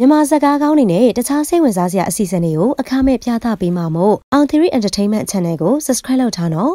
မြန်မာဇာတ်ကားကောင်းတွေနဲ့တခြားစိတ်ဝင်စားစရာအစီအစဉ်တွေကိုအခမဲ့ပြသပေးမှာမို့အောင် Theory Entertainment Channel ကို Subscribe လုပ်ထားနော်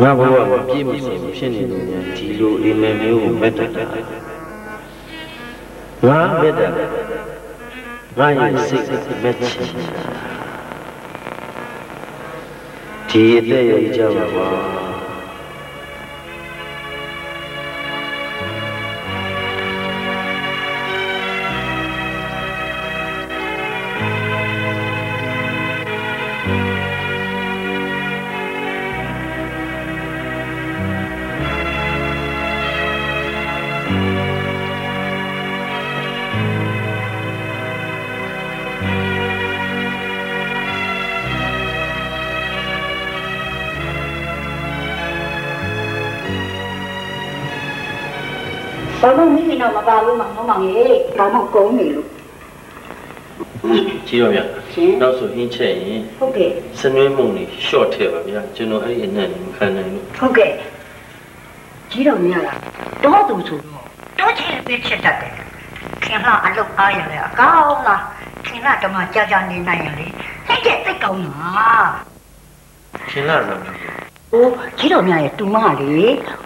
ငါဘဝမပြည့်မစုံဖြစ်နေလို့များဒီလိုအိမ်မက်မျိုးကိုမက်တတာငါမက်တငါရဲ့စိတ်မက်ချင်ဒီအသက်ရဲ့အကြောင်းပါ ပါဘူးမောင်မောင်ရေဘာမှကုန်းနေလို့ကြီးတော့ဗျရှင်နောက်ဆိုဟင်းချက်ရင်ဟုတ်ကဲ့စနွေးမုံလေးရှော့ထည့်ပါဗျာကျွန်တော်အဲ့ဒီအနံ့လေးမခံနိုင်လို့ဟုတ်ကဲ့ကျကြီးတော်မြတ်လားတော့သူဆိုတော့တော့ချစ်ပေးချစ်တတ်တယ်ခင်ဗျာအလုပ်အားရတယ်အကောင်းလားခင်ဗျာဓမ္မကြာကြာနေနိုင်ရင်လေစိတ်တဲ့စိတ်ကောင်းလားရှင်လာတော့။အိုးကြီးတော်မြတ်ရဲ့တူမလေ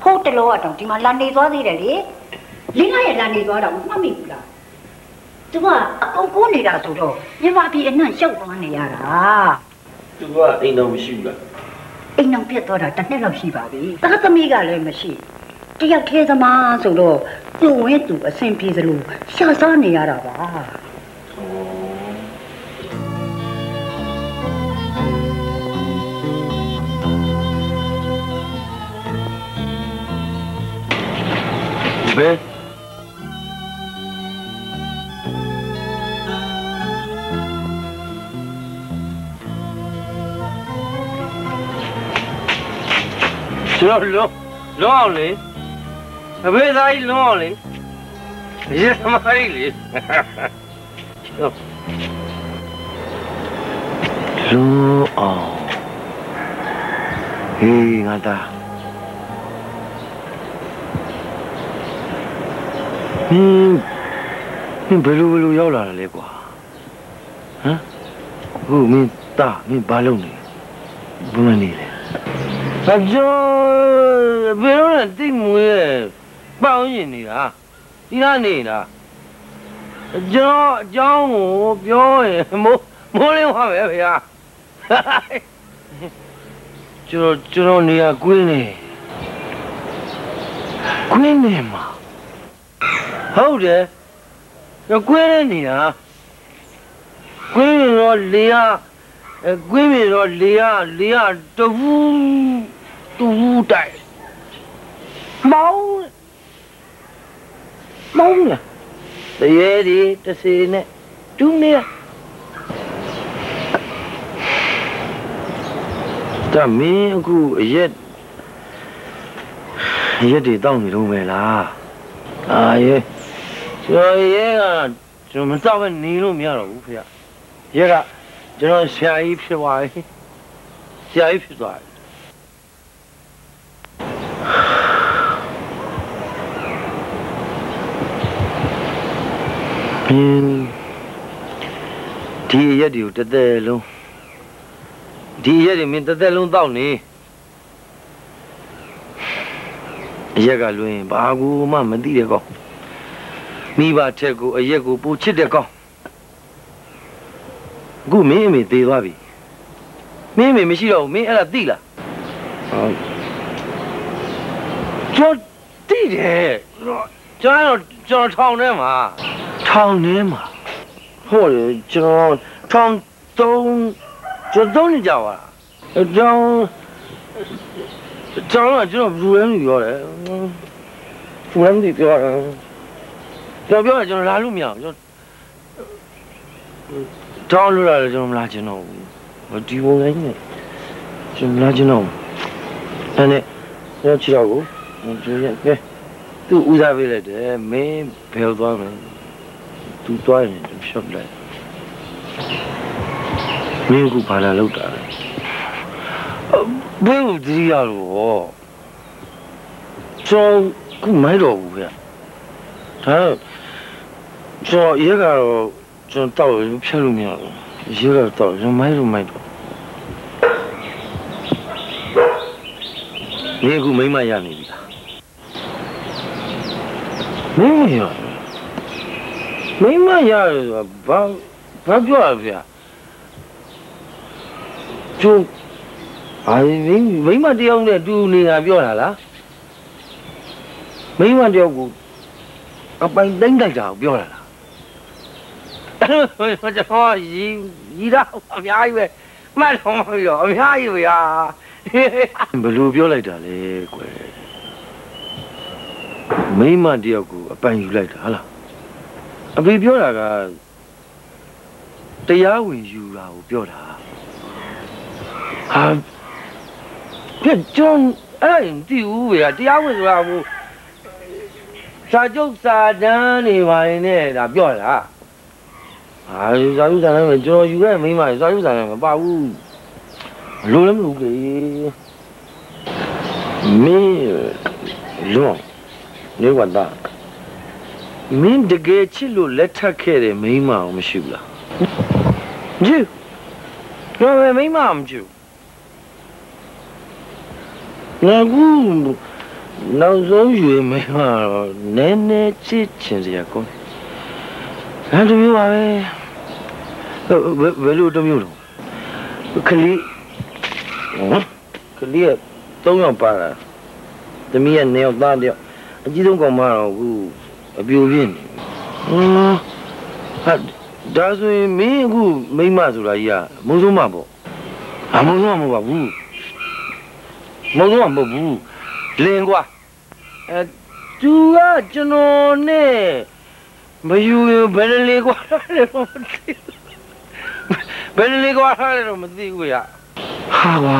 ဟိုတလောကတော့ဒီမှာလာနေသွားသေးတယ်လေ။ လင်းလာရဲ့လာနေသွားတော့မှတ်မိဘူးလား။ तू ကအကုန်ကိုးနေတာဆိုတော့မြန်မာပြည်အနှံ့ရှောက်သွားနေရတာသူကအိမ်တော်မရှိဘူးလား။အိမ်အောင်ပြတ်သွားတာတစ်နှစ်လောက်ရှိပါပြီ။သားသမီးကလည်းမရှိ။တယောက်သေးသမားဆိုတော့သူ့ဝင်းသူအဆင်ပြေသလိုရှာစားနေရတာပါ။ဒီပဲ ကျွန်တော်လုံးလုံးအောင်လေအဖေသားကြီးလုံးအောင်လေရေသမားကြီးလေလုံးအောင်ဟေးငါသားဟင်းဟင်းဘယ်လိုဘယ်လိုရောက်လာတာလဲကွာဟမ်ဟုတ်မင်းတာမင်းဘာလုပ်နေဘယ်မနေလဲ အကျော်ဘယ်လိုလဲတိတ်မွေးရဲ့ပေါင်းရင်နေတာဒီကနေလားကျွန်တော်အကြောင်းကိုပြောရင်မိုးမိုးလင်းသွားပဲဗျာကျွန်တော်ကျွန်တော်နေရာကွင်းနေကွင်းနေမှာဟုတ်တယ်ရကွင်းနေနေတာကွင်းရင်တော့လေရ အဲကွင်းရင်တော့လေရလေရတဝူးတဝူးတိုက်မောင်းမောင်းလားတရေဒီတစီနဲ့တူးနေတမင်းအခုအရက်အရက်တွေတောင်းနေတော့မယ်လားအာရေကျွန်တော်ရဲကကျွန်တော်မတော့ပဲနေလို့မရတော့ဘူးဖေ။ရဲက ကျွန်တော်ဆရာကြီးဖြစ်သွားပြီ။ဆရာကြီးဖြစ်သွားပြီ။အင်းဒီရက်ဒီကိုတစ်သက်လုံးဒီရက်ဒီမင်းတစ်သက်လုံးတောက်နေအရက်ကလွင်ဘာကူမှမသိတဲ့ကောင်မိဘထက်ကိုအရက်ကိုပိုချစ်တဲ့ကောင် အခုမင်းအမေသေးသွားပြီမင်းအမေမရှိတော့ဘူးမင်းအဲ့ဒါသိလားဟုတ်ကျွန်တော်သိတယ်ကျွန်တော်ကျွန်တော်ထောင်ထဲမှာထောင်ထဲမှာဟုတ်တယ်ကျွန်တော်ထောင်သုံးကျွန်တော်သုံးနေကြပါလားကျွန်တော်ကျွန်တော်ကကျွန်တော်ဘူးလဲမပြောတယ်ဘူးလဲမပြောတယ်ကျွန်တော်ပြောတယ်ကျွန်တော်လာလို့မရဘူးကျွန်တော် တောင်းလို့ရတယ်ကျွန်တော်မလာချင်တော့ဘူးဒီပုံစံနဲ့ကျွန်တော်မလာချင်တော့ဘူးအဲ့နဲ့ကျွန်တော်ချီတော့ကိုကျွန်တော်ကဲသူဦးစားပေးလိုက်တယ်မင်းဘယ်သွားမလဲသူသွားရင်ကျွန်တော်ရှော့လိုက်မင်းကဘာလာလောက်တာလဲဘယ်လိုဒီရလို့ကျွန်တော်ကမိုက်တော့ဘူးဗျဒါကျွန်တော်ရဲကတော့ ကျွန်တော်တောက်ဖြတ်လို့မရဘူးရဲကတော့ကျွန်တော်မိုက်လို့မိုက်တော့မင်းအခုမိမရနေပြီလားမင်းမရမိမရတယ်ဆိုတာဘာဘာပြောရဗျာကျွန်အာမိမိမတယောက်နဲ့တူနေတာပြောတာလားမိမတယောက်ကိုအပိုင်တိုင်းတိုက်တာကိုပြောတာလားအဲ့တော့ ကျွန်တော်ရီရီတော့အများကြီးပဲမှတ်တော့မပြီးတော့အများကြီးပဲဟာဘယ်လိုပြောလိုက်တာလဲကွယ်မိမတယောက်ကိုအပိုင်ယူလိုက်တာဟာလားအဖေပြောတာကတရားဝင်ယူတာကိုပြောတာဟာပြကျွန်အဲ့ဒါတီဦးပဲတရားဝင်ဆိုတာဟိုစာကျုပ်စာတန်းနေပါရင်နဲ့ဒါပြောတာ ဟာစာကျုပ်စာတန်းကကျွန်တော်ယူခဲ့မိန်းမစာကျုပ်စာတန်းမပါဘူးလိုလည်းမလိုလေမင်းလွန်နေကွာသားမင်းတကယ်ချစ်လို့လက်ထပ်ခဲ့တဲ့မိန်းမအောင်မရှိဘူးလားဂျူတော့ပဲမိန်းမအောင်ဂျူငါကူနောက်ဆုံးရွေမိန်းမတော့နည်းနည်းချစ်ချင်စရာကောင်း တယ်အဲ့လိုမျိုးပါပဲဘယ်ဘယ်လိုတစ်မျိုးလုံးခလီဟမ်ခလီက၃ယောက်ပါတာသမီးက၂ယောက်သားတစ်ယောက်အကြီးဆုံးကောင်မတော့အခုအပြိုပြင်းနေဟမ်ဟာဒါဆိုရင်မင်းအခုမိမဆိုတာကြီးကမုံဆုံးမပေါ့အမုံဆုံးမဟုတ်ပါဘူးမုံဆုံးမဟုတ်ဘူးလင်းကွာအဲသူကကျွန်တော်နဲ့ မယူရင်ဘယ်လိုလဲကွာလဲတော့မသိဘူးဘယ်လိုလဲကွာလဲတော့မသိဘူးရဟာကွာ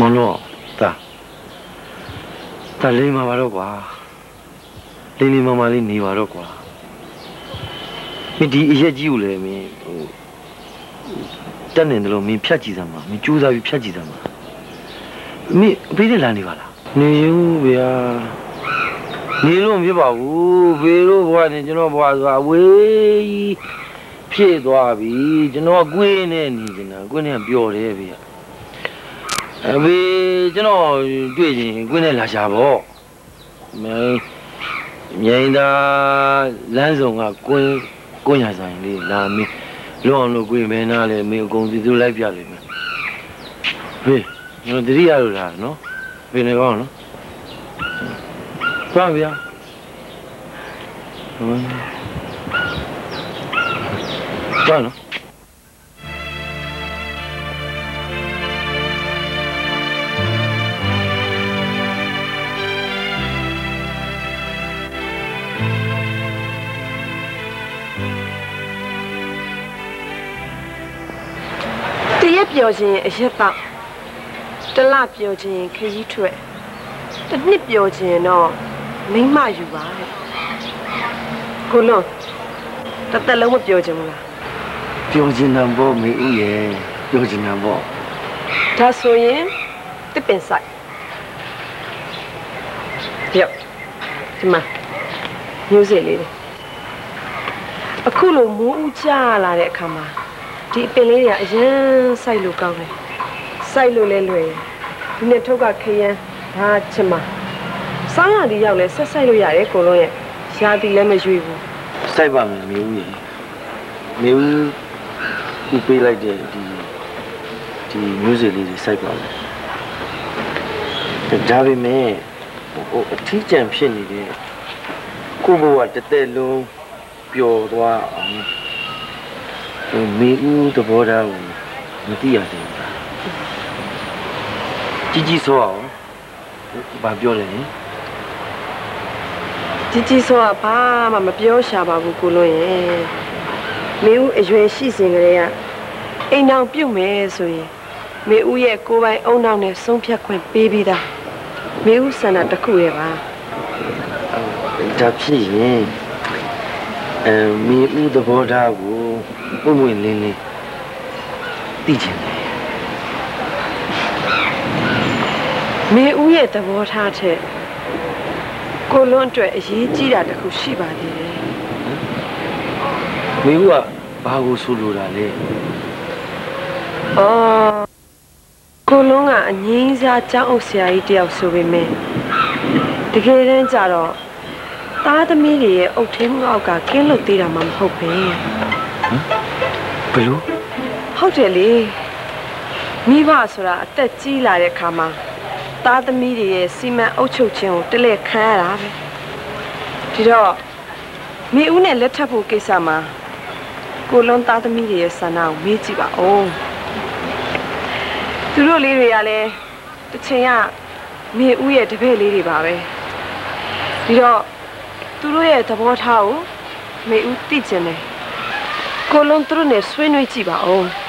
မလို့တာတာလေးမှာပါတော့ကွာလေးလေးမမလေးနေပါတော့ကွာမင်းဒီအရက်ကြီးကိုလည်းမင်းဟိုတက်နေတယ်လို့မင်းဖြတ်ကြည့်စမ်းပါမင်းကြိုးစားပြီးဖြတ်ကြည့်စမ်းပါမင်းအဖေးနဲ့လာနေပါလား နေဦးဗျာနေလို့မဖြစ်ပါဘူးဖေတို့ဘွားနဲ့ကျွန်တော်ဘွားဆိုတာဝေးဖြစ်သွားပြီကျွန်တော်ကွေးနဲ့နေနေတာကွေးနဲ့ပျော်တယ်ဗျာအဖေကျွန်တော်တွေ့ရင်ကွင်းနဲ့လာရှာပေါ့မင်းမြိန်သာလမ်းဆောင်ကကွင်းကွင်းရဆိုင်လေးလာမင်းလွန်အောင်လို့ကွင်းမဲနားလေမင်းအကုန်စီသူလိုက်ပြလိမ့်မယ်ဖေကျွန်တော်တတိယလို့လာနော် ဖေနေကောင်းနော်သွားဗျာဟု တ်သွားနော်တရက်ပျော်ခြင်းအရက်တော့တလပျော်ခြင်းခရီးထွက်တစ်နှစ်ပျော်ခြင်းတော့မိမ့်မယူပါတဲ့ကိုလွန်တစ်သက်လုံးမပျော်ခြင်းဘူးလားပြောချင်တာပေါ့မေဦးရဲ့ပြောချင်တာပေါ့ဒါဆိုရင်တစ်ပင်ဆိုင်ပြောဒီမှာမျိုးစေ့လေးတွေအခုလိုမိုးဦးကြလာတဲ့အခါမှာဒီအပင်လေးတွေကအရင်စိုက်လို့ကောင်းတယ် စိုက်လို့လဲလွယ်တယ်ဒီနဲ့ထုတ်ကခရမ်းဒါချင်မှာစောင်းရဒီရောက်လဲဆက်စိုက်လို့ရတယ်ကိုလုံးရဲ့ရှားတီလည်းမရွေဘူးစိုက်ပါမယ်မေဦးရဲ့မေဦးခုပေးလိုက်တဲ့ဒီဒီမျိုးစေ့လေးတွေစိုက်ပါမယ်ဒါပေမဲ့ဟိုအထီးကျန်ဖြစ်နေတဲ့ကိုဘဝတစ်သက်လုံးပျော်သွားအောင်ဟိုမေဦးသဘောထားကိုမသိရသေးဘူး ကြီးကြီးဆိုအောင်ဘာပြောလဲကြီးကြီးဆိုကဘာမှမပြောရှာပါဘူးကိုလွန်းရဲ့မေဦးအရွယ်ရှိစဉ်ကလေးကအိမ်အောင်ပြုတ်မယ်ဆိုရင်မေဦးရဲ့ကိုယ်ပိုင်အုံနောက်နဲ့ဆုံးဖြတ်ခွင့်ပေးပြီးသားမေဦးဆန္ဒတစ်ခုရဲ့ပါဒါဖြစ်ရင်အဲမြေဥသဘောထားကိုပုံပွင့်လင်းလင်းသိချင်တယ် မေဦးရဲ့သဘောထားချက်ကိုလွန်းအတွက်အရေးကြီးတာတစ်ခုရှိပါသေးတယ်မြေဥကဘာကိုဆိုလိုတာလဲ။အော်ကိုလွန်းကအငင်းစားကြောင်းအုပ်ဆရာကြီးတယောက်ဆိုပေမဲ့တကယ်တမ်းကျတော့သားသမီးတွေရဲ့အုပ်ထင်းမှုအောက်ကကင်းလွတ်သေးတာမှမဟုတ်ပဲဘယ်လို။ဟုတ်တယ်လေ။မိဘဆိုတာအသက်ကြီးလာတဲ့အခါမှာ သားသမီးတွေရဲ့စီမံအုပ်ချုပ်ခြင်းကိုတလဲခံရတာပဲ။ဒီတော့မိဦးနဲ့လက်ထပ်ဖို့ကိစ္စမှာကိုလွန်းသားသမီးတွေရဲ့ဆန္ဒကိုမေးကြည့်ပါဦး။သူတို့လေးတွေကလည်းတစ်ချိန်ကမေဦးရဲ့တပည့်လေးတွေပါပဲ။ဒီတော့သူတို့ရဲ့သဘောထားကိုမေဦးသိကျင်တယ်။ကိုလွန်းသူတို့နဲ့ဆွေးနွေးကြည့်ပါဦး။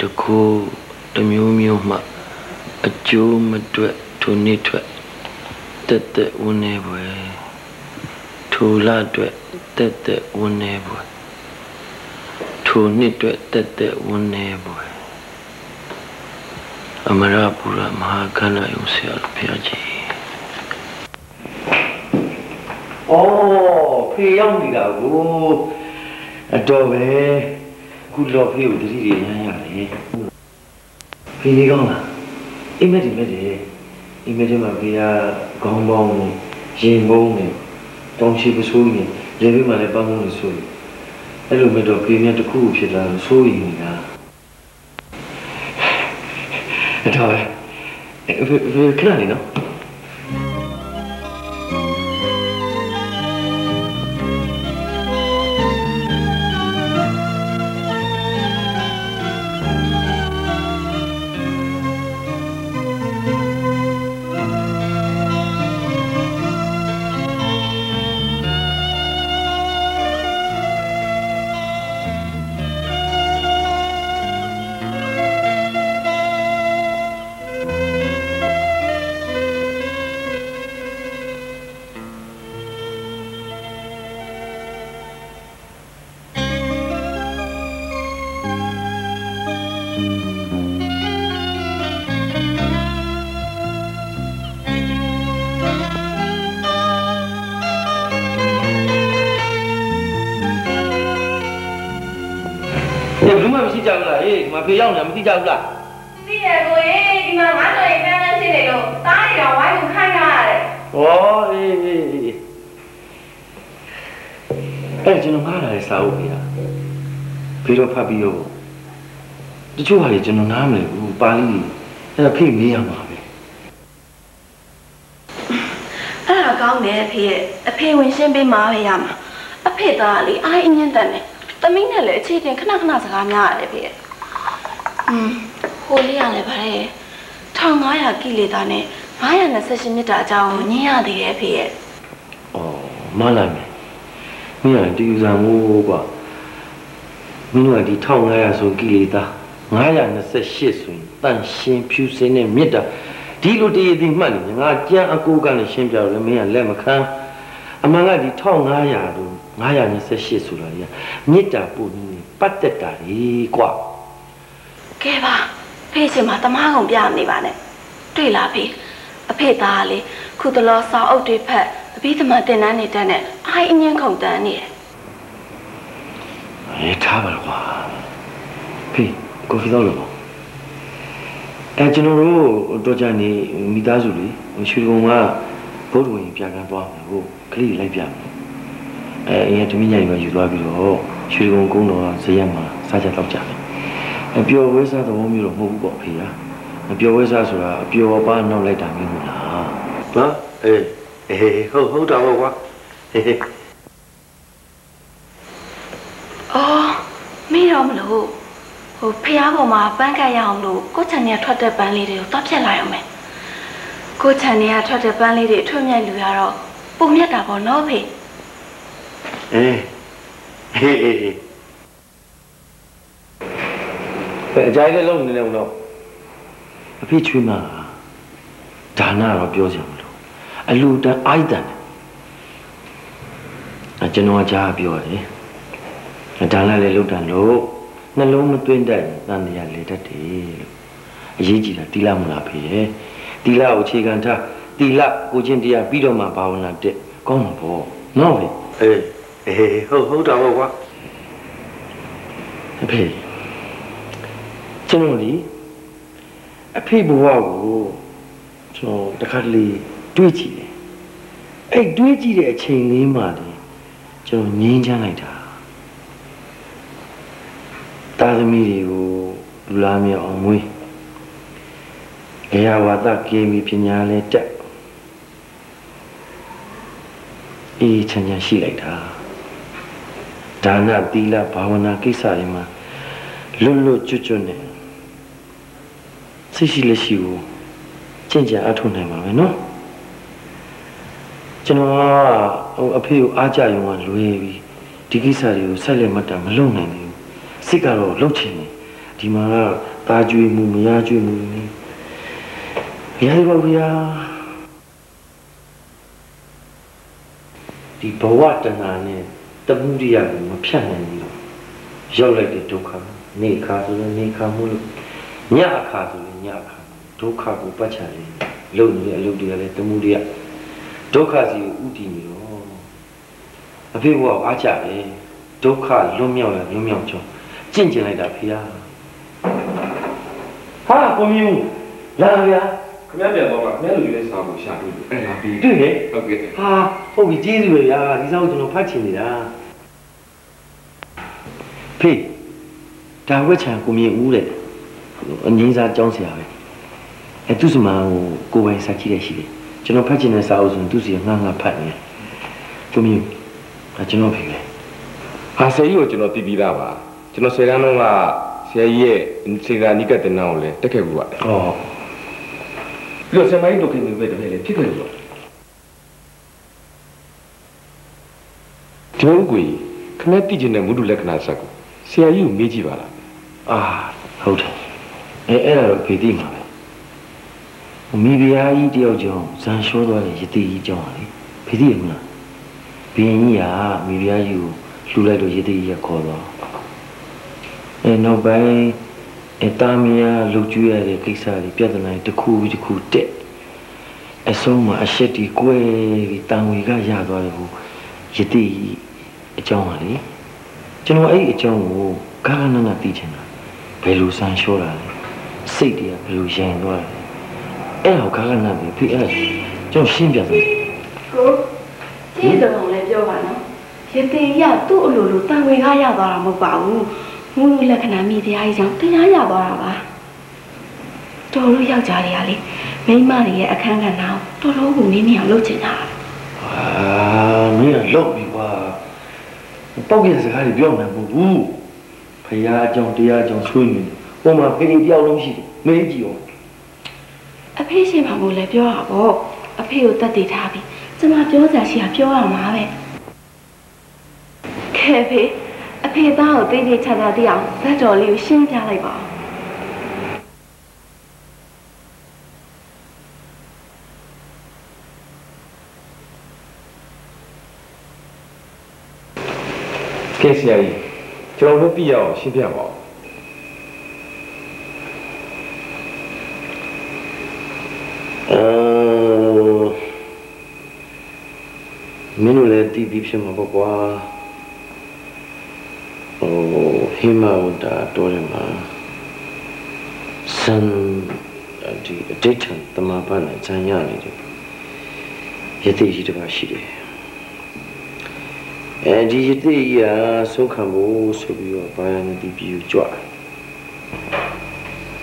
တစ်ခုတစ်မျိုးမျိုးမှအကျိုးမတွက်ထိုနေ့ထွက်တက်တက်ဝန်းနေပွဲထိုလအတွက်တက်တက်ဝန်းနေပွဲထိုနှစ်အတွက်တက်တက်ဝန်းနေပွဲအမရပူရမဟာခန္ဓာယုံဆရာတော်ဘုရားကြီး။အော်ဖေရောက်နေတာကိုအတော်ပဲ ခုတော့ဖေကိုတတိတွေရမ်းရတယ်။ဖေလေးကောင်းလား။အိမ်မက်ဒီမက်တယ်။အိမ်မက်ဒီမှာဖေကခေါင်းပေါင်းနဲ့ရင်ဘုံနဲ့တောင်းရှိပစိုးနဲ့လေဘေးမှာလည်းပန်းကုန်းနဲ့ဆိုး။အဲ့လိုမဲ့တော့ဖေမြတ်တစ်ခုခုဖြစ်လာလို့စိုးရင်နေတာ။အဲ့တော့အဲခဏလေးနော် က်နေတာမသိကြဘူးလားသိရကိုရေဒီမှာငါးကြော်ရင်းတန်းလန်းဖြစ်နေလို့တားရတော့ဝိုင်းကိုခိုင်းရတယ်ဩအေးအေးအေးအဲ့ကျွန်တော်ငားလာတဲ့စာအုပ်ကြီးလားဖေတော့ဖတ်ပြီးတော့တချို့ဟာတွေကျွန်တော်နားမလည်ဘူးပါဠိအဲ့ဒါဖေမေးရမှာပဲအဲ့ဒါကောင်းတယ်အဖေရဲ့အဖေဝင်ရှင်းပေးမှာပဲရမှာအဖေသားကလေအားအင်းညံ့တယ်နဲ့သမီးနဲ့လည်းအခြေတင်ခဏခဏစကားများရတယ်ဖေရဲ့อืม ဟိုလေးရလည်းဗါတဲ့1500ကိလေသာနဲ့928မြစ်တာအကြောင်းကိုညင်းရသေးတယ်အဖေရဲ့ဩမလာမယ်မင်းကဒီဥစားမိုးကွာမင်းကဒီ1500ဆိုကိလေသာ928ဆိုရင်တန်ရှင်းဖြူစင်းတဲ့မြစ်တာဒီလိုတည်ရည်မှတ်နေငါကြမ်းအကူကလည်းရှင်းပြလို့မင်းကလက်မခံအမှန်ကဒီ1500တို့928ဆိုတာကြီးကမြစ်တာပူနေပတ်သက်တာလေကွာ ကဲပါဖေရှင်မှာတမားကုန်ပြနေပါနဲ့တွေ့လားဖေအဖေသားကလေခုတလောစာအုပ်တွေဖက်အပြီးသမတင်တန်းနေတန်းနဲ့အိုင်းအငင်းခုန်တန်းနေတယ်အေးထားပါကွာဖေးကိုဖီတော့လို့ပေါ့အဲကျွန်တော်တို့တော့ကြနေမိသားစုလေးရွှေကုံကဘုဒ္ဓဝင်ပြကန်းသွားမယ်ဟုတ်ကလေးလိုက်ပြမယ်အဲအရင်တမင်းညာကြီးပဲယူသွားပြီးတော့ရွှေကုံကုန်းတော်ဇရက်မှာစားကြတော့ကြတယ် အပျော်ဝဲစားသဘောမျိုးတော့မဟုတ်ဘူးပေါ့ဖေးကအပျော်ဝဲစားဆိုတာအပျော်ပါနောက်လိုက်တာမျိုးမလားနော်အေးအေးဟုတ်ဟုတ်တာပေါ့ကွာဟေးဟေးအော်မေးတော့မလို့ဟိုဖះပေါ်မှာပန်းကတ်ရအောင်လို့ကိုချန်နေထွက်တဲ့ပန်းလေးတွေကိုသွားဖြတ်လိုက်အောင်မယ်ကိုချန်နေကထွက်တဲ့ပန်းလေးတွေအထွတ်မြတ်လူရတော့ပုံမြတ်တာပေါ့နော်ဖေအေးဟေး ဟေးဟေးအဲအကြိုက်လည်းလုံးနေတယ်ဦးတော့အဖေချွေးမှာဒါနတော့ပြောစရာမလိုအလူတန်အိုက်တန်အကျွန်တော်ကကြားပြောတယ်ဒါနလည်းလုတ်တန်လို့နှလုံးမသွင်းတတ်ရင်တန်တရားလေတတ်တယ်လို့အရေးကြီးတာတီလာမလားဖေရဲ့တီလာကိုအခြေခံထားတီလာကိုချင်းတရားပြီးတော့မှဘာဝနာတက်ကောင်းမှာပေါ့နော်ဖေအေးအေးဟုတ်ဟုတ်တာပေါ့ကွာအဖေ ကျွန်တော်ဒီအဖေဘဝကိုကျွန်တော်တခါတလေတွေးကြည့်တယ်အဲ့တွေးကြည့်တဲ့အချိန်လေးမှတည်းကျွန်တော်ငြင်းချမ်းလိုက်တာတာသမီတွေကိုလူလားမြောက်အောင်မွေးအရာဝါဒကေမီပညာလဲတက်အေးချမ်းချမ်းရှိလိုက်တာဒါနသီလဘာဝနာကိစ္စတွေမှာလွတ်လွတ်ကျွတ်ကျွတ်နဲ့ စိတ်ရှိလက်ရှိကိုကျင့်ကြံအထောက်နိုင်ပါမယ်နော်ကျွန်တော်ကဟိုအဖေကိုအားကြရုံကလွယ်ပြီဒီကိစ္စတွေကိုဆက်လက်မတ်တာမလုပ်နိုင်ဘူးစိတ်ကတော့လှုပ်ချင်တယ်ဒီမှာကตาကြွေမှုမရကြွေမှုနေဘုရားပါဘုရားဒီဘဝတဏှာနဲ့တမှုရိယကိုမဖြတ်နိုင်ဘူးလို့ရောက်လိုက်တဲ့ဒုက္ခနေခါဆိုရင်နေခါမှုလို့ညအခါဆိုရင် ညအခါဒုက္ခကိုပတ်ချလေလုံနေတဲ့အလုပ်တွေကလည်းတမှုရိယဒုက္ခစီကိုဥတည်နေတော့အဖေဘဝအားကြတယ်ဒုက္ခလွတ်မြောက်ရလွတ်မြောက်ကြောင်းကြင့်ကျင်လိုက်တာဖေဟာဟာကိုမျိုးလာဗျာခင်ဗျားပြန်တော့ကခင်ဗျားလူကြီးလေးစားဖို့ရှာတွေ့တယ်အဲ့ဒါပြီးတွေ့တယ်ဟုတ်ကဲ့ဟာဟုတ်ပြီကျေးဇူးပဲဗျာဒီစားကိုကျွန်တော်ဖတ်ချင်နေတာဖေးဒါဝက်ချံကိုမြင်ဦးတဲ့ အငိမ့်စားကြောင်းဆရာပဲအဲသူ့စမဟိုကိုယ်ပိုင်စာကြည့်ရရှိတယ်ကျွန်တော်ဖတ်ချင်တဲ့စာအုပ်ဆိုရင်သူ့စီငှားငှားဖတ်နေတယ်ကိုမြင်အဲကျွန်တော်ဖေးပဲဟာဆယ်ကြီးကိုကျွန်တော်တည်ပြီးသားပါကျွန်တော်ဆယ်တန်းလုံးကဆယ်ကြီးရဲ့စေရာနိကတနာကိုလည်းတက်ခဲ့ဘူးပါဩပြီးတော့ဆယ်မိုင်းတို့ခင်မျိုးပဲတပည့်လေဖြစ်ခဲ့လို့ဒီလိုကိုခင်ဗျားတည်ကျင်တဲ့မုဒုလက္ခဏာဇက်ကိုဆရာကြီးကိုမေးကြည့်ပါလားအာဟုတ်တယ် အဲအဲ့ဒါတော့ဖေးသိမှာပဲဟိုမိဖုရားကြီးတယောက်ကြောင့်ဇန်လျှောသွားတဲ့ယတိကြီးကြောင့်ပါလေဖေးသိရမလားဘင်းကြီးကမိဖုရားကြီးကိုလှူလိုက်တော့ယတိကြီးကခေါ်သွားအဲနောက်ပိုင်းအတာမီယာလှုပ်ကျွေးရတဲ့ကိစ္စတွေပြဿနာတွေတစ်ခုပြီးတစ်ခုတက်အဆုံးမှာအရှက်တီကွဲပြီးတန်ဝေကရသွားတယ်ဟိုယတိကြီးအကြောင်းပါလေကျွန်တော်အဲ့ဒီအကြောင်းကိုဂါဂနနာသိချင်တာဘယ်လိုဆန်လျှောတာလဲ စိတ်တွေကဘယ်လိုရင်သွားလဲအဲ့ဒါကိုဂါဂနနာပြီးဖိအဲ့ဒါကျွန်တော်ရှင်းပြပေးကိုကျေးဇူးတော်လည်းပြောပါနော်ရသေးရသူ့အလိုလိုတန်ဝေကားရသွားတာမဟုတ်ပါဘူးမူလူလက္ခဏာမိတရားကြီးကြောင့်တရားရသွားတာပါတော်လို့ယောက်ျားတွေကလေမိန်းမတွေရဲ့အခန်းကဏ္ဍကိုတော်တော်ကိုနင်းနေအောင်လုပ်ချင်တာအာမင်းကလောက်ပြီကွာပေါက်ရဲ့စကားတွေပြောနေမှာမဟုတ်ဘူးဖရာအကြောင်းတရားအကြောင်းဆွေးနေတယ် ဟိုမှာဖေးတယောက်လုံးရှိတယ်မင်းကြည့်အောင်အဖေရှင်မှာမို့လဲပြောတာပေါ့အဖေကိုတတ်တည်ထားပြီးကျမပြောစရာရှိတာပြောရမှာပဲခဲဖေအဖေသားကိုတိတ်တိတ်ချာချာသိအောင်ဇက်တော်လေးကိုရှင်းပြလိုက်ပါဦးကဲဆရာကြီးကျွန်တော်တို့သိရအောင်ရှင်းပြပါဦး အဲမင်းတို့လည်းတည်ပြီးဖြစ်မှာပေါ့ကွာဟိုဟိမဝတ္တတော်တယ်မှာစံဒီအတိတ်ကတမပတ်နဲ့ဉာဏ်ရနေတယ်ယသိကြီးတစ်ပါးရှိတယ်အဲဒီယသိကြီးဟာသုခံဖို့ဆိုပြီးတော့ဘာယာနဲ့တည်ပြီးကြွတယ်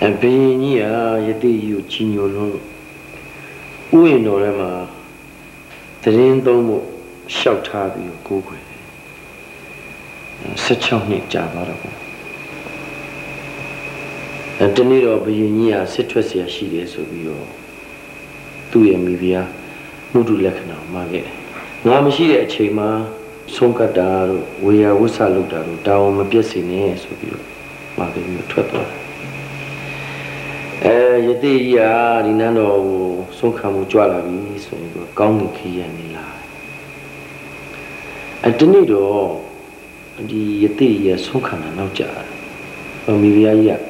အဘိညာယသိကြီးကိုချီညိုလို့ ဥယျာဉ်တော်ထဲမှာတရင်သုံးဖို့ရှောက်ထားပြီးတော့ကိုးခွေ16နှစ်ကြာသွားတော့ပေါ့အဲတနေ့တော့ဘယင်ကြီးကစစ်ထွက်เสียရှိတယ်ဆိုပြီးတော့သူ့ရဲ့မိဖုရားမှုတုလက္ခဏာမှာခဲ့တယ်ငါမရှိတဲ့အချိန်မှာဆုံးကတ်တာတို့ဝေယဝဆလုပ်တာတို့တာဝန်မပြည့်စင်နဲ့ဆိုပြီးတော့မှာခဲ့ပြီးထွက်သွားတယ် အဲယတိကြီးကဒီနန်းတော်ကိုဆုံးခံမှုကြွလာပြီဆိုရင်တော့ကောင်းကင်ခီးရနေလာအဲတနေ့တော့ဒီယတိကြီးကဆုံးခံတာနောက်ကြတယ်။အမိဖုရားကြီးက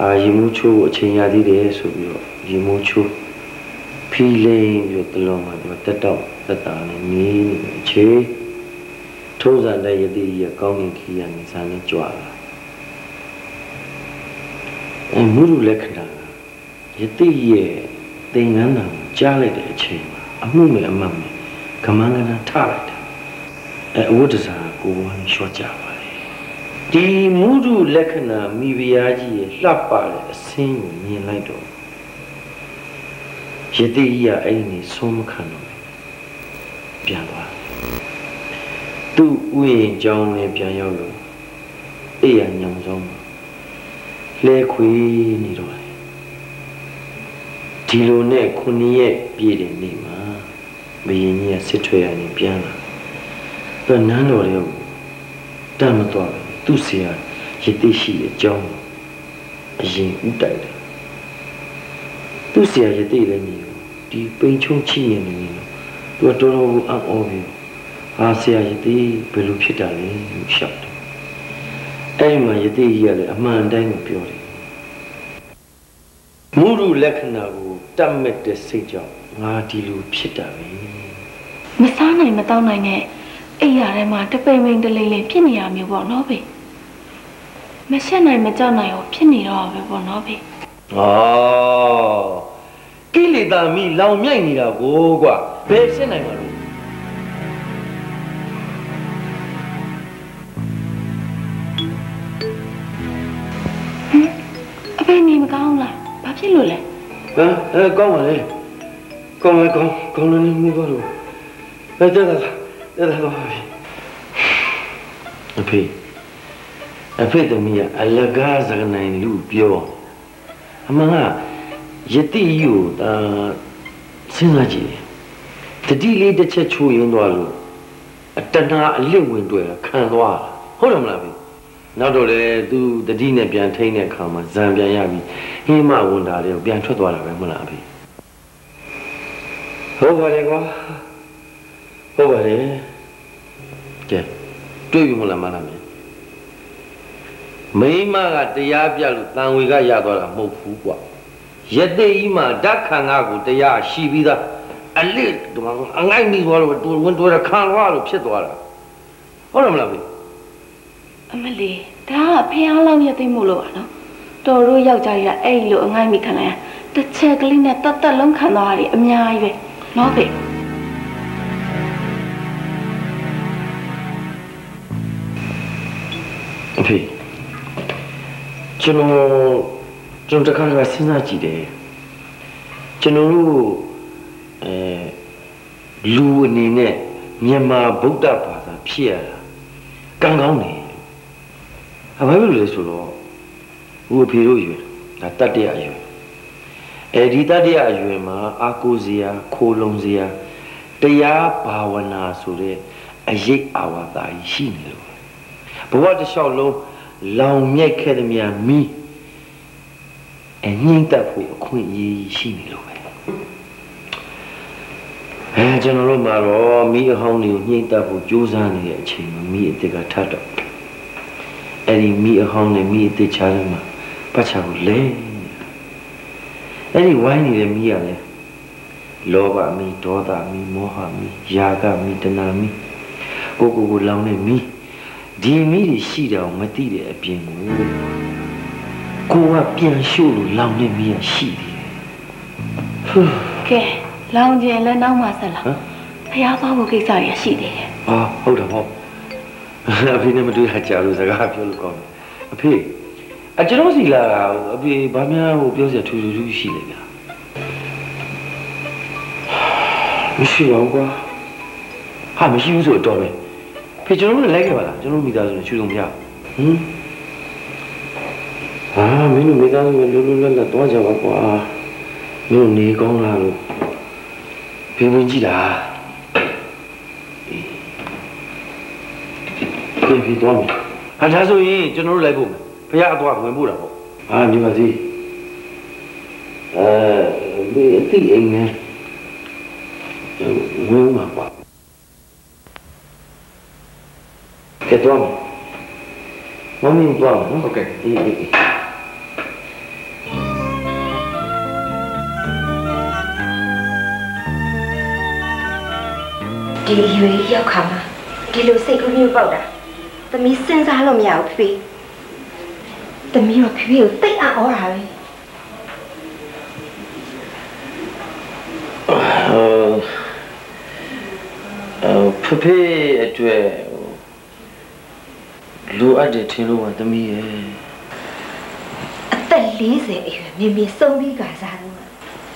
အာရေမိုးချိုးအချိန်ရသေးတယ်ဆိုပြီးတော့ရေမိုးချိုးဖီလိန်ပြီးတလုံးမှာဒီတက်တော့တက်တာနဲ့နေနေပဲအချိန်ထုံးစံတဲ့ယတိကြီးကကောင်းကင်ခီးရနေစားနေကြွလာ။ အဲမုရုလက္ခဏာယတိရဲ့သင်္ကန်းတော်ကြားလိုက်တဲ့အချိန်မှာအမှုမဲ့အမှတ်မဲ့ကမန်းကနာထလိုက်တာအဲအဝတ်တစားကိုဝမ်းလျှော့ကြပါလေဒီမုဒုလက္ခဏာမိဖုရားကြီးရဲ့လှပတဲ့အစင်းကိုမြင်လိုက်တော့ယတိကြီးကအဲ့ဒီဆုံးမခံတော့ပြန်သွားသူ့ဥယျာဉ်ကြောင်းနဲ့ပြန်ရောက်လို့အေးရညောင်ဆုံး လဲခွေနေတော့ဒီလိုနဲ့ခုနှစ်ရက်ပြည့်တဲ့နေ့မှာဘယင်ကြီးကစစ်ထွေရနေပြန်လာတော့နန်းတော်လေးကိုတတ်မသွားဘူးသူ့ဆရာရတိရှိတဲ့အကြောင်းအရင်ဥတိုက်တယ်သူ့ဆရာရတိလည်းမြည်ဒီပိန်ချုံချိနေနေလို့သူကတော်တော်ကိုအံ့ဩပြီးဟာဆရာရတိဘယ်လိုဖြစ်တာလဲလို့ရှောက်တယ်အဲ့မှာရတိကြီးကလည်းအမှန်တိုင်းကိုပြောတယ် မုရုလက္ခဏာကိုတတ်မဲ့တဲ့စိတ်ကြောင့်ငါဒီလိုဖြစ်တာပဲမစားနိုင်မတောင်းနိုင်တဲ့အိယာထဲမှာတပိန်ပိန်တလိမ့်လိမ့်ဖြစ်နေရမျိုးပေါ့နော်ဖေမရှက်နိုင်မကြောက်နိုင်ရောဖြစ်နေတော့ပဲပေါ့နော်ဖေဩကိလေသာမိလောင်မြိုက်နေတာကိုကွာဘယ်ရှင်းနိုင်မှာလို့ လို့လဲဟမ်အဲကောင်းပါလေကောင်းပါကောင်းကောင်းလို့နေမှုပါလို့အဲတက်တာတက်တာတော့ပြီအဖေအဖေတမီးကအလကားစကနိုင်လူပြောအမှန်ကယတိယူတာစဉ်းစားကြည့်တတိလေးတစ်ချက်ချိုးရင်သွားလို့အတဏှာအလစ်ဝင်တွေ့ခံသွားဟုတ်တယ်မလားဖေ နောက်တော့လေသူတတိနဲ့ပြန်ထိန်းတဲ့ခါမှာဇံပြန်ရပြီဟိမဝန်တာလေးကိုပြန်ထွက်သွားတာပဲမဟုတ်လားဖေဟုတ်ပါတယ်ကွာဟုတ်ပါတယ်ကဲတွေ့ပြီမဟုတ်လားမလားမင်းမိမကတရားပြလို့တန်ဝေကရသွားတာမဟုတ်ဘူးကွာယတိဤမှာဓာတ်ခံငါကိုတရားရှိပြီးသားအလစ်ဒီမှာအငိုက်မိသွားလို့တူဝင်တူရခံသွားလို့ဖြစ်သွားတာဟုတ်တယ်မလားဖေ အမလီဒါကဖះလောက်ရသိမှုလို့ပါနော်တော်တို့ယောက်ျားကြီးကအဲ့လိုအငိုက်မိခံလိုက်ရတစ်ချက်ကလေးနဲ့တတ်တက်လုံးခံသွားရတယ်အများကြီးပဲနော်ဖေအဖေကျွန်တော်ကျွန်တော်တခါတခါစဉ်းစားကြည့်တယ်ကျွန်တော်တို့အဲလူအနေနဲ့မြန်မာဗုဒ္ဓဘာသာဖြစ်ရတာကံကောင်းတယ် အဘာဖြစ်လို့လဲဆိုတော့ဦးအဖေတို့ယူဒါတတ္တရယူအဲဒီတတ္တရယူမှာအာကိုစရာခိုလုံစရာတရားဘာဝနာဆိုတဲ့အရေးအာဝါဒကြီးရှိနေလို့ဘဝတစ်လျှောက်လုံးလောင်မြိုက်ခဲ့သမျှမီးအငိမ့်တက်ဖို့အခွင့်အရေးရှိနေလို့ပဲအဲကျွန်တော်တို့မှာတော့မီးအဟောင်းတွေကိုညှိမ့်တက်ဖို့ကြိုးစားနေတဲ့အချိန်မှာမီးအစ်စ်ကထတော့ အဲ့ဒီမီးအဟောင်းနဲ့မီးအစ်စ်ချားထဲမှာပတ်ချာကိုလဲအဲ့ဒီဝိုင်းနေတဲ့မီးကလည်းလောဘမီဒေါသမီမောဟမီယာကမီတဏမီကိုကိုကိုလောင်နေမီဒီမီတွေရှိတယ်မသိတဲ့အပြင်ကိုကိုကပြန်ရှို့လို့လောင်နေမီရရှိတယ်ဟူးကဲလောင်ကျင်လည်းနောက်မှဆက်လာဟမ်ဖះသွားဖို့ကိစ္စရရှိသေးတယ်အာဟုတ်တယ်ပေါ့ အဖေနဲ့မတွေ့တာကြာလို့စကားပြောလို့ကောင်းတယ်အဖေအကျွန်တော်စီလာတာအဖေဘာများဟိုပြောစရာထူးထူးထူးရှိလဲဗျာမရှိပါဘူးကွာဟာမရှိဘူးဆိုတော့ပဲဖေကျွန်တော်တို့လည်းလိုက်ခဲ့ပါလားကျွန်တော်တို့မိသားစုနဲ့ချူဆုံးပြဟမ်အာမင်းတို့မိသားစုနဲ့လွတ်လွတ်လပ်လပ်သွားကြပါကွာမင်းတို့နေကောင်းလားလို့ဖေဝင်ကြည့်လား ပြင်ပြီးသွားမယ်။ဟာဒါဆိုရင်ကျွန်တော်တို့လိုက်ဖို့မယ်။ဘုရားအသွားဝင်ဖို့တာပေါ့။ဟာညီမစီ။အဲဒီအတိအိမ်နဲ့ဝင်မှာပါ။ကဲတော့မမင်းသွားနော်။ဟုတ်ကဲ့အေးအေးအေးဒီရွေးရောက်ခါမှာဒီလိုစိတ်ကူးမျိုးပေါက်တာ သမီးစဉ်းစားလို့မရဘူးဖေသမီးတော့ဖေဖေကိုတိတ်အံ့ဩတာပဲအော်အော်ဖဖေအတွက်ဟိုလိုအပ်တယ်ထင်လို့ပါသမီးရဲ့အသက်40အရွယ်မြင်မြင်ဆုံးပြီးကစားတော့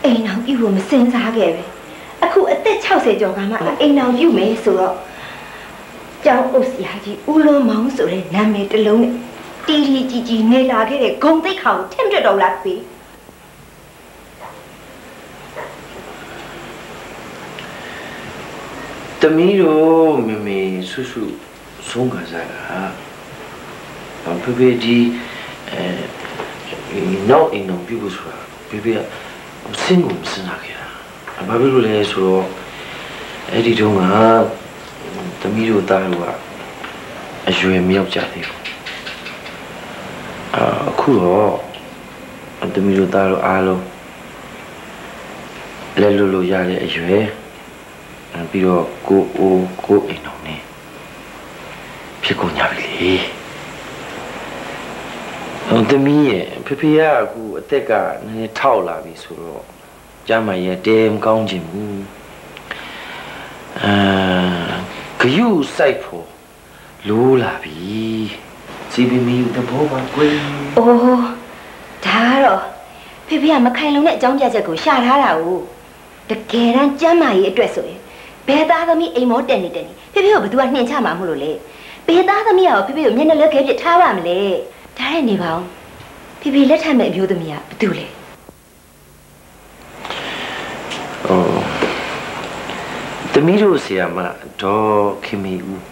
အိမ်အောင်ပြုဖို့မစဉ်းစားခဲ့ပဲအခုအသက်60ကျော်ကမှအိမ်အောင်ပြုမယ်ဆိုတော့ ကျောင်းအုပ်ဆရာကြီးဦးလွန်မောင်ဆိုတဲ့နာမည်တစ်လုံးနဲ့တီတီကြီးကြီးနေလာခဲ့တဲ့ဂုံတိတ်ခါကိုထင်ပြတော့လားဖေသမီးတို့မမေဆွဆွဆုံးကစားတာဘာဖဖေဒီအဲနောက်အိမ်အောင်ပြုဖို့ဆိုတာဖေဖေကစင်ကုန်စဉ်းစားခဲ့တာဘာဖြစ်လို့လဲဆိုတော့အဲ့ဒီတုန်းက သမီးတို့သားတို့ကအရွယ်မရောက်ကြသေးဘူးအာအခုတော့သမီးတို့သားတို့အားလုံးလဲလို့လို့ရတဲ့အရွယ်အဲပြီးတော့ကိုအိုးကိုအိမ်တော်နဲ့ဖြစ်ကုန်ကြပြီလေဟိုသမီးရဲ့ဖေဖေကအခုအသက်ကနည်းနည်းထောက်လာပြီဆိုတော့ကျမ်းမရဲ့တဲမကောင်းခြင်းဘူးအာ ဂယုစိုက်ဖို့လိုးလာပြီစီပီမီတဘောပါကွယ်အိုးဒါကတော့ဖေဖေကမခိုင်လုံတဲ့အကြောင်းပြချက်ကိုရှာထားတာ ਉਹ တကယ်တမ်းကျမ်းမာရေးအတွက်ဆိုရင်ဘယ်သားသမီးအိမ်မောတက်နေတယ်ဖေဖေကိုဘယ်သူကနှင်ချမှာမဟုတ်လို့လေဘယ်သားသမီးကရောဖေဖေကိုမျက်နှာလွက်ခဲပြစ်ထားပါမလဲဒါနဲ့နေပါအောင်ဖေဖေလက်ထပ်မဲ့အမျိုးသမီးကဘယ်သူလဲ သမီးတို့ဆရာမဒေါ်ခင်မီဦး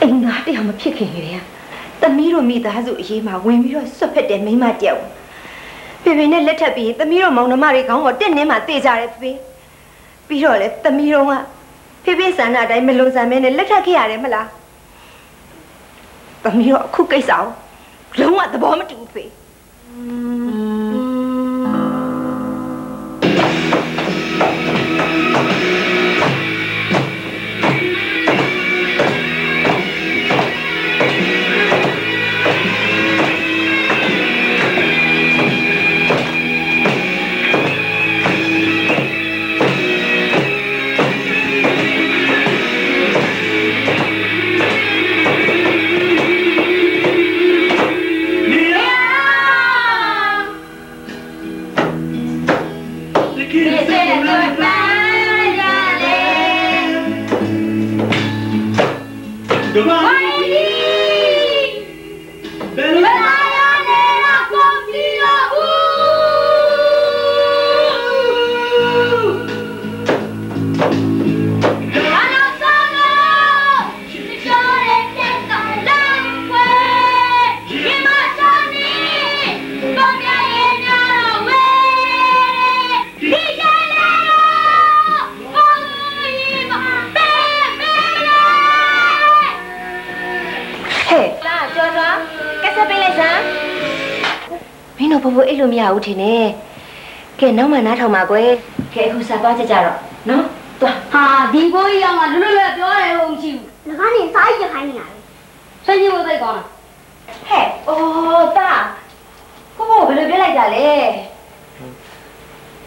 အိမ်သားတရားမဖြစ်ခင်လေသမီးတို့မိသားစုအရေးမှာဝင်ပြီးတော့ဆွတ်ဖက်တဲ့မိန်းမတယောက်ဖေဖေနဲ့လက်ထပ်ပြီးသမီးတို့မောင်နှမတွေခေါင်းပေါ်တက်နေမှတေးကြတယ်ဖေဖေပြီးတော့လေသမီးတို့ကဖေဖေဆန္ဒအတိုင်းမလွန်ဆန်မဲနဲ့လက်ထပ်ခဲ့ရတယ်မလားသမီးတို့အခုကိစ္စကိုလုံးဝသဘောမတူဘူးဖေဟဲ့ လာ ဖိုးဖိုးအိတ်လို့မရဘူးထင်တယ်ကဲနောက်မှနားထောင်ပါကွယ်ကဲအခုစားသွားကြကြတော့နော်သွားဟာဒီဘိုးကြီးကမှလွတ်လွတ်ပြောတယ်ဟုတ်ရှိဘူးငါကနေစားရခိုင်းနေတာပဲဆွေးကြီးဘိုးသိကောင်းလားဟဲ့အိုးတာဖိုးဖိုးဘယ်လိုပြောလိုက်တာလဲ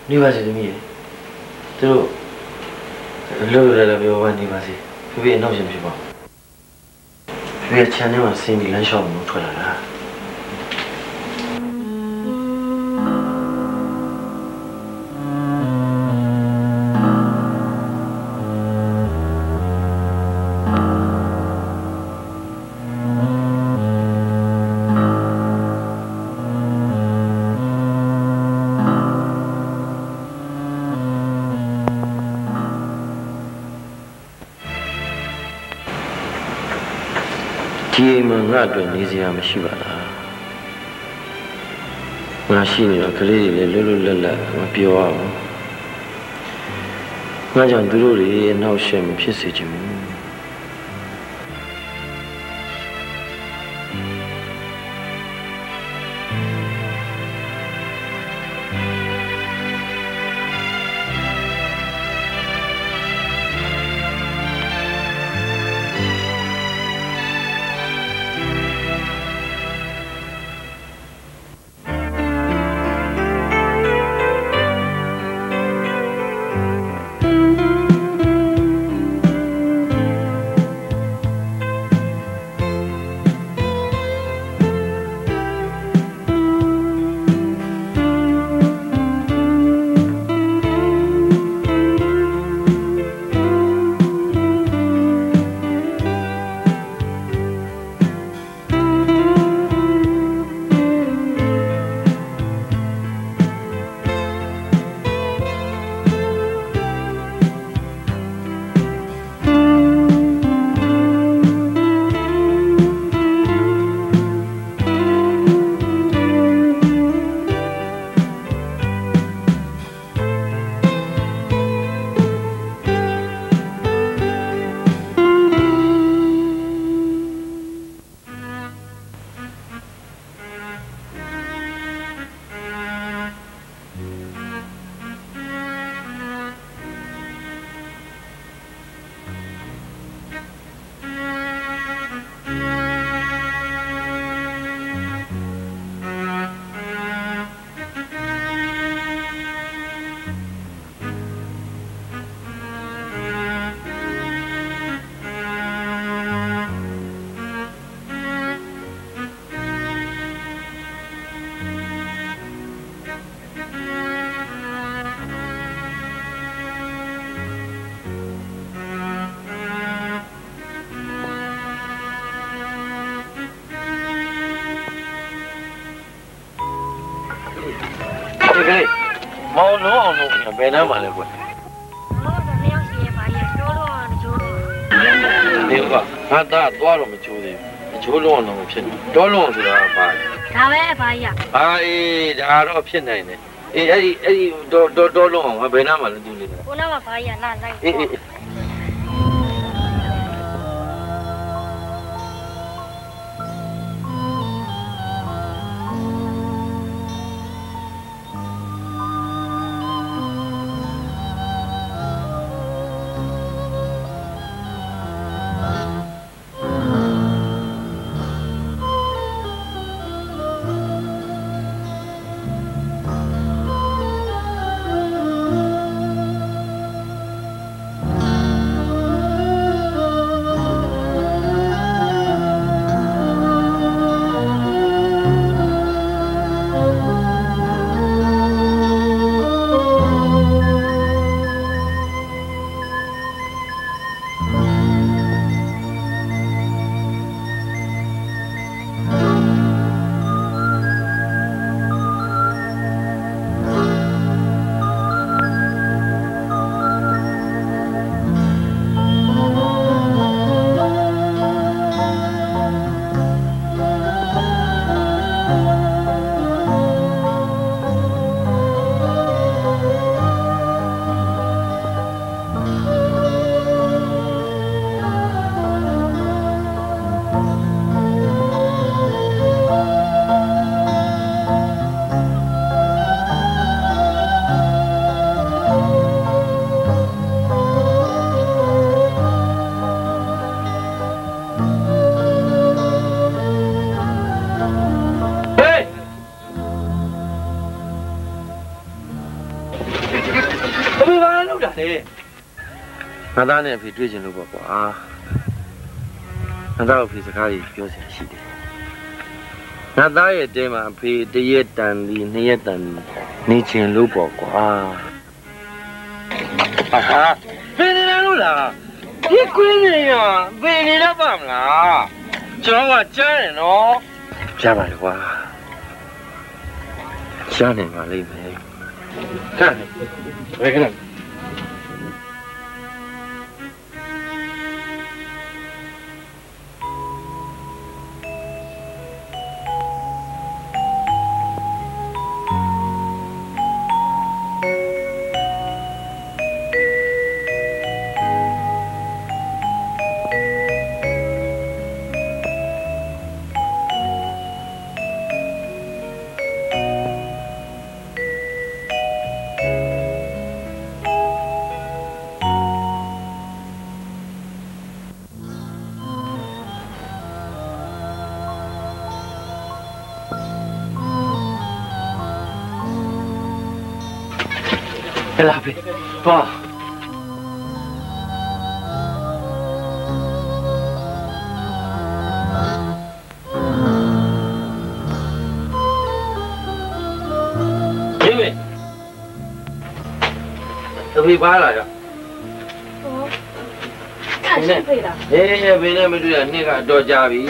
နေပါစေသမီးရေသူတို့လွတ်လွတ်လပ်လပ်ပြောပါနေပါစေဖေဖေအနောက်ရှင်ဖြစ်ပါဖေဖေချန်ထဲမှာဆင်းပြီးလမ်းလျှောက်မှုထွက်လာတာ ငါအတွက်နေစရာမရှိပါလားငါရှိနေတော့ကလေးတွေလည်းလွတ်လွတ်လပ်လပ်မပြောရဘူးငါကြောင့်သူတို့တွေအနောက်ရှက်မဖြစ်စေချင်ဘူး ယ်နှမ်းပါလဲကွယ်ဒီကငါသားသွားတော့မချိုးသေးဘူးမချိုးလုံးအောင်တော့မဖြစ်ဘူးတောလုံးအောင်ဆိုတာကပါဒါပဲအဖိုးကြီးအာအေးဒါတော့ဖြစ်နိုင်တယ်အေးအဲ့ဒီအဲ့ဒီတောတောတောလုံးအောင်ဘယ်နှမ်းပါလဲသူလေးကိုနာမဖိုးကြီးလာလိုက်အေးအေး ငါသားနဲ့အဖေတွေ့ချင်လို့ပေါ့ကွာငါသားအဖေစကားကြီးပြောစရာရှိတယ်ငါသားရဲ့တဲမှာအဖေတရက်တန်ဒီနှစ်ရက်တန်ဒီနေချင်လို့ပေါ့ကွာဟာဘယ်နေလဲလို့လားဒီကွင်းနေရဘယ်နေတော့ပါမလားကျွန်တော်ကကြားတယ်နော်ကြားပါလေကွာကြားနေပါလိမ့်မယ်ဟဲ့ဘယ်ကနေ ဘေးနဲ့မတွေ့ရနှစ်ကတော့ကြပြီ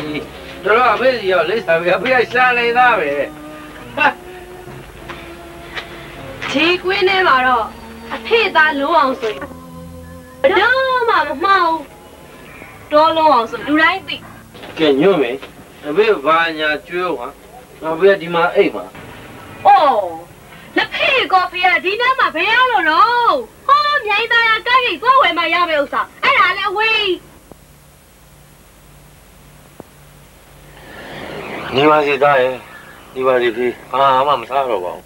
တော်တော့အဖေစီရောက်လိမ့်စာပဲအဖေကရှာနေသားပဲဒီကွင်းထဲမှာတော့အဖေသားလုံးအောင်ဆိုရင်ဘယ်တော့မှမမှောက်ဘူးတော်လုံးအောင်ဆိုလူတိုင်းသိကဲညွန့်မေအဖေဘာညာကျွေးပါအဖေဒီမှာအိတ်ပါ။အော်လက်ဖေးကော်ဖီကဒီနားမှာဘယ်ရလို့တော့ဟောမြိုင်သားရကဲ့ကြီးကိုယ်ဝယ်မှရမယ့်ဥစ္စာအဲ့ဒါလည်းအဝေး နေပါစီသားရဲ့နေပါစီဖေးဘာမှမစားတော့ပါဘူး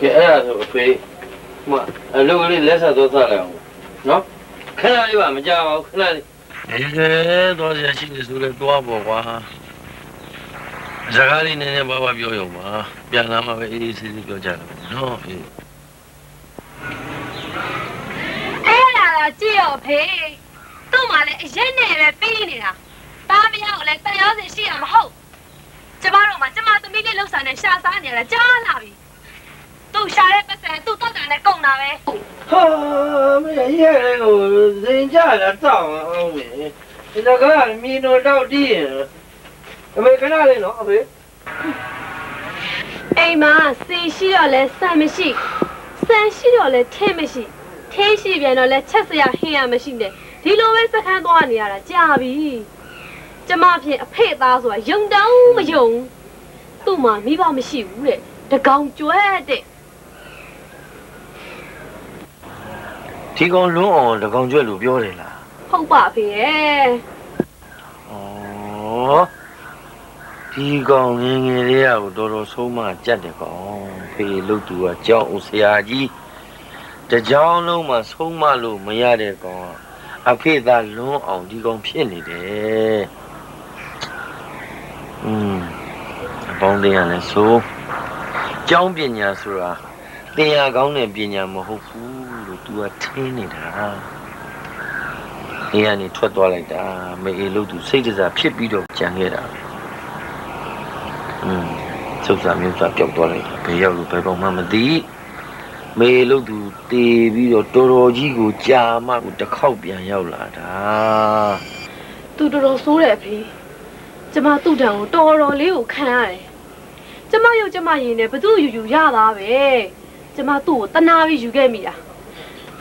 ကဲအဲ့ဒါဆိုအဖေမအလုပ်ကလေးလက်ဆက်သွားစားလိုက်အောင်နော်ခဏလေးပါမကြပါဘူးခဏလေးအေးတော့ရရှိနေဆိုလဲသွားပေါ့ကွာစကားလေးနည်းနည်းပါးပါးပြောရုံပါပြန်လာမှပဲအေးအေးဆေးဆေးပြောကြတယ်နော်အေးအဲ့ဒါကကြည့်ရောဖေးသူ့မှာလည်းအရင်နဲ့ပဲပြီးနေတာ တားမရကိုလည်းတန်ရောစင်ရှိရမဟုတ်ကျမတို့မှာကျမသမီးလေးလှုပ်ဆောင်နေရှာစားနေရတာကြားလာပြီသူ့ရှာတဲ့ပတ်စံသူ့တော့တာနဲ့ကုန်တာပဲဟာမင်းရဲ့ကိုစင်ကြလာတောင်းအောင်မေဒီကကမီနိုတော့တည်ရင်အမေခဏလေးနော်အဖေအိမ်မှာစီရှိတော့လဲဆန်မရှိဆန်ရှိတော့လဲထင်းမရှိထင်းရှိပြန်တော့လဲချက်စရာဟင်းရမရှိနဲ့ဒီလိုပဲစခန်းသွားနေရတာကြာပြီ ကျမဖြင့်အဖေသားဆိုတာယုံတောင်းမယုံသူ့မှာမိဘမရှိဘူးတဲ့တကောင်ကျွဲတဲ့ဒီကောင်လွန်းအောင်တကောင်ကျွဲလို့ပြောတယ်လားဟုတ်ပါဖေရဲ့ဩဒီကောင်ငယ်ငယ်လေးကတော်တော်ဆုံးမကြက်တယ်ကောင်ဖေလုတ်သူကကြောင်းဦးဆရာကြီးတကြောင်လုံးမှာဆုံးမလို့မရတဲ့ကောင်ကအဖေသာလွန်းအောင်ဒီကောင်ဖြစ်နေတယ် อืมအပေါင်းတင်ရလဲဆိုကျောင်းပညာဆိုတာတင်ရကောင်းတဲ့ပညာမဟုတ်ဘူးလို့ तू ကထင်းနေတာအေးကနေထွက်သွားလိုက်တာမေအေလို့ तू စိတ်ကြစားဖြစ်ပြီးတော့ကြံခဲ့တာอืมစုပ်စာမျိုးစာပြောက်သွားလိုက်တာဘယ်ရောက်လို့ဘယ်ပုံမှမသိမေလို့သူတည်ပြီးတော့တော်တော်ကြီးကိုကြာမှကိုတစ်ခေါက်ပြန်ရောက်လာတာသူတော်တော်ဆိုးတယ်အဖေ ကျမသူ့တံကိုတော်တော်လေးကိုခံရတယ်ကျမရုပ်ကျမရင်နဲ့ဘသူ့ယူယူရတာပဲကျမသူ့ကိုတနာပြီးယူခဲ့မိတာ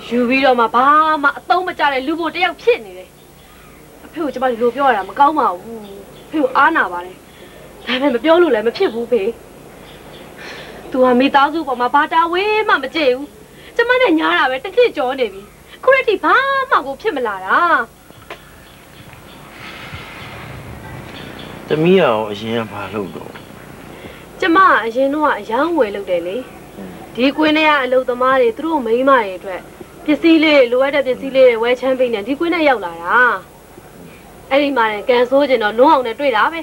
ယူပြီးတော့မှဘာမှအသုံးမကျတဲ့လူဘိုတယောက်ဖြစ်နေတယ်အဖေကိုကျမဒီလိုပြောရတာမကောင်းပါဘူးဖေကိုအားနာပါတယ်ဒါပေမဲ့မပြောလို့လည်းမဖြစ်ဘူးဖေသူကမိသားစုပေါ်မှာဘာတာဝေးမှမကြည့်ဘူးကျမနဲ့ညားတာပဲတစ်ခေတ်ကြောနေပြီခုရက်ထိဘာမှကိုဖြစ်မလာတာ သမီးအောင်အရင်ကဘာလုပ်တော့ကျမကအရင်တော့အယောင်းဝယ်လုပ်တယ်လေဒီကွင်းထဲကအလုပ်သမားတွေသူတို့မိန်းမတွေအတွက်ပစ္စည်းလေးလိုအပ်တဲ့ပစ္စည်းလေးတွေဝယ်ချမ်းပေးနေဒီကွင်းထဲရောက်လာတာအဲ့ဒီမှာလည်းကန်ဆိုးကျင်တော့လွန်းအောင်နဲ့တွေ့တာပဲ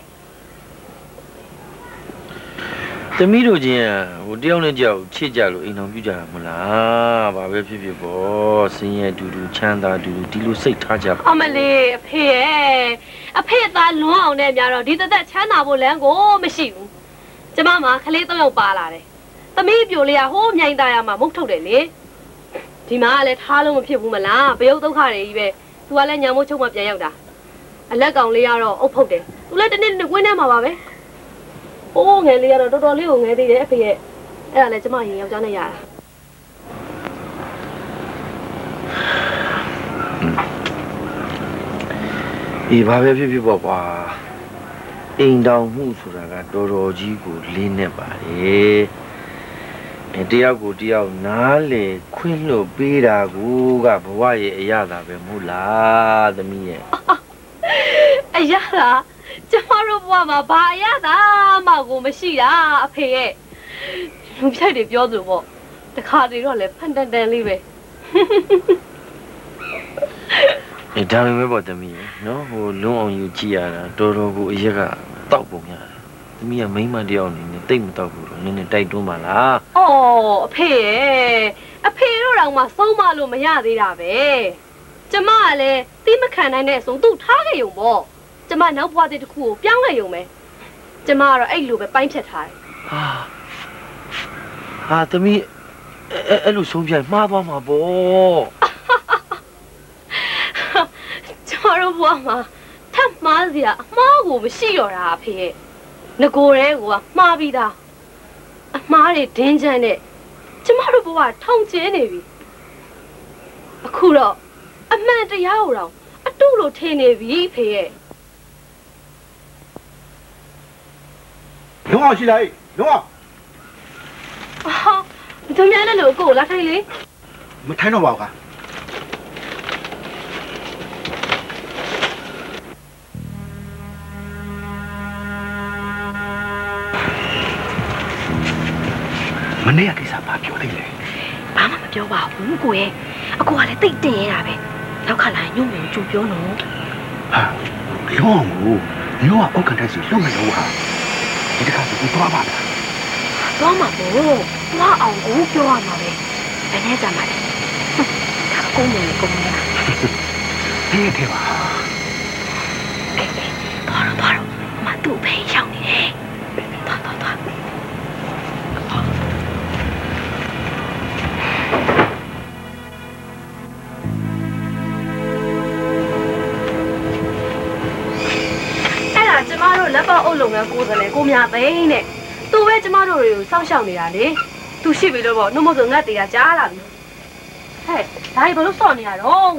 ဟ သမီးတို့ချင်းอ่ะဟိုတယောက်နဲ့ကြောက်ချစ်ကြလို့အိမ်တော်ပြုကြတာမလားဘာပဲဖြစ်ဖြစ်ပေါ့စင်းရဲတူတူချမ်းသာတူတူဒီလိုစိတ်ထားကြပါအမလေးအဖေရဲ့အဖေသားလွန်းအောင်နဲ့များတော့ဒီတသက်ချမ်းသာဖို့လမ်းကိုမရှိဘူးကျမမှာခလေး၃ယောက်ပါလာတယ်သမီးပြိုလေးကဟိုးမြိုင်သားရမှာမုတ်ထုတ်တယ်လေဒီမှာကလည်းထားလို့မဖြစ်ဘူးမလားဘယုတ်ဒုက္ခတွေကြီးပဲသူကလည်းညံမိုးချုပ်မှပြန်ရောက်တာအလက်ကောင်လေးကတော့အုပ်ဖုတ်တယ်သူလည်းတနေ့တနေ့ဝင်းထဲမှာပါပဲ အိုးငယ်လေးကတော့တော်တော်လေးကိုငယ်သေးတယ်အဖေရဲ့အဲ့ဒါလည်းကျမရင်ယောက်ျားနဲ့ရတာအေးဘာပဲဖြစ်ဖြစ်ပေါ့ကွာအိမ်တောင်မှုဆိုတာကတော်တော်ကြီးကိုလေးနဲ့ပါတယ်အဲတယောက်ကိုတယောက်နားလေခွင့်လွတ်ပေးတာကိုကဘဝရဲ့အရသာပဲမဟုတ်လားသမီးရဲ့အရသာကျမတို့ ဘဝမှာဘာအရသာမှကိုမရှိတာအဖေရဲ့လူဖြတ်တွေပြောသလိုပေါ့တခါတည်းတော့လည်းဖန်တန်တန်လေးပဲအဲဒါပေမဲ့ပေါ့သမီးရဲ့နော်ဟိုလုံးအောင်ယူကြည့်ရတာတော်တော်ကိုအရက်ကတောက်ပုံရတယ်သမီးကမိန်းမတယောက်အနေနဲ့တိတ်မတောက်ဘူးတော့နည်းနည်းတိုက်တွန်းပါလား။အော်အဖေရဲ့အဖေတို့တောင်မှဆုံးမလို့မရသေးတာပဲ။ကျမကလည်းတိမခံနိုင်တဲ့အဆုံးသူ့ထားခဲ့ရုံပေါ့။ ကျမနောက်ဘဝတစ်ခုကိုပြောင်းလိုက်ရုံပဲ။ကျမကတော့အဲ့လိုပဲပိုင်းဖြတ်ထားတယ်ဟာဟာသမီးအဲအဲ့လိုဆုံးဖြတ်မှားသွားမှာပေါ့။ကျမတို့ဘဝမှာထပ်မှားစရာအမှားကိုမရှိတော့တာအဖေရဲ့။ငကိုယ်တည်းကမှားပြီးသား။အမှားတွေဒင်းချမ်းနဲ့ကျမတို့ဘဝထောင်ကျဲနေပြီ။အခုတော့အမှန်တရားကိုတော့အတုလို့ထင်နေပြီဖေရဲ့ လုံးအောင်ရှိလိုက်လုံးအောင်ဟာသူများလည်းလို့ကိုယ်လာထိုင်လေမထိုင်တော့ပါဘူးကမနေ့ကကိစ္စဘာပြောလိုက်လဲဘာမှမပြောပါဘူးကိုရဲ့အကိုကလည်းတိတ်တင်ရတာပဲနောက်ခါလာရင်ညုံညုံကြိုပြောနော်ဟာလုံးအောင်ကိုမျိုးကအောက်ကန်တက်စီလွတ်မလို့ဟာ ဒီတစ်ခါကကိုသွားပါလားသွားမှာပေါ့သွားအောင်ကိုပြောရမှာပဲဘယ်နဲ့ကြမှာလဲဟွန်းဒါအကုန်လုံးကုန်နေတာဒီထဲပါအေးအေးသွားတော့သွားတော့မသူ့ဖေးရောက်နေတယ်သွားသွားသွား တို့လက်ပတ်အုပ်လုပ်ငန်းကိုယ်စားလှယ်ကိုမြသိန်းနဲ့သူပဲကျမတို့တွေကိုစောင့်ရှောက်နေတာလေသူရှိပြီလို့ပေါ့နှုတ်မဆိုငတ်သေးတာကြားလာပြီဟဲ့ဒါကြီးဘလို့စောင့်နေရတော့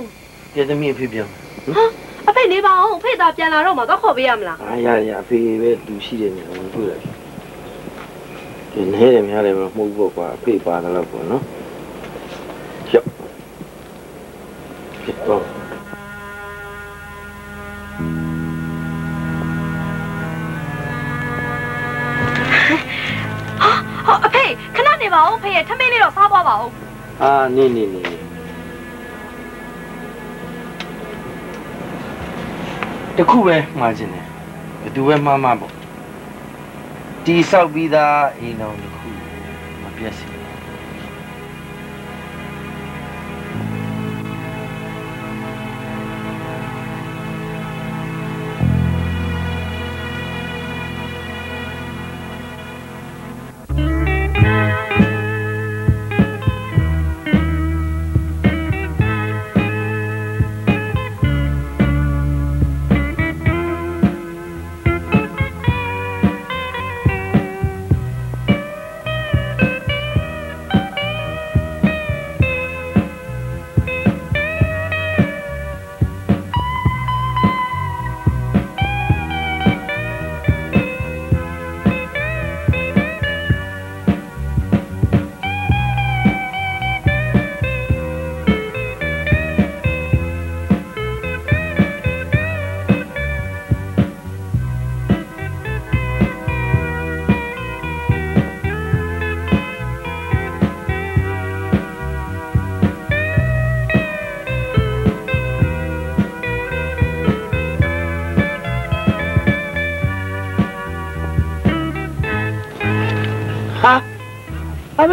ကျေသမီးအဖေပြန်ဟာအဖေနေပါအောင်အဖေသာပြန်လာတော့မှတော့ခေါ်ပေးရမလားအားရရအဖေပဲလူရှိတယ်နေတော့တွေ့တယ်ဒီနေတယ်များတယ်မဟုတ်ဘူးပေါ့ကွာအဖေပါတယ်လို့ပေါ့နော်ရောက်တော့ ရဲ့ထမင်းလေးတော့စားသွားပါဦးအာနေနေနေနေတခုပဲမှားခြင်းတယ်ဘယ်သူပဲမှားမှားပေါ့တီဆောက်ပြီးသားအိမ်တော်တစ်ခုမပြတ်စေအ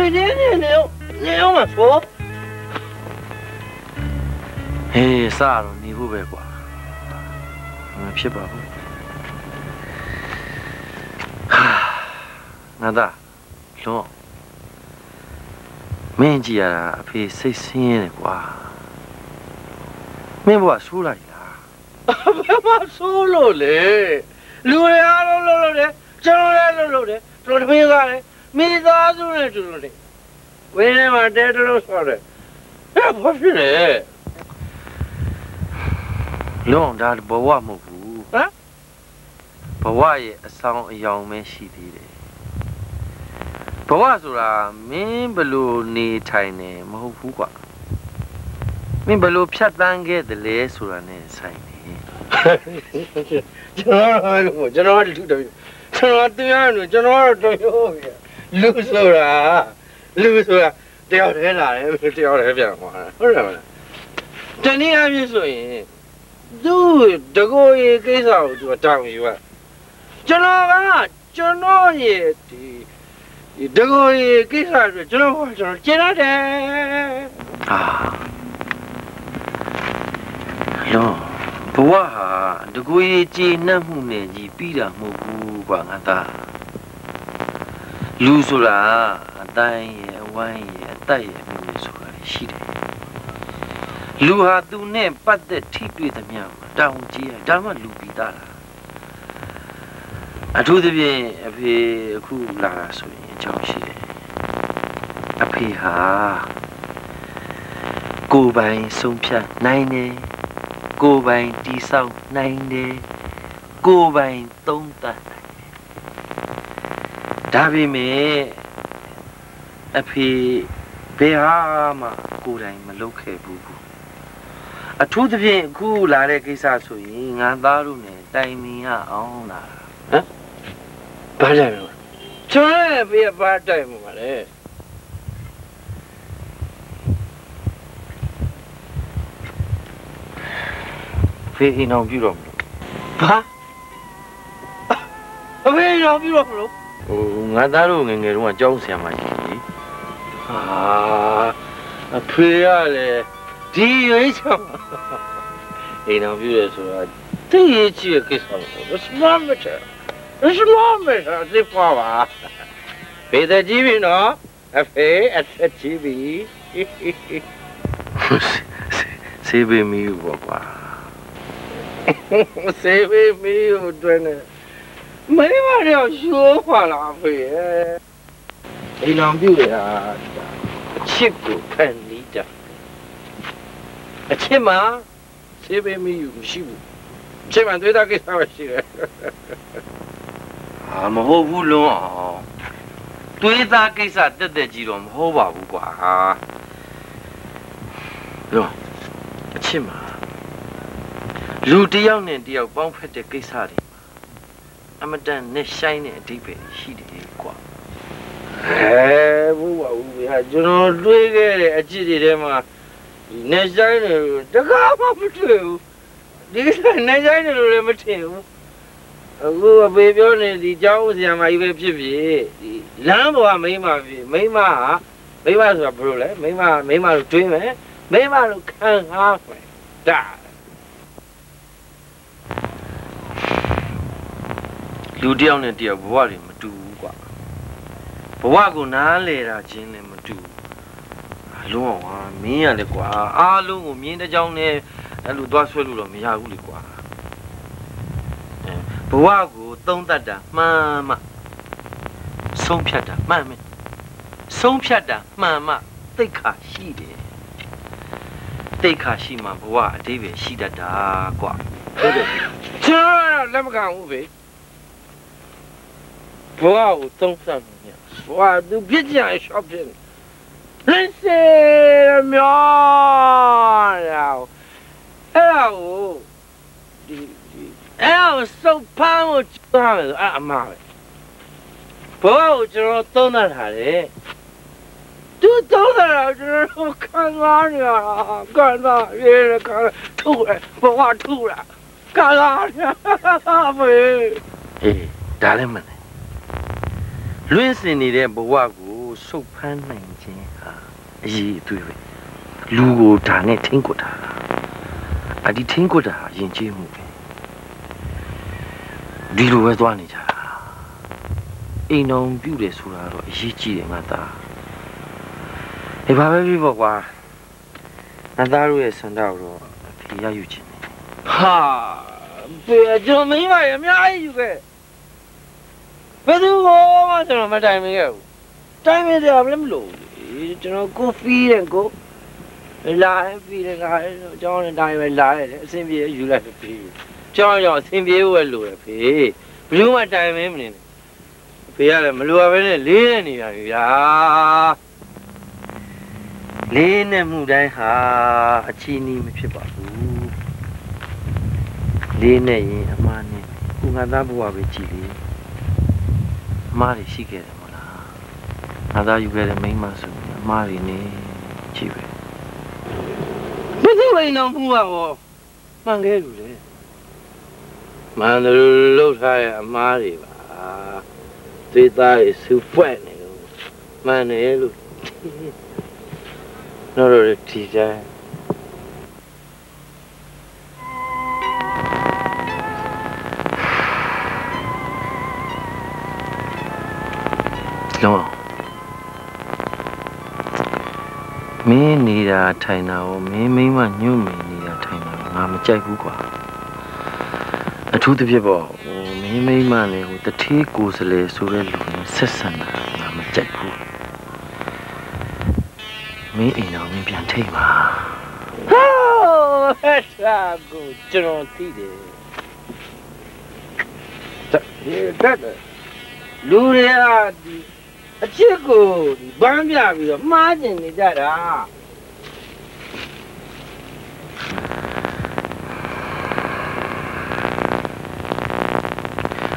မေနေနေနေနေအောင်မဆိုဟေးစားတော့နေဖို့ပဲကွာမဖြစ်ပါဘူးဟာငါသားလုံးမင်းကြည့်ရတာအဖေစိတ်ဆင်းရဲတယ်ကွာမင်းဘကဆိုးလိုက်လားဘယ်မှာဆိုးလို့လဲလူတွေအားလုံးလုံးလုံးတယ်ကျွန်တော်လည်းလုံးလုံးတယ်ကျွန်တော်တမင်းသားလည်း မိသားစုနဲ့တူတူတယ်ဝင်းထဲမှာတဲတလို့ဆော်တယ်အဲ့ဘာဖြစ်လဲလုံးဒါဘဝမဟုတ်ဘူးဟမ်ဘဝရဲ့အဆောင်အယောင်ပဲရှိသေးတယ်ဘဝဆိုတာမင်းဘယ်လို့နေထိုင်နေမဟုတ်ဘူးကွာမင်းဘယ်လို့ဖြတ်တန်းခဲ့တယ်လဲဆိုတာ ਨੇ ဆိုင်နေကျွန်တော်ကတော့ကျွန်တော်ကလူတော်ကျွန်တော်တရားလို့ကျွန်တော်ကတော့တော်ရော လူဆိုတာလူဆိုတာတယောက်တည်းလာတယ်တယောက်တည်းပြန်သွားတာဟုတ်တယ်မလားတနည်းအားဖြင့်ဆိုရင်သူတကိုယ်ရေးကိစ္စကိုသူကတောင်းယူရကျွန်တော်ကကျွန်တော်ရဲ့ဒီဒီတကိုယ်ရေးကိစ္စဆိုကျွန်တော်ကကျွန်တော်ကျင်ရတယ်အာလုံးဘဝဟာတကူရေးကြေနှက်မှုနဲ့ကြီးပြီးတာမဟုတ်ဘူးကွာငါသား လူဆိုတာအတိုင်းရဲ့အဝိုင်းရဲ့အသက်ရဲ့မျိုးမျိုးဆိုတာရှိတယ်လူဟာသူနဲ့ပတ်သက်ထိတွေ့သမျှမှာတောင်းကြည့်ရဒါမှလူပြီးသားလားအထူးသဖြင့်အဖေအခုလာတာဆိုရင်အကြောင်းရှိတယ်အဖေဟာကိုယ်ပိုင်ဆုံးဖြတ်နိုင်တယ်ကိုယ်ပိုင်တိဆောက်နိုင်တယ်ကိုယ်ပိုင်သုံးသပ်နိုင်တယ် ဒါပေမဲ့အဖေဘယ်ဟာမှကိုယ်တိုင်မလုပ်ခဲ့ဘူးဘူးအထူးသဖြင့်အခုလာတဲ့ကိစ္စဆိုရင်ငါသားတို့ ਨੇ တိုင်မင်ရအောင်လာတာဘာလဲလို့ကျွန်တော်ရဲ့ဘေးကဘာတိုက်မှာလဲဖေးအိမ်အောင်ပြုတော့မလို့ဘာအဖေရောပြီးတော့မလို့ ဟိုငါသားတို့ငယ်ငယ်တုန်းကကြောင်းဆရာမကြီးလေဟာအဖေရလေဒီရွေးချောင်းအိမ်အောင်ပြည့်ရဆိုတာတည်ရချီကိစ္စလို့စမမတ်စမမတ်ဒီပွားပါဖေးတဲ့ကြီးပြီနော်အဖေအသက်ကြီးပြီဆေးပေးမိဘူးပေါ့ကွာစေဘေးမီးကိုတွဲနေ မိမတော့ရှိုးပါလားဖေအိမ်အောင်ပြုတ်ရအချစ်ကိုဖန်နီးကြအချစ်မှာစေဘေးမီးကိုမရှိဘူးချစ်မှတွေ့တာကိစ္စမရှိတယ်အာမဟုတ်ဘူးလုံးအောင်တွေးသားကိစ္စတက်တက်ကြီးတော့မဟုတ်ပါဘူးကွာလုံးအချစ်မှာလူတစ်ယောက်နဲ့တစ်ယောက်ပေါင်းဖက်တဲ့ကိစ္စတွေမှာ အမတန်နဲ့ဆိုင်တဲ့အဓိပ္ပာယ်ရှိတယ်ကွာအဲဘူးပါဘူးဗျာကျွန်တော်တွေးခဲ့တဲ့အချစ်တွေထဲမှာဒီနေဆိုင်တယ်တကားမှမတွေ့ဘူးဒီကိစ္စနေဆိုင်တယ်လို့လည်းမထင်ဘူးအခုအပေပြောနေဒီကျောင်းဆရာမကြီးပဲဖြစ်ဖြစ်ဒီလမ်းပေါ်ကမိန်းမဖြစ်မိန်းမဟာမိန်းမဆိုတာဘယ်လိုလဲမိန်းမမိန်းမလို့တွေးမယ်မိန်းမလို့ခံစားမယ်ဒါ လူတစ်ယောက်နဲ့တစ်ယောက်ဘဝတွေမတူဘူးကွာဘဝကိုနားလေတာချင်းလည်းမတူဘူးအလုံးအောင်ဟာမင်းရလေကွာအားလုံးကိုမြင်းတစ်ကြောင်နဲ့အဲ့လိုသွားဆွဲလို့တော့မရဘူးလေကွာအဲဘဝကိုသုံးတတ်တာမှန်မှဆုံးဖြတ်တာမှန်မယ်ဆုံးဖြတ်တာမှန်မှသိက္ခာရှိတယ်သိက္ခာရှိမှဘဝအတိပ္ပယ်ရှိတတ်တာကွာဟုတ်တယ်ကျွန်တော်ကတော့လက်မခံဘူးပဲ ဘဝကိုသုံးဆပ်နေရဘဝသူပြစ်ကြရရှော့ဖြစ်လင်းစေမြောရာအဲ့ဒါကိုဒီဒီအဲ့ဒါကိုစုပ်ဖမ်းကိုကြားမယ်ဆိုအဲ့အမှားပဲဘဝကိုကျွန်တော်သုံးတတ်တာလေသူသုံးတတ်တာကျွန်တော်ခံစားနေရတာခံစားရဲခံထုရဘဝထုရခံစားရမေအေးဒါလည်းမနဲ့ လွင့်စင်နေတဲ့ဘဝကိုစုပ်ဖမ်းနိုင်ခြင်းဟာအရေးအသွေးပဲလူကိုဒါနဲ့ထိမ့်ကွတာအဒီထိမ့်ကွတာဟာယဉ်ကျေးမှုပဲဒီလိုပဲသွားနေကြတာအိမ်တော်ပြုတယ်ဆိုတာတော့အရေးကြီးတယ်ငါသားအေးဘာပဲဖြစ်ပေါ့ကွာငါသားတို့ရဲ့စံတော်တော့အဖေရယူခြင်းဟာပေကျွန်တော်မိမရအများကြီးယူခဲ့ ဘယ်သူဟောမှကျွန်တော်မတိုင်မခဲ့ဘူးတိုင်မစရာလည်းမလိုဘူးကျွန်တော်ကိုဖီးတယ်ကိုလာဖီးတယ်ကကျွန်တော်လည်းတိုင်ပဲလာရတယ်အဆင်ပြေယူလိုက်ပြီကျွန်တော်ရောအဆင်ပြေဝဲလိုရဖေဘယ်သူမှတိုင်မင်းမနေနဲ့ဖေကလည်းမလိုရဘဲနဲ့လေးနေနေပြန်ပြီဗျာလေးနဲ့မှုတိုင်းဟာအချီးနီးမဖြစ်ပါဘူးလေးနဲ့ရင်အမားနဲ့ကိုငါသားဘဝပဲကြည်လေ အမားတွေရှိခဲ့တယ်မဟုတ်လားငါသားယူခဲ့တဲ့မိန်းမဆိုရင်အမားတွေနေကြည်ပဲဘယ်သူအိမ်တော်မှုပါဘောမှန်ခဲ့လူလေမှန်တယ်လို့လှုပ်ထားရဲ့အမားတွေပါသေသားတွေစူပွက်နေလို့မှန်တယ်လို့နော်တော့ဒီကြိုင် လုံးအောင်မင်းနေတာထိုင်တာကိုမင်းမိမညှို့မင်းနေတာထိုင်တာကိုငါမကြိုက်ဘူးကွာအထူးသဖြင့်ပေါ့ဟိုမင်းမိမနဲ့ဟိုတထေးကိုယ်စလဲဆိုတဲ့လူနဲ့ဆက်ဆံတာငါမကြိုက်ဘူးမင်းအိမ်တော်မင်းပြန်ထိတ်ပါဟိုးဟဲ့တာကိုကျွန်တော်သိတယ်တက်တယ်လူတွေကဒီ အချစ်ကိုဒီဘန်းပြပြီးတော့မှားကျင်နေကြတာ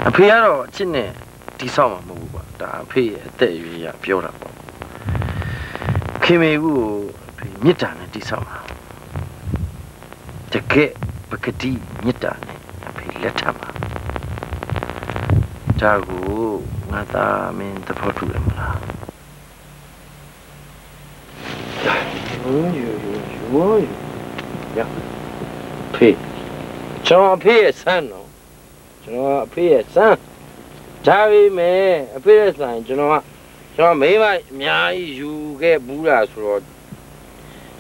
အဖေကတော့အချစ်နဲ့ဒီဆောက်မှာမဟုတ်ဘူးကွာဒါအဖေရဲ့အသက်အရွယ်ရပြောတာပေါ့ခင်မေဘူးကိုအဖေမြစ်တာနဲ့ဒီဆောက်မှာတကယ်ပကတိမြစ်တာနဲ့အဖေလက်ထပ်မှာဒါကို ငါသားမင်းသဘောတူတယ်မလားဟိုးယူယူယူရဖေကျွန်တော်အဖေရဲ့ဆန်းတော့ကျွန်တော်အဖေရဲ့ဆန်းဒါပေမဲ့အဖေရဲ့ဆန်းကျွန်တော်ကကျွန်တော်မိမအများကြီးယူခဲ့ဘူးလားဆိုတော့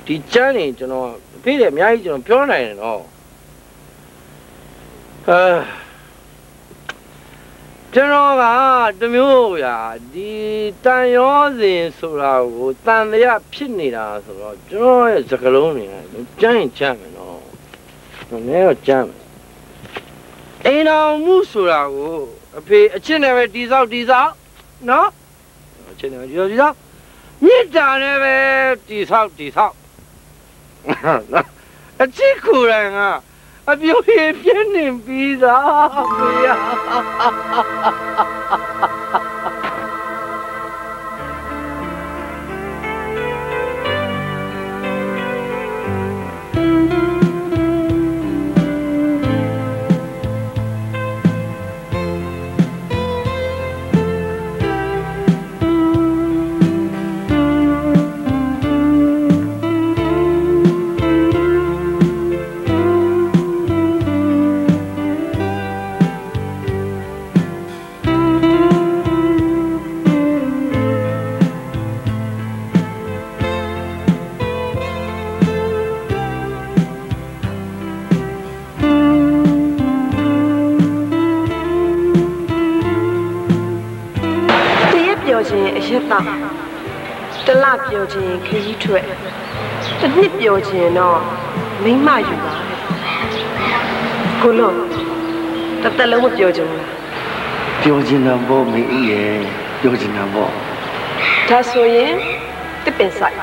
ဒီကျန်းနေကျွန်တော်အဖေရဲ့အများကြီးကျွန်တော်ပြောနိုင်တယ်တော့အာ ကျွန်တော်ကတမျိုးရာဒီတန်ရောစဉ်ဆိုတာကိုတန်တရားဖြစ်နေတာဆိုတော့ကျွန်တော်ရဲ့စကလုံးတွေကကြမ်းရင်ကြမ်းမယ်နော်။နည်းတော့ကြမ်းမယ်။အိမ်တော်မှုဆိုတာကိုအဖေအချစ်နဲ့ပဲတီဆောက်တီဆောက်နော်။အချစ်နဲ့ပဲတီဆောက်တီဆောက်မြစ်တာနဲ့ပဲတီဆောက်တီဆောက်အချစ်ကိုယ်တိုင်က အပြိုရပြင်းနေပြီးသားဖေရ လပျော်ခြင်းခရီးထွက်တစ်နှစ်ပျော်ခြင်းတော့မိမယူပါကိုလုံးတစ်သက်လုံးမပျော်ခြင်းဘူးလားပြောချင်တာပေါ့မင်းရဲ့ပြောချင်တာပေါ့ဒါဆိုရင်တစ်ပင်ဆိုင်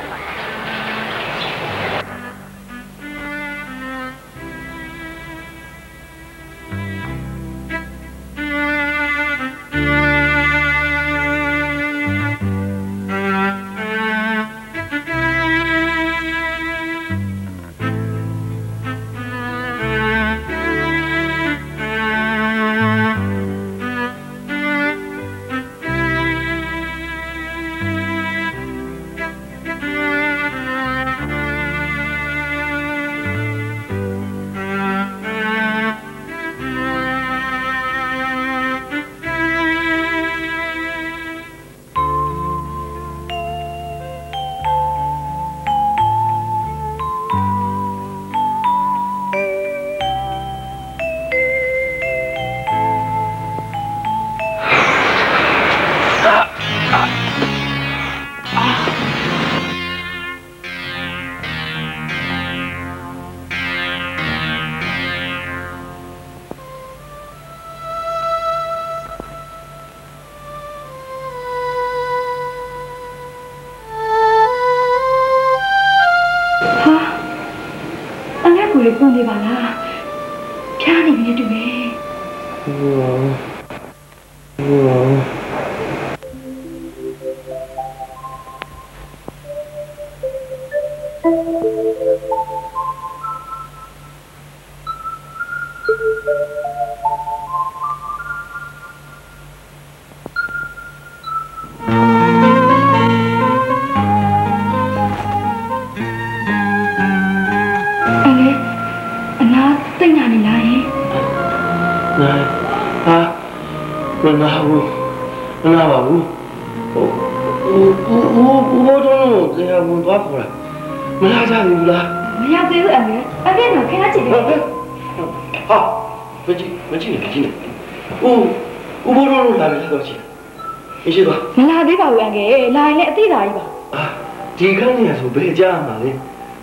မှာလဲ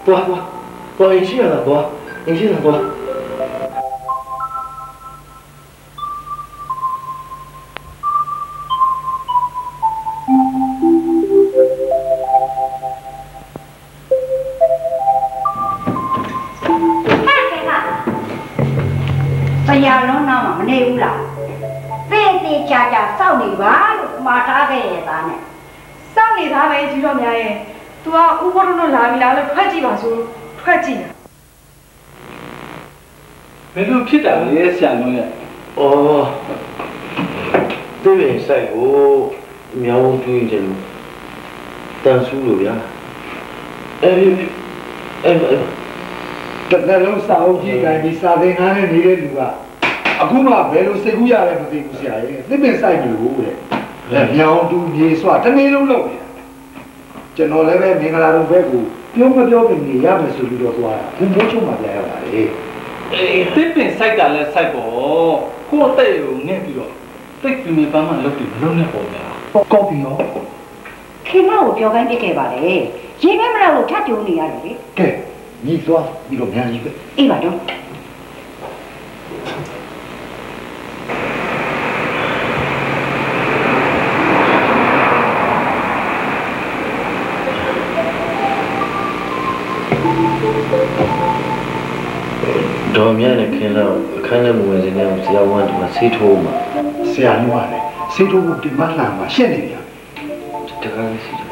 သွားသွားသွားရင်ရှိရတာသွားရင်ရှိတာသွား ဖြစ်တာလဲဆရာလုံးရဲ့ဩသူ့ရင်ဆိုင်ကိုမြောင်းတွင်းတယ်လို့တန်ဆူးလို့ဗျာအဲ့ဒီအဲ့အဲ့တစ်သက်လုံးစာအုပ်ကြီးကန်ပြီးစာသင်ခန်းနဲ့နေတဲ့လူကအခုမှဘယ်လိုစိတ်ကူးရလဲမသိဘူးဆရာရဲ့သစ်ပင်ဆိုင်မလို့တဲ့လက်မြောင်တူမြေဆွတနေ့လုံးလုပ်နေတာကျွန်တော်လည်းပဲမင်္ဂလာတော်ဘက်ကိုပြုံးမပြောပင်နေရမယ်ဆိုပြီးတော့သွားတာဘုံဘိုးချုံမှပြန်ရပါ လေတစ်ပင်စိုက်ကလည်းစိုက်ပေါ့ကိုယ့်အသက်ကိုငှက်ပြီးတော့တိတ်ပြင်းပြပန်းမှလုပ်တယ်မလုပ်နဲ့ပေါ့ဗျာကော်ပီရောခင်မကိုပြောခိုင်းပြခဲ့ပါလေရေခဲမလောက်လို့ထပ်ကြုံနေရတယ်လေကဲညီသွားပြီးတော့မြန်ကြီးပဲအေးပါတော့ ဒေါ်မြတ်နဲ့ခင်တော့အခန်းထဲမဝင်စင်းနဲ့ဆရာဝန်ကဒီမှာဆေးထိုးမှာဆရာညွှန်ရတယ်စိတ်တို့ကိုဒီမလှန်မှာရှက်နေပြန်တကားလေးစီတယ်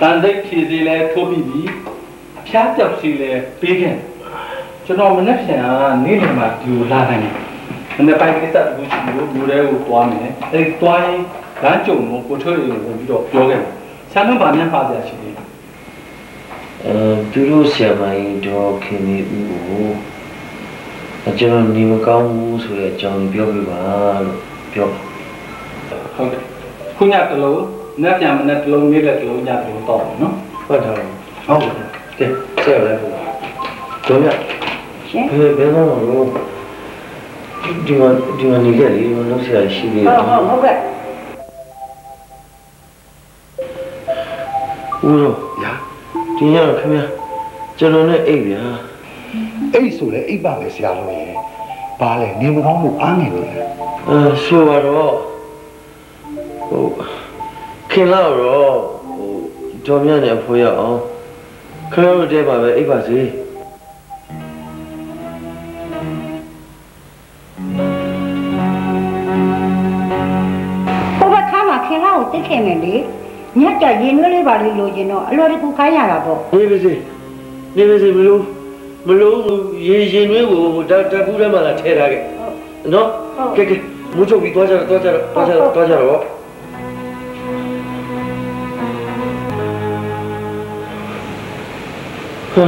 တန်တိတ်ဖြည်စီလဲထိုးပြီးပြီအဖျားပြောက်စီလဲပေးခင်ကျွန်တော်မနေ့ပြန်ကနေ့လယ်မှာဒီလိုလာနိုင်တယ်မနေ့ပိုင်းကိစ္စတခုရှိလို့ဘူရဲကိုတွားမယ်အဲ့ဒီတွားရင် လမ်းကြုံလို့ကိုထွေးကိုဝင်ပြီးတော့ပြောခဲ့တယ်ဆရာလုံးဗာမြန်ပါစရာရှိသေးတယ်အဲသူတို့ဆရာမကြီးဒေါ်ခင်နေဦးကိုအကျွန်တော်နေမကောင်းဘူးဆိုတဲ့အကြောင်းပြောပြပါလို့ပြောဟုတ်တယ်ခုညတစ်လုံးနက်ပြန်မနဲ့တစ်လုံးနေ့လက်တစ်လုံးညတစ်လုံးတော့နော်ဟုတ်တယ်ဟုတ်တယ်ကဲဆရာလည်းပြောဒေါ်မြတ်ရှင်ဘယ်ဘယ်တော့လို့ဒီမှာဒီမှာနေခဲ့လေမလို့ဆရာရှိသေးတယ်ဟုတ်ဟုတ်ဟုတ်ကဲ့ ဦးတော့ညာဒီညတော့ခင်ဗျာကျွန်တော်နဲ့အိပ်ဗျာအဲ့ဆိုလေအိပ်ပါပဲဆရာတော်ရဲ့ဘာလဲနေမကောင်းလို့အားနေလို့လဲအဲဆိုပါတော့ဟိုခင်လာတော့ဟိုဒေါ်မြတ်နဲ့အဖိုးရအောင်ခင်ဗျားတို့တဲပါပဲအိပ်ပါစေဟိုဘက်ခါမှာခင်လာကိုတစ်ခင်မယ်လေ ညက်ကြရင်နှွေးလေးပါလေးလိုချင်တော့အလွယ်တကူခိုင်းရတာပေါ့နေပါစေနေပါစေမလို့မလို့ရေရင်တွေးကိုတတပူးထဲမှာလာထဲထားခဲ့နော်ကဲကဲမူချုပ်ပြီးသွားကြတော့သွားကြတော့သွားကြတော့သွားကြတော့ဟာ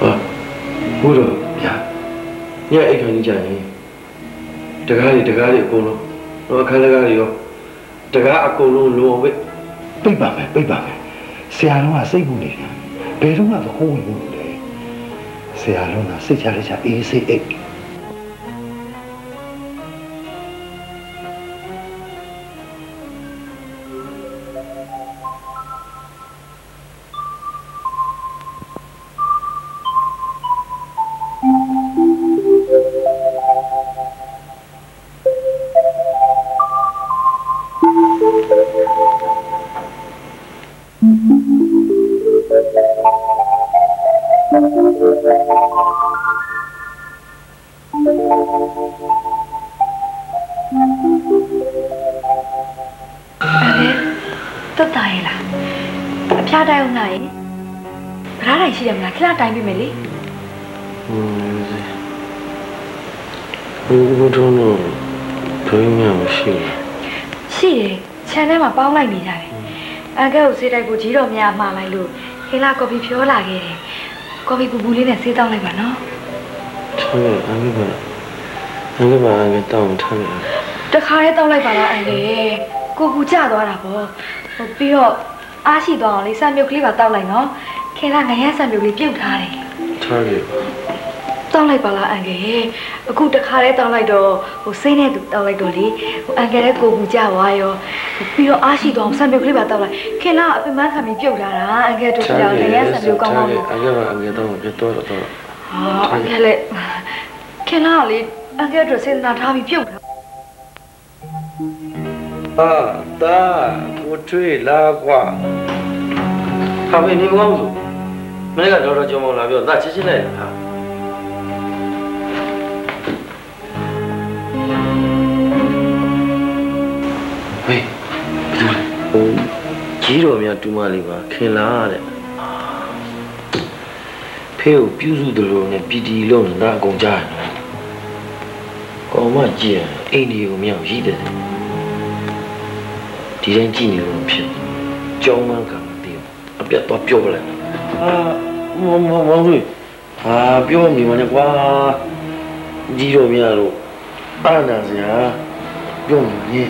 ဟာဘူးတော့ဗျာညအိတ်ခံကြရင် တကားတွေတကားတွေအကုန်လုံးတော့အခန်းတကားတွေရောတကားအကုန်လုံးလုံးဝိတ်ပိတ်ပါမယ်ပိတ်ပါမယ်ဆရာတော်ကစိတ်ပူနေပြန်ဘယ်တော့မှမခိုးဝင်ဘူးလေဆရာတော်ကစိတ်ချလက်ချအေးစိတ်အိတ် အန်ကဲကိုစေးတိုက်ကိုကြီးတော်များမှားလိုက်လို့ခေလာကော်ဖီဖြောလာခဲ့တယ်ကော်ဖီပူပူလေးနဲ့ဆေးတောင်းလိုက်ပါနော်ထားရအမေပါအမေပါအမေတောင်းထားရတခါလေးတောင်းလိုက်ပါလားအန်ကဲကိုကူကြသွားတာပေါ့ဟိုပြီးတော့အားရှိသွားအောင်လေးစံမြုပ်ကလေးပါတောက်လိုက်နော်ခေလာငရမ်းစံမြုပ်လေးပြုတ်ထားတယ်ထားရတောင်းလိုက်ပါလားအန်ကယ်အခုတခါတည်းတောင်းလိုက်တော့ဟိုစိမ့်နဲ့သူတောင်းလိုက်တော့လေဟိုအန်ကယ်လည်းကိုကူကြသွားရော ပြီးတော့အားရှိတော့ဆံပြုတ်ကလေးပါတောင်းလိုက်ခင်လာအပင်မခံပြီးပြုတ်လာတာအန်ကယ်တို့ကြောင့်လည်းရဆံပြုတ်ကောင်းကောင်းလို့အမေပါအမေတော့ပြတော့တော့ဟာအန်ကယ်လည်းခင်လာကလေအန်ကယ်တို့စေတနာထားပြီးပြုတ်တာအာတာကိုထွေးလာကွာဟာမင်းနေကောင်းဆိုမင်းကတော့တော့ကြောင်မောင်လာပြောတာချစ်ချစ်လိုက်ဟာဟေး ကြီးတော်များတူမလေးပါခင်လာတဲ့ဖေကိုပြုစုတယ်လို့နဲ့ပီတီလုံးနေတာအကုန်ကြားတယ်ကောင်းမကြည့်ရင်အိမ်ဒီကိုမြောက်ရည်တယ်ဒီတိုင်းကြည့်နေလို့ဖြစ်ကြောင်းမှန်းကမသိဘူးအပြတ်တော့ပြောလိုက်အာမမမဟုတ်ဟာပြောမိမနဲ့ကွာကြီးတော့မရတော့အာနာစရာပြောမိနေ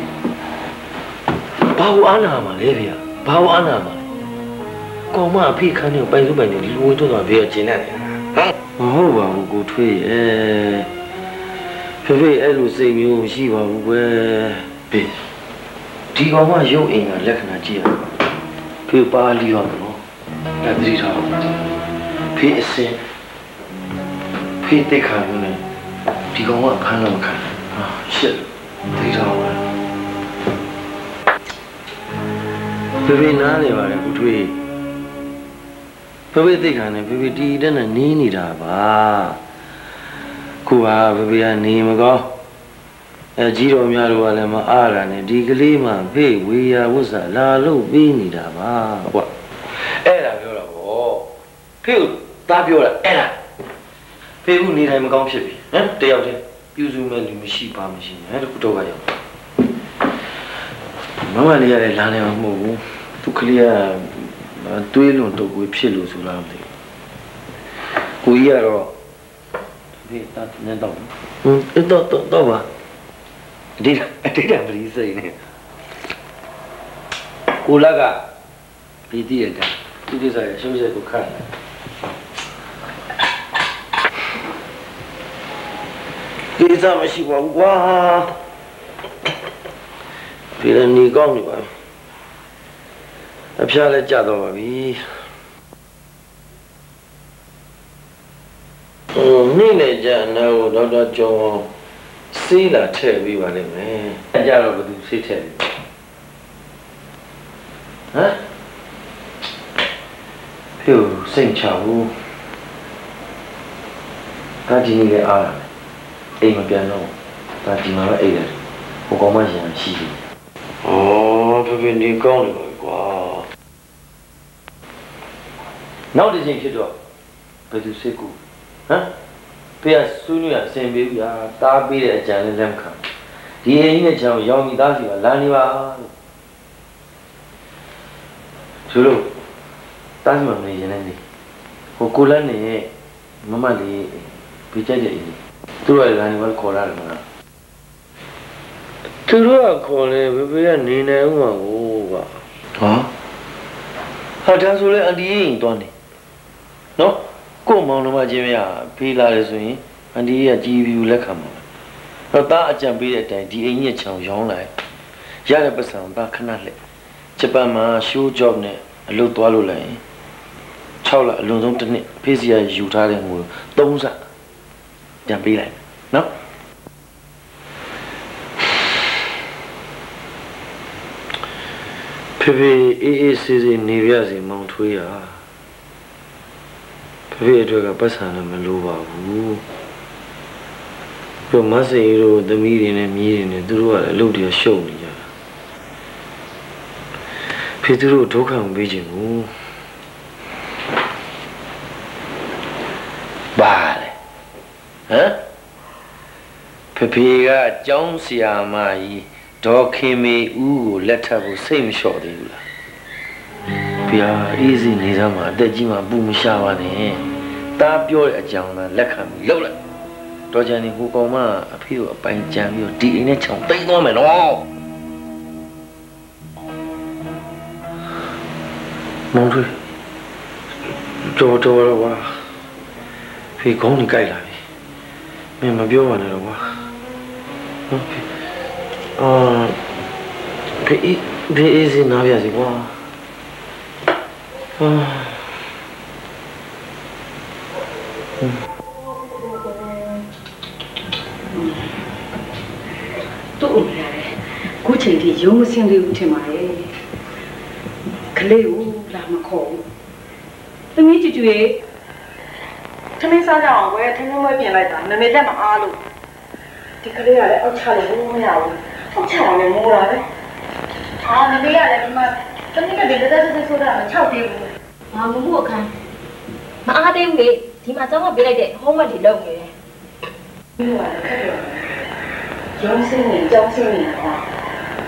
ဘာလို့အာနာမှာလဲဗျာ ဘာလို့အာနာမှာလဲကောင်မအဖေခန်းနေပိုင်စုပိုင်နေဒီလိုဝင်တော့တော့ဘေးကကျင်းနေတယ်ဟမ်မဟုတ်ပါဘူးကိုထွေးရဲ့ဖေဖေအဲ့လိုစိတ်မျိုးမရှိပါဘူးကွယ်ဘေးဒီကောင်မရုပ်အိမ်ကလက္ခဏာကြည့်ရအောင်ဖေပါလီရမလို့အဲ့ဒီထားဖေအစင်ဖေတိတ်ခါနေဒီကောင်ကဖမ်းလို့မခံဟာရှစ်ဒီထားပါ ဖေဖေနားနေပါလေကုထွေးဖေဖေတိတ်ခါနေဖေဖေတီတက်နဲ့နေနေတာပါခုဟာဖေဖေကနေမကောင်းအဲကြီးတော်များတို့ကလည်းမအားရနဲ့ဒီကလေးမှဖေ့ဝေယဝုဇ္ဇလာလို့ပြီးနေတာပါကွာအဲ့ဒါပြောတာဗောဖေ့ကိုသားပြောတာအဲ့ဒါဖေ့ဦးနေတိုင်းမကောင်းဖြစ်ပြီဟမ်တယောက်တည်းပြုစုမဲ့လူမရှိပါမရှိနဲ့တခုတော့ကရောက် မမလေးရလည်းလာနေမှာမဟုတ်ဘူးသူကလေးကတွေးလွန်တော့ကိုဖြစ်လို့ဆိုလားမသိဘူးကိုကြီးကတော့ဖေ့တာနေတော့ဟမ်အဲ့တော့တော့ပါအတိတ်အတိတ်ကပရိစိတ်နေကိုလကပြည်တည်ရတာသူဒီစားရရှင်းပြကိုခတ်ကိစ္စမရှိပါဘူးကွာ ပြည်လည်းနေကောင်းနေပါပြီအဖျားလည်းကြတော့ပါပြီဟိုနေ့နဲ့ကြာနေတော့ဒေါက်တာကျော်အောင်စေးလာထည့်ပြီးပါလိမ့်မယ်။အဲကြတော့ဘယ်သူစေးထည့်ပြီ။ဟမ်ဖြူစိတ်ချဘူး။ဒါဒီနေ့လည်းအားရတယ်။အိမ်မပြန်တော့။ဒါဒီမှာပဲအိတ်တယ်။ဟိုကောင်မရန်ရှိတယ်။ အော်ပြပြနေကောင်းနေပါကွာ။နောက်တစ်ချိန်ဖြစ်တော့ဘယ်သူစိတ်ကူဟမ်ဖေကဆွေးနွေးရအဆင်ပြေပြီဟာတားပေးတဲ့အကြံလေးလက်မခံဒီအိမ်ကြီးနဲ့ချောင်းရောင်မိသားစီကလာနေပါလို့သူတို့တားစီမနေရင်လည်းနေဟိုကိုလန်းနေမမလေးပြကြတဲ့အိမ်သူတို့ကလာနေပါခေါ်ရတယ်မလား သူတို့ကခေါ်လဲဘေဘေကနေနေဦးမှာကိုကဟာဟာဒါဆိုလဲအန်တီရင်တွားနေနော်ကို့မောင်နှမချင်းမဖေးလာတယ်ဆိုရင်အန်ဒီကကြည်ပြူလက်ခံမှာတော့တာအကြံပေးတဲ့အတိုင်းဒီအိမ်ကြီးချောင်ရောင်းလိုက်ရတဲ့ပတ်စံတာခဏလက်ဂျပန်မှာရှိုး job နဲ့အလုပ်သွားလို့လိုက်ရင်6လအလွန်ဆုံးတစ်နှစ်ဖေးစီရယူထားတဲ့ငွေ3ဆပြန်ပေးလိုက်နော် ဖေဖေအေးအေးဆေးဆေးနေပြစီမောင်ထွေးရဖေဖေအတွက်ကပတ်စံလည်းမလိုပါဘူးတို့မဆေးတို့သမီးတွေနဲ့မြေးတွေနဲ့သူတို့ကလည်းအလုပ်တွေရှုပ်နေကြတာဖေသူတို့ဒုက္ခမပေးချင်ဘူးပါလေဟမ်ဖေဖေကအကျောင်းဆရာမကြီး ဒေါ်ခင်မေဦးကိုလက်ထပ်ဖို့စိတ်မလျှော့သေးဘူးလားဗျာအေးစီနေစမ်းမှာအသက်ကြီးမှပူမရှာပါနဲ့တားပြောတဲ့အကြောင်းလားလက်ခံပြီးလှုပ်လိုက်တော်ကြံနေဟိုကောင်မအဖေကိုအပိုင်ကြံပြီးတော့ဒီအိမ်နဲ့ချောင်းတိတ်သွားမယ်နော်မောင်ထွေးတော်တော်တော့ကွာဖေခေါင်းနေကြိုက်လာပြီမင်းမပြောပါနဲ့တော့ကွာဟုတ်ဖေ အာဖေအေးဖေအေးစီနားပြစီကွာအာသူ့အမေရတယ်ခုချိန်ထိရုံးမစင်းသေးဘူးထင်ပါရဲ့ကလေးကိုလာမခေါ်ဘူးသမီးကြွကြွရဲ့ထမင်းစားကြအောင်ကွယ်ထမင်းမွေးပြင်လိုက်တာမမေလက်မအားလို့ဒီကလေးကလည်းအောက်ချလို့မရဘူး အောက်ချအောင်လည်းမိုးတာပဲအာမမေရတယ်ဒီမှာတမီးကဒီတက်တက်တက်ဆိုတာမချောက်သေးဘူးငါမမှုအခန်းမအားသေးဘူးလေဒီမှာကျောင်းကပေးလိုက်တဲ့ homework တွေလုပ်နေတယ်ပြီးတော့လည်းခက်တယ်ရုံးစင်းနေကြောင်းစင်းနေတာ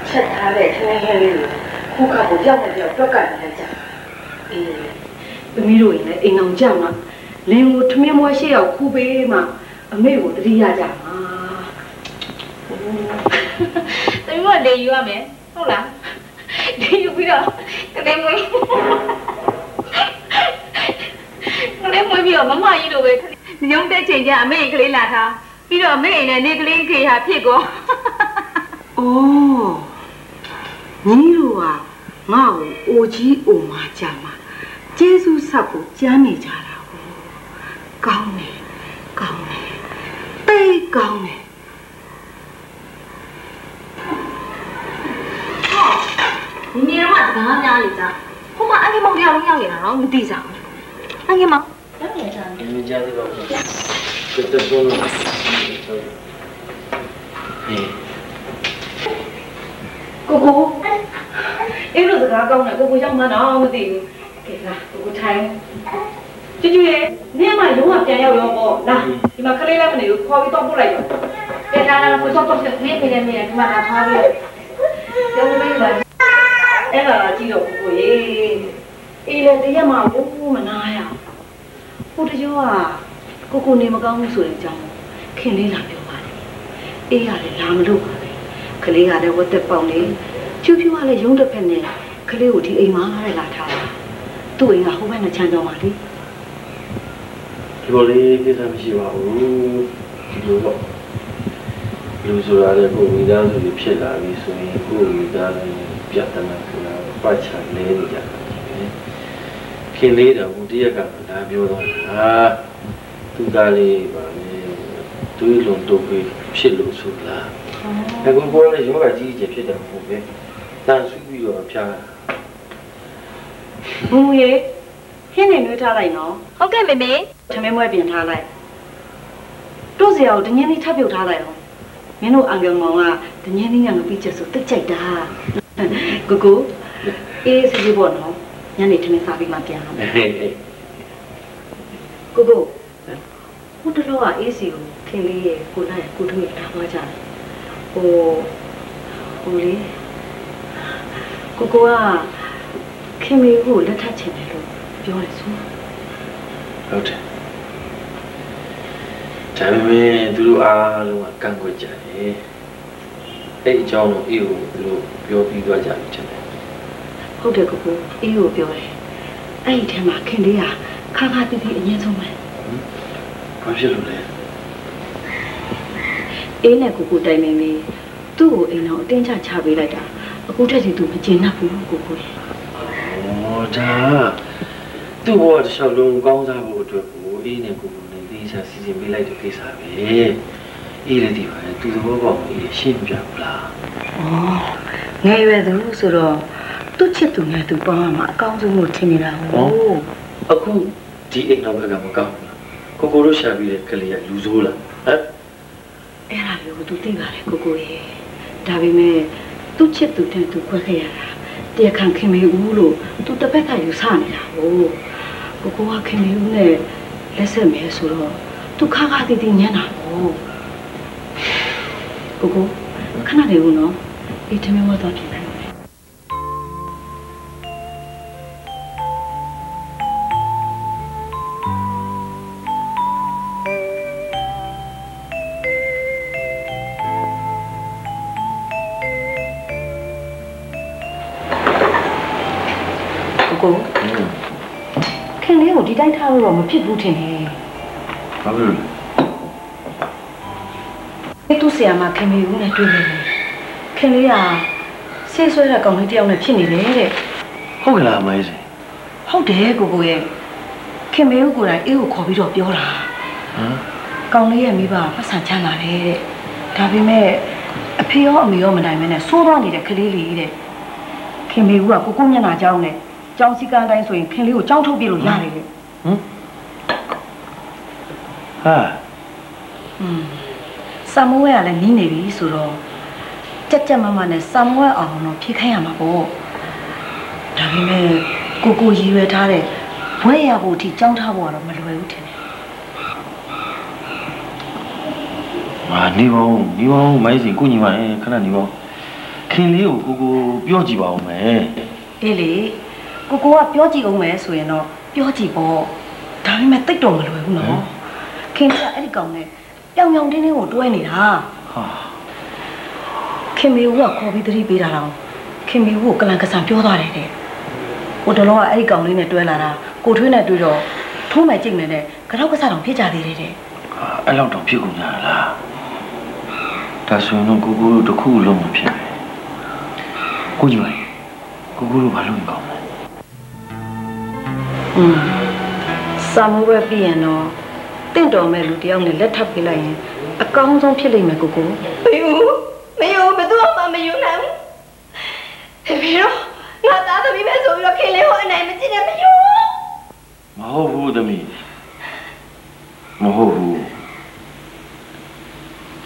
ချက်ထားတဲ့ထမင်းဟင်းလေးကိုခုခါကိုပြောက်နေပြောက်တွက်ကတ်နေကြအေးသမီးတို့ရင်လည်းအိမ်အောင်ကြောက်မှာလင်းကိုထမင်းမွေးရှေ့ရောက်ခူးပေးမှအမေကိုတတိယကြမှာ တမီးကလေယူရမယ်ဟုတ်လားလေယူပြီးတော့ကလေးမွေးကလေးမွေးပြီးတော့မမကြီးလိုပဲညုံတဲ့ချိန်ကျအမေကလေးလာထားပြီးတော့အမေအိမ်နဲ့နေကလေးခေဟာဖြစ်ကော။အော်ညီတို့ကငါ့ကိုအိုကြီးအိုမာကြမှာကျေးဇူးဆက်ဖို့ကြမ်းနေကြတာဟုတ်။ကောင်းတယ်ကောင်းတယ်တိတ်ကောင်းတယ် ဒီနေ့တော့စကားများလေကြာဟိုမှာအငယ်မောင်တရားလုံးရောက်နေတာတော့မသိကြဘူးအငယ်မောင်ရောက်နေကြတယ်ဒီကြားသေးပါဘူးကတတုံးဟေးကိုကိုအဲ့လိုစကားကောင်းတယ်ကိုကိုရောက်မှတော့မသိဘူးကဲလာကိုကိုထိုင်ကျွကျွရဲ့နေ့မှရုံးကပြန်ရောက်ရောပေါ့လာဒီမှာခလေးလည်းမနေဘူးခေါ်ပြီးတော့ပို့လိုက်ရောကဲလာလာကိုတော့တော့နေနေနေနေဒီမှာလာထားပြီးတော့ရုံးလေးပါ အဲ့ဒါကြည့်တော့ကိုကိုရေအေးလေတရက်မှဘူးမနာရအောင်ဟိုတကြောကကိုကိုနေမကောင်းဘူးဆိုတဲ့အကြောင်းခင်လေးလာပြောပါတယ်အေးရတယ်လာမလို့ပါပဲကလေးကလည်းဝတ်သက်ပေါက်နေဖြူဖြူကလည်းရုံးတစ်ဖက်နဲ့ကလေးကိုဒီအိမ်မှာလည်းလာထားတာသူ့အိမ်ကဟိုဘက်နဲ့ချမ်းကြောင်းပါလေဒီလိုလေးကိစ္စမရှိပါဘူးဒီလိုပေါ့ လူဆိုတာလည်းကိုယ်မိသားစုတွေဖြစ်လာပြီဆိုရင်ကိုယ်မိသားစုပြတ်တနာကပတ်ချလဲနေကြတာခင်လေးတော့ဘုတရက်ကလာပြောတော့ဟာသူသားလေးပါလေတွေးလုံးတော့ဖြစ်လို့ဆိုလားအခုပေါ်လည်းယောဂကြီးကြီးဖြစ်တယ်ဟုတ်ပဲတန်ဆူပြီးတော့ဖျားမူရေခင်းနေနှွေးထားလိုက်နော်ဟုတ်ကဲ့မေမေသမင်းမွဲပြင်ထားလိုက်တို့စရာကိုတငင်းလေးထပ်ပြုတ်ထားလိုက်အောင် မင်းတို့အင်္ဂလမောင်ကတငင်းလေးညငပြီးချက်ဆိုတိတ်ကြိုက်တာကိုကိုအေးစီစီပေါ့နော်ညနေထမင်းစားပြီးမှပြန်လာမယ်ဟေးဟေးကိုကိုဟိုတလောကအေးစီကိုခင်လေးရဲ့ကိုလိုက်ကိုတို့ရထားသွားကြတယ်ဟိုဟိုလေကိုကိုကခင်မီကိုလက်ထပ်ချင်တယ်လို့ပြောတယ်ဆိုဟုတ်တယ် ဒါပေမဲ့သူတို့အားလုံးကကန့်ကွက်ကြတယ်အဲ့အကြောင်းကိုအေးကိုသူတို့ပြောပြီးသွားကြပြီထင်တယ်ဟုတ်တယ်ကိုကိုအေးကိုပြောတယ်အဲ့ဒီထဲမှာခင်လေးကခါခါတီးတီးအရင်ဆုံးပဲဘာဖြစ်လို့လဲအေးနဲ့ကိုကိုတိုင်မင်းလေးသူ့ကိုအိမ်အောင်အတင်းချချပေးလိုက်တာအခုထက်စီသူမကျင်납ဘူးကိုကိုရဲ့ဩဒါသူ့ဘဝတစ်လျှောက်လုံးကောင်းစားဖို့အတွက်ကိုအေးနဲ့ကိုကိုနဲ့သေး ချာစီစဉ်ပေးလိုက်တဲ့ကိစ္စပဲအေးလည်းဒီပါလေသူသဘောပေါက်အေးရှင်းပြဘူးလားဩငယ်ရွယ်သူဆိုတော့သူ့ချစ်သူနဲ့သူပေါင်းရမှာအကောင်းဆုံးလို့ထင်နေတာဟုတ်အခုဒီအိမ်တော်ဘက်ကမကောင်းဘူးလားကိုကိုတို့ရှာပြီးတဲ့ကလေးကလူဆိုးလားဟမ်အအဲ့ဒါမျိုးကိုသူသိပါတယ်ကိုကိုရဲ့ဒါပေမဲ့သူ့ချစ်သူတဲ့သူခွဲခဲ့ရတာတရားခံခင်မေဦးလို့သူတစ်ဖက်ကယူဆနေတာကိုကိုကိုကခင်မေဦးနဲ့လက်ဆက်မယ်ဆိုတော့ သူခါခါတီးတီးညံ့တာကိုကိုကိုခဏနေဦးနော်ဒီထမင်းဝတ်တော့ပြင်လိုက်မယ်ကိုကိုခင်လေးကိုဒီတိုင်းထားလို့တော့မဖြစ်ဘူးထင်တယ် ဘာဖြစ်လို့လဲ။အဲ့သူဆရာမခင်မေဦးနဲ့တွေ့နေတယ်။ခင်လေးကဆေးဆွဲတဲ့ကောင်လေးတစ်ယောက်နဲ့ဖြစ်နေတယ်တဲ့ဟုတ်ကလားမိုင်းစင်။ဟုတ်တယ်ကိုကိုရဲ့ခင်မေဦးကိုယ်တိုင်အေးကိုခေါ်ပြီးတော့ပြောတာဟမ်။ကောင်လေးရဲ့မိဘကပတ်စံချမ်းသာတယ်တဲ့။ဒါပေမဲ့အဖေရောအမေရောမနိုင်မနဲ့စိုးသွားနေတဲ့ကလေးလေးတဲ့။ခင်မေဦးကကိုကိုမျက်နှာကြောင်းနဲ့ကြောင်းစည်းကမ်းတိုင်းဆိုရင်ခင်လေးကိုကြောင်းထုတ်ပြလို့ရတယ်တဲ့ဟာ။ อืมဆမ်မွဲကလည်းနီးနေပြီဆိုတော့ကြက်ကြက်မမနဲ့ဆမ်မွဲအောင်တော့ဖြည့်ခိုင်းရမှာပေါ့ဒါပေမဲ့ကိုကိုရည်ရွယ်ထားတဲ့ဘွဲရဖို့အထိကြောင်းထားဖို့ကတော့မလွယ်ဘူးထင်တယ်ဟာနေပါဦးနေပါဦးမိုင်းစင်ကိုညီမအဲခဏနေပါဦးခင်လေးကိုကိုကိုပြောကြည့်ပါဦးမယ်အေးလေကိုကိုကပြောကြည့်အောင်မယ်ဆိုရင်တော့ပြောကြည့်ပေါ့ဒါပေမဲ့တိတ်တော့မလွယ်ဘူးနော် ခင်ဗျအဲ့ဒီကောင်နဲ့ပြောင်ပြောင်တင်းတင်းကိုတွဲနေတာဟာခင်မေဦးကခေါ်ပြီးသတိပေးတာတော့ခင်မေဦးကိုကလန်ကဆန်ပြောသွားတယ်တဲ့ဟိုတလောကအဲ့ဒီကောင်လေးနဲ့တွဲလာတာကိုထွေးနဲ့တွေ့တော့ထိုးမယ်ကြိတ်မယ်နဲ့ကတော့ကစားတော့ဖြစ်ကြသေးတယ်တဲ့ဟာအဲ့လောက်တော့ဖြစ်ကုန်ကြလားဒါဆိုရင်တော့ကိုကိုတို့တစ်ခုလုံးမဖြစ်ဘူးကိုညီမလေးကိုကိုတို့ဘာလုပ်နေကောင်းလဲอืมစာမိုးပဲပြရင်တော့ တင့်တော်မဲ့လူတယောက်နဲ့လက်ထပ်ပေးလိုက်ရင်အကောင်းဆုံးဖြစ်လိမ့်မယ်ကိုကိုမယူမယူဘယ်သူမှမယူနိုင်ဘူးဖေဖေတော့ငါသားသမီးပဲဆိုပြီးတော့ခင်လေးကိုအနိုင်မကျင့်နဲ့မယူမဟုတ်ဘူးသမီးမဟုတ်ဘူး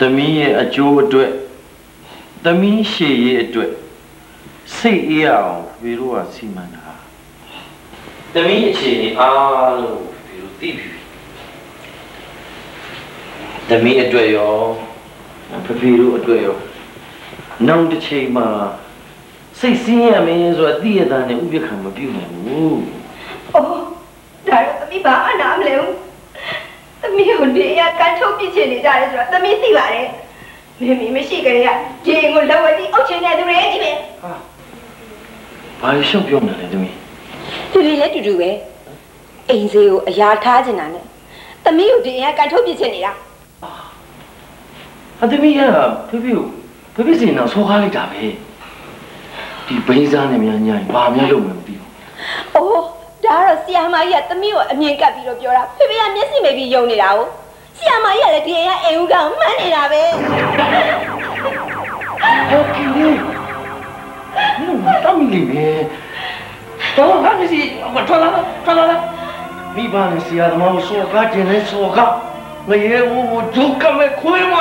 သမီးရဲ့အကျိုးအတွက်သမီးရှေ့ရဲ့အတွက်စိတ်အေးအောင်ဖေတို့ကစီမံတာသမီးအခြေအနေအားလုံးဖေတို့သိပြီ သမီးအတွက်ရောဖေဖေတို့အတွက်ရောနောက်တစ်ချိန်မှာစိတ်ဆင်းရဲမင်းဆိုတာသိရတာနဲ့ဥပ္ပခါမပြုတ်နိုင်ဘူးအိုးဒါတော့သမီးဘာအနာမလဲဘူးသမီးကိုဒီအရာကန်ထုတ်ပြစ်ချင်နေကြတယ်ဆိုတော့သမီးသိပါတယ်မင်းမီမရှိကြတဲ့ကဂျင်းကိုလက်ဝဲကြီးအုပ်ချင်တဲ့သူတွေကြီးပဲဘာရှုပ်ပြောနေလဲသမီးသူတွေလည်းတူတူပဲအိမ်စေးကိုအရာထားချင်တာနဲ့သမီးကိုဒီအရာကန်ထုတ်ပြစ်ချင်နေတာ အသမီးကဖေဖေကိုဖေဖေစင်တော့ဆောကားလိုက်တာပဲဒီဘိန်းစားနဲ့များညာရင်ဘာများလုပ်မှမသိဘူး။အိုးဒါကတော့ဆီယာမကြီးကသမီးကိုအမြင်ကပ်ပြီးတော့ပြောတာဖေဖေကမျက်စိမိပြီးယုံနေတာ哦ဆီယာမကြီးကလည်းဒီအိမ်ကအိမ်ဦးကောင်မှန်းနေတာပဲဟုတ်ကဲ့လေနင်မတော်မီလေပဲတော့ဟာမစီအမထွက်လာထွက်လာမိဘနဲ့ဆရာသမားကိုဆောကားကျင်လဲဆောကားငရေဝဝဒုက္ခမဲ့ခွေးမ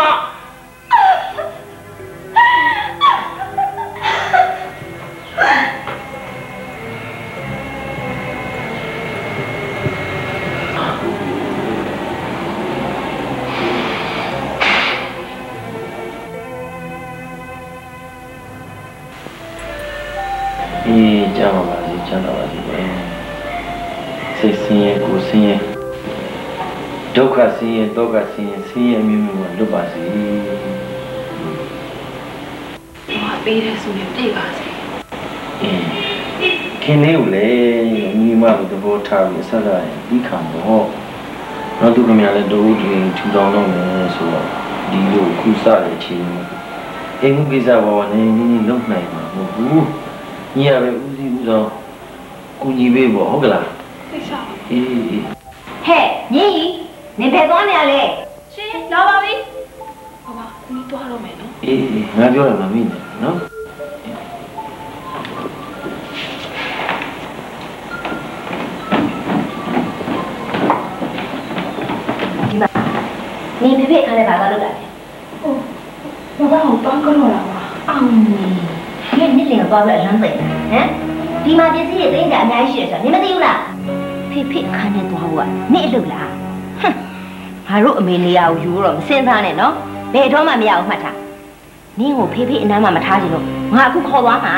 ဆင်းရဲကိုယ်ဆင်းရဲဒုက္ခဆင်းရဲဒုက္ခဆင်းရဲဆင်းရဲမျိုးမျိုးမှာလွတ်ပါစေ။ဘာ ပေးတယ်ဆိုရင်ပြည့်ပါစေအေးခင်လေးကိုလေမိမကိုသဘောထားပြီးဆက်လာရင်ပြီးခံတော့နောက်သူကမြလည်းတို့တူထူထောင်တော့မယ်ဆိုတော့ဒီလိုခုစတဲ့အချိန်မှာအိမ်မှုကိစ္စဘောနေနည်းနည်းလုံနိုင်မှာမဟုတ်ဘူးညီရပဲဦးစီးဦးဆောင်ကူညီပေးပေါ့ဟုတ်ကလားသိစားအေးအေးဟဲ့ညီနင်ဘယ်သွားနေရလဲရှင်လာပါပြီဟောပါခုနီးသွားတော့မယ်နော်အေးအေးငါပြောရမှာမိနေ နော်နင်ဖေဖေအခန်းထဲပါသွားလို့တာလေအိုးတော့တောင်းကြတော့တာပါအောင်နေဒီနေ့နေ့လင်သွားပြီးအလန်းသိဟမ်ဒီမှာပစ္စည်းတွေသိကြအများကြီးရှိတယ်ဆိုတာနင်မသိဘူးလားဖေဖေအခန်းထဲသွားဖို့ကနေအလုပ်လားဟမ်ငါတို့အမေနေရာကိုယူတော့မစင်စားနဲ့နော်ဘယ်တော့မှမရဘူးမှတ်ထား နင်းကိုဖေဖေအနားမှာမထားချင်လို့ငါအခုခေါ်သွားမှာ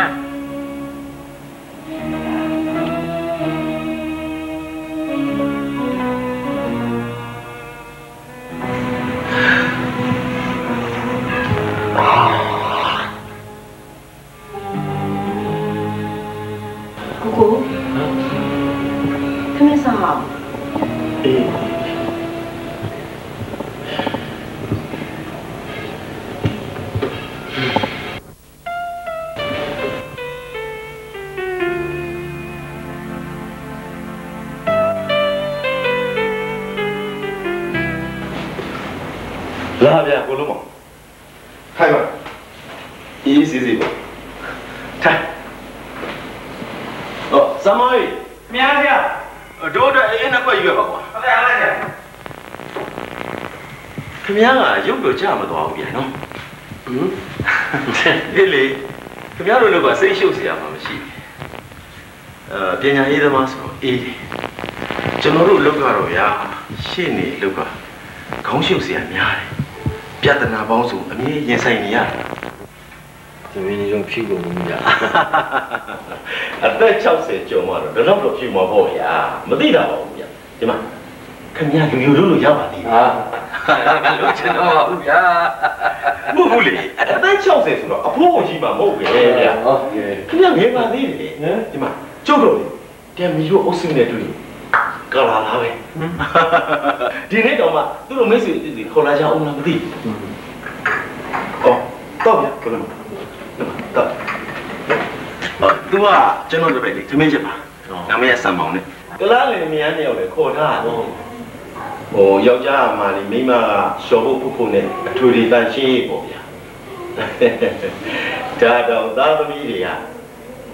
နာပေါင်းစုံအမြဲရင်ဆိုင်နေရတယ်သမီးလေးတို့ဖြီးကုန်ဘူးညာအသက်60ကျော်မှတော့ဒီလောက်တော့ဖြစ်မှာပေါ့ဗျာမသိတာပါဘူးဗျာဒီမှာခင်ဗျာလူယူလို့လို့ရပါသေးတယ်ဟာလို့ချင်တော့ဘူးဗျာမဟုတ်ဘူးလေအသက်60ဆိုတော့အဖိုးကိုကြီးမှာမဟုတ်ပဲဗျာဟုတ်ကဲ့ခင်ဗျာငယ်ပါသေးတယ်ဟမ်ဒီမှာကျုပ်တို့လေတမီတို့အုပ်စုနဲ့တွေ့လို့ကလာလာပဲဒီနေ့တော့မှသူတို့မိတ်ဆွေတွေခေါ်လာကြအောင်လားမသိဘူးအော် တော့ဗျာဘယ်လိုတော့အော်သူကကျွန်တော်တို့ပဲလေသမင်းချက်ပါနာမည်ဆံမောင်နဲ့ကလားလေမြန်နေရောက်လေခေါ်ထားတော့ဟိုယောက်ျားမှလေမိန်းမကရှော်ဖို့ဖုတ်ဖုတ်နဲ့အထွေထွေတန်ရှင်းရေးပေါ့ဗျာဒါတော့သားသမီးတွေက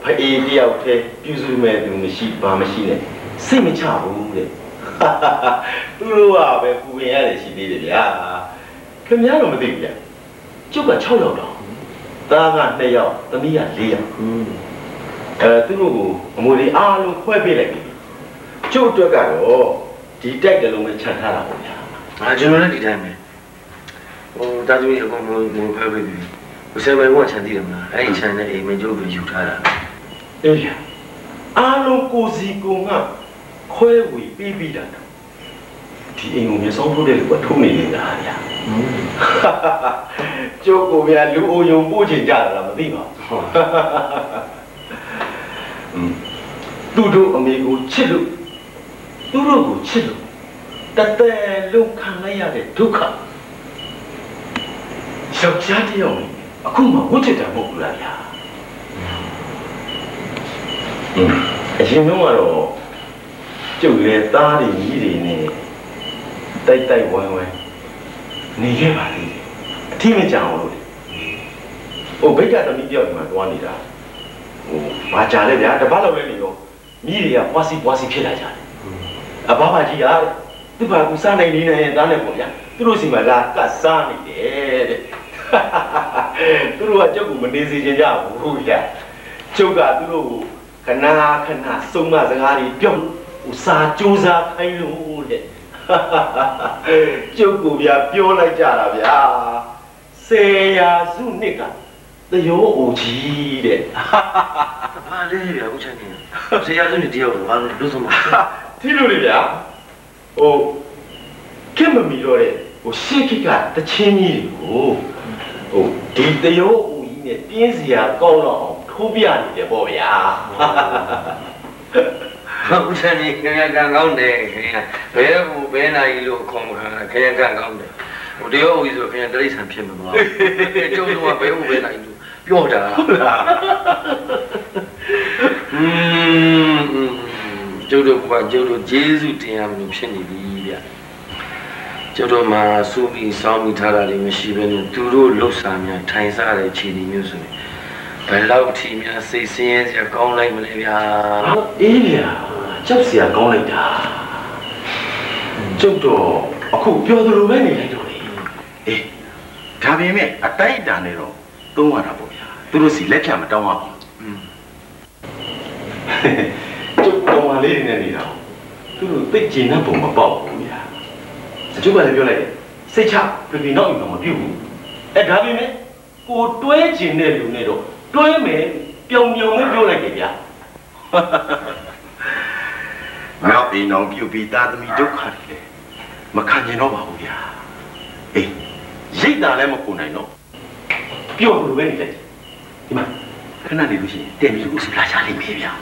ဖအေးတယောက်တည်းပြုစုမဲ့သူမရှိဘာမရှိနဲ့စိတ်မချဘူးတဲ့သူတို့ကပဲပူပင်ရတယ်ရှိသေးတယ်ဗျာခင်ဗျားတော့မသိဘူးဗျာကျုပ်က6ယောက်တော့ သားက2ယောက်သမီးက4ယောက်อืมအဲသူတို့ကိုအမွေလေးအားလုံးခွဲပေးလိုက်ပြီကျုပ်အတွက်ကတော့ဒီတိုက်ကလုံးပဲခြံထားတာပေါ့ဗျာအာကျွန်တော်လည်းဒီတိုင်းပဲဟိုတာသမီးအကုန်လုံးငိုဖဲပေးပြီဟိုဆယ်ဘယ်ကချန်တည်တယ်မလားအဲ့ဒီချန်နဲ့အိမ်မင်းကျုပ်ကိုယူထားတာအေးဗျာအားလုံးကိုစီကိုငါခွဲဝေပေးပြီးတာတော့ဒီအိမ်ကိုမျက်စောင်းထိုးတဲ့လူကထုံးနေနေတာဗျာ ကျုပ်ကိုပြန်လူအိုယုံပို့ချင်ကြတာလားမသိပါဘူးသူတို့အမေကိုချစ်လို့သူတို့ကိုချစ်လို့တသက်လုံးခံလိုက်ရတဲ့ဒုက္ခယောက်ျားတယောက်အခုမှဝတ်ချစ်တာမဟုတ်ဘူးလားဗျာအရှင်တို့ကတော့ကျုပ်ရဲ့သားတွေကြီးတွေနဲ့တိုက်တိုက်ဝိုင်းဝိုင်း နေခဲ့ပါလေအထီးမကြအောင်လို့လေဟိုဘိတ်ကသမီးတယောက်ဒီမှာတွားနေတာဟိုဘာကြလဲဗျာတပတ်လောက်လဲနေတော့မိတွေကပွားစီပွားစီဖြစ်လာကြတယ်အဘဘာကြီးကသူ့ဘာကူစားနိုင်နေနေသားနဲ့ပေါ့ဗျာသူတို့စီမှာလာကတ်စားနေတယ်တဲ့သူတို့ကကြောက်ကူမနေစေချင်ကြဘူးဗျာကျုပ်ကသူတို့ကိုခဏခဏစုံမစကားတွေပြောဥစားကြိုးစားခိုင်းလို့တဲ့ ကျုပ်ကူဗျာပြောလိုက်ကြတာဗျာစေရာစုနှစ်ကသရောအိုကြီးတဲ့ဘာလဲဗျာအခုချန်နေဆရာစုနေတယောက်တော့ဘာလို့လို့ဆုံးမထိလို့လေဗျာဟိုခင်မမီတော့တဲ့ဟိုရှေ့ခိကတချင်းကြီးတွေကိုဟိုဒီတရောအိုကြီးနဲ့ပြင်းစရာကောင်းတော့အောင်ထိုးပြနေတယ်ပေါ့ဗျာ ဟုတ်တယ်ခင်ဗျာကံကောင်းတယ်ခင်ဗျာဘယ်ဟိုဘယ်နိုင်လို့ခေါ်မှာခင်ဗျာကံကောင်းတယ်ဟိုတရားဟုတ်ပြီဆိုခင်ဗျာတိရစ္ဆာန်ဖြစ်မှာပါကျုပ်တို့ကဘယ်ဟိုဘယ်နိုင်လို့ပြောတာဟုတ်လားอืมကျုပ်တို့ကကျုပ်တို့ဂျေစုတင်ရမျိုးဖြစ်နေပြီဗျကျုပ်တို့မှာစူပြီးစောင်းပြီးထားတာတွေမရှိဘဲနဲ့သူတို့လှုပ်ရှားများထိုင်စားတဲ့ခြေနေမျိုးဆိုရင် ဘယ်လောက်ထိများစိတ်ဆင်းရဲစရာကောင်းလိုက်မလဲဗျာအေးဗျာကြောက်စရာကောင်းလိုက်တာကျုပ်တော့အခုပြောသလိုပဲနေလိုက်တော့လေအေးဒါပေမဲ့အတိုက်အတန်နဲ့တော့သုံးရတာပေါ့ဗျာသူတို့စီလက်ဖြတ်မတောင်းရဘူးကျုပ်တော်မလေးနေနေတာသူတို့သိကျင်တဲ့ပုံမပေါက်ဘူးဗျာအကျုပ်ကလည်းပြောလိုက်တယ်စိတ်ချပြပြနောက်ရင်တော့မပြုတ်ဘူးအဲဒါပေမဲ့ကိုတွဲကျင်တဲ့လူနဲ့တော့ တွဲမယ်ပျောင်ပျောင်ပဲပြောလိုက်တယ်ဗျာနောက်အိမ်အောင်ပြုတ်ပြီးသားသမီးဒုက္ခတွေလေမခံကျင်တော့ပါဘူးဗျာအေးရိတ်တာလည်းမခုနိုင်တော့ပျော်လို့ပဲနေလိုက်ဒီမှာခဏနေလို့ရှိရင်တင်ပြီးကိုစီလာချလိမ့်မယ်ဗျာ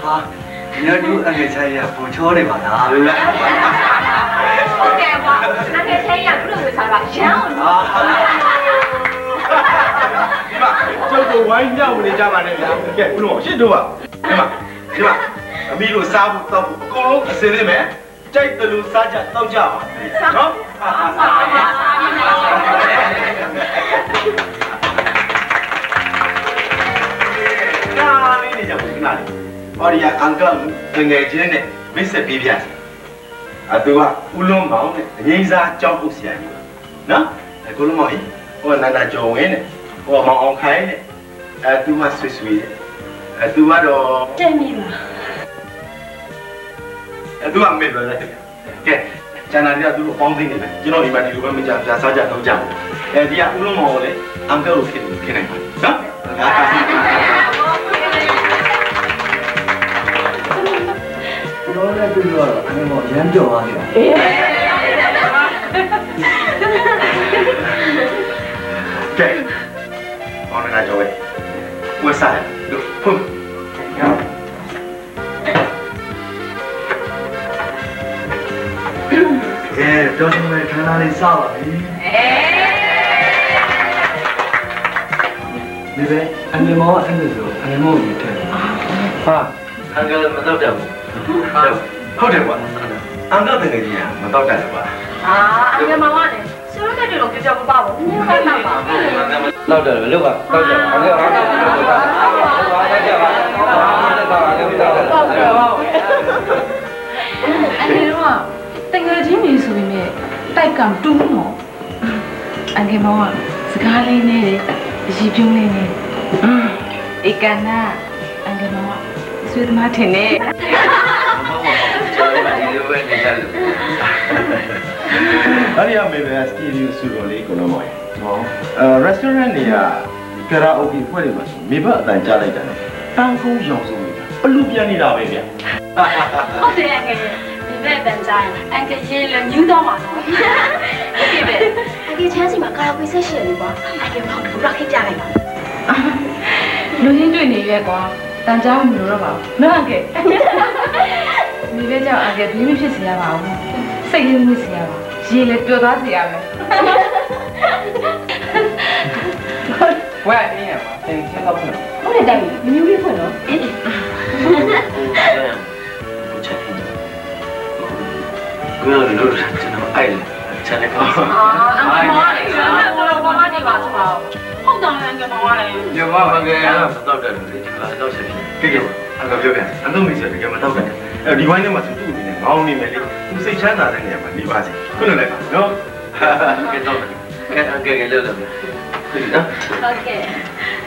ဟာညတူအငယ်ချိုင်ရပုံချောနေပါလားလို့လားဟုတ်ကဲ့ပါငါကချင်းရဘလို့ဝေစားတာရမ်းအောင်နော်ဒီမှာကျုပ်တို့ဝိုင်းညောက်နေကြပါနဲ့ဗျာကဲဘုလို့ရှစ်တို့ပါဒီမှာဒီမှာအမီတို့စားဖို့တောက်ဖို့အကုန်လုံးအစင်းနေမယ်ကြိုက်တယ်လို့စားကြတောက်ကြပါနော်နာလေးနေကြဘူးနာလေး ဟောဒီကအန်ကယ်ငယ်ချင်းနဲ့မစ်ဆက်ပေးပြစီအတူကဦးလုံးမောင်နဲ့အငိမ့်စားကြောက်ဖို့ဆရာကြီးပါနော်အခုလုံးမောင်ကြီးဟိုနာနာကျော်ဝင်းနဲ့ဟိုမောင်အောင်ခိုင်းနဲ့အဲသူမဆွေဆွေအဲသူကတော့တဲ့မိပါအဲသူကမေ့ပဲလေကဲကျန်တာတွေကသူတို့ပေါင်းသိနေတယ်ကျွန်တော်ဒီမှာဒီလိုပဲမကြပြစားကြတော့ကြဘူးအဲဒီကဦးလုံးမောင်ကိုလေအန်ကယ်ကိုခင်ခင်နိုင်ပါနော် တော့လည်းတွေ့တော့အငယ်မောရမ်းကြော်သွားနေတာကဲဟောနာကျော်ဝဲဝက်စားလို့ဖုန်းကဲတော့ဒီမဲ့ခန္ဓာလေးစပါပြီဒီပဲအငယ်မောအငယ်ဆိုအငယ်မောကိုထည့်ဟာအငယ်မတော့တယ်ဘူး ဟုတ်တယ်ကွာအန်ကယ်တကယ်ကြီးကမတော့တယ်ကွာအာအငယ်မောင်ကလည်းဆွေးနွေးတဲ့တော့ကြောက်ကြောက်ပါပါဘူးနည်းနည်းတော့ပါလောက်တယ်လို့ပါတော့ကြပါအဲ့ဒါအားလုံးတော့ပါတော့ကြပါတော့ကြပါတော့အငယ်တော့တငယ်ချင်းနေဆိုပေမဲ့တိုက်ကံတူးနော်အငယ်မောင်ကစကားလေးနဲ့ရီပြုံးလေးနဲ့ဧကနာအငယ်မောင်ကဆွေသမားထ င်နေအဲ့ဒီအမေပဲစတီရီယိုဆူရိုလေးကိုလုံးမော်ရဟောအဲရက်စတိုရန့်တွေကကရာအိုကေဖွဲ့တွေမှာဆိုမိဘအတန်ကြားလိုက်တာတန်းကုန်းရောင်စုံတွေပလူပြန်နေတာပဲဗျာဟုတ်တယ်အငယ်ဒီမဲ့တန်ကြရင်အငယ်ရေးလည်းညူးတော့မှာနော်ဟုတ်ကဲ့ပဲအငယ်ချမ်းစီမှာကာရာကွေဆက်ရှင်လေးကွာအငယ်မောင်တို့ရက်ခိကြလိုက်ပါလူချင်းတွေ့နေရဲကွာတန်ကြောင်းမလို့တော့ပါဘူးနော်အငယ် ဒီပဲကြောင့်အငယ်ဘီးမဖြစ်စီရပါဘူးစိတ်လေးမွေးစီရပါရေလည်းပျော်သွားစီရမယ်ဝဲအင်းရမှာသင်ချင်းတော့ဖြစ်ဟုတ်တယ်တိုင်းမြူးလေးဖွင့်နော်အေးကိုယ်ကတော့ကျွန်တော်အဲ့ချန်လေးပါအာအငယ်မောင်ကလည်းဘာလို့ဘာမှနေပါချပါဟုတ်တယ်အငယ်မောင်ကလည်းညမမကဲမတော့တယ်လေဒီလားတော့ဆက်ပြီကြည့်ကြပါအကပြောပြန်အတော့မိစတယ်ကမတော့တယ် အဲဒီဝိုင်းထဲမှာသူ့အနေနဲ့ငောင်းနေမယ်လေသူစိတ်ချမ်းသာတဲ့နေရာမှာနေပါစေခုနလိုက်ပါနော်ကဲတော့ကဲအကဲကဲလို့လို့ပြီနော်ဟုတ်ကဲ့အ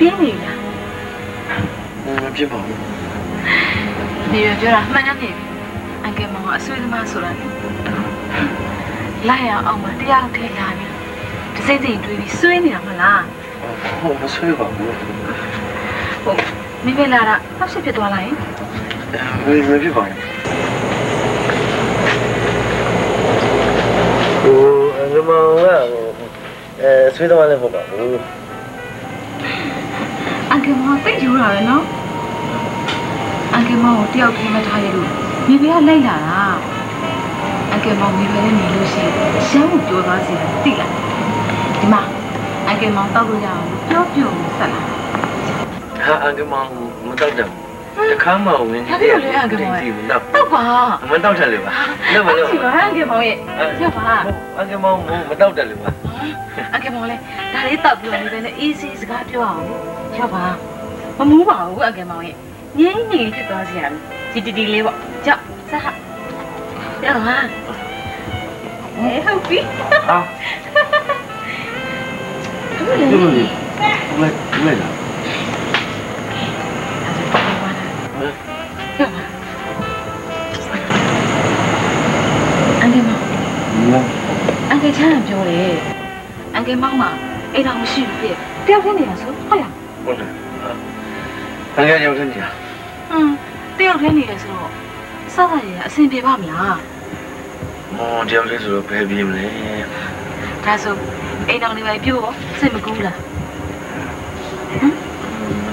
ပြင်းနေလားမဖြစ်ပါဘူးနေရပြောတာမှန်တယ်နေအငယ်မောင်ကအဆွေးသမားဆိုတာလေလိုက်ရအောင်မတရားထဲလာပြီဒီစိတ်စိတ်တွေးပြီးဆွေးနေတာမလားဟောမဆွေးပါဘူးဟုတ်မိမိလာတာဟောက်ရှိဖြစ်သွားလိုက်ရင်မမဖြစ်ပါဘူးဟိုအငမောင်ကအဲဆွေးတော့လည်းပေါ့ပါဘူး အငယ်မောင်သိယူတာပဲနော်အငယ်မောင်ကိုတယောက်တည်းမထားရလို့မိဘကလိုက်လာတာအန်ကယ်မောင်မိဘနဲ့နေလို့ရှိရင်ရှမ်းကိုပြောသွားစီတယ်သိလားဒီမှာအန်ကယ်မောင်တောက်လို့ရအောင်ပြောပြလို့ဆက်လာဟာအကမောင်မတော့တယ် တခါမှဝင်ဘာဖြစ်လို့လဲအန်ကယ်မောင်ရဲ့တော့တောက်ပါမတော့တယ်လေပါလို့မလို့ဒီမှာအန်ကယ်မောင်ရဲ့ပြောပါအကမောင်မတော့တယ်လေပါအန်ကယ်မောင်လည်းဒါလေးတောက်ပြောနေတယ်နဲ့ easy စကားပြောအောင်ပြောပါမမူးပါဘူးအန်ကယ်မောင်ရဲ့ငင်းငင်းဖြစ်သွားစီရမယ်ဒီတီတီလေးပေါ့ကြောက်ဆက်ဟာပြောပါဟဲ့ဟုတ်ပြီဟာဒီလိုလေလိုက်လိုက်လာ မအန်ကယ်ချမ်းပြောတယ်အန်ကယ်မောင်မှာအိမ်တော်မရှိဘူးပြတယောက်တည်းနေတာဆိုဟုတ်လားဟုတ်တယ်အငယ်ရောက်တယ်ကြာဟွန်းတယောက်တည်းနေတယ်ဆိုတော့စသရအဆင်ပြေပါမလားမောင်တယောက်တည်းဆိုတော့ဘယ်ပြေးမလဲဒါဆိုအိမ်တော်နေပဲပြို့စိတ်မကူးလား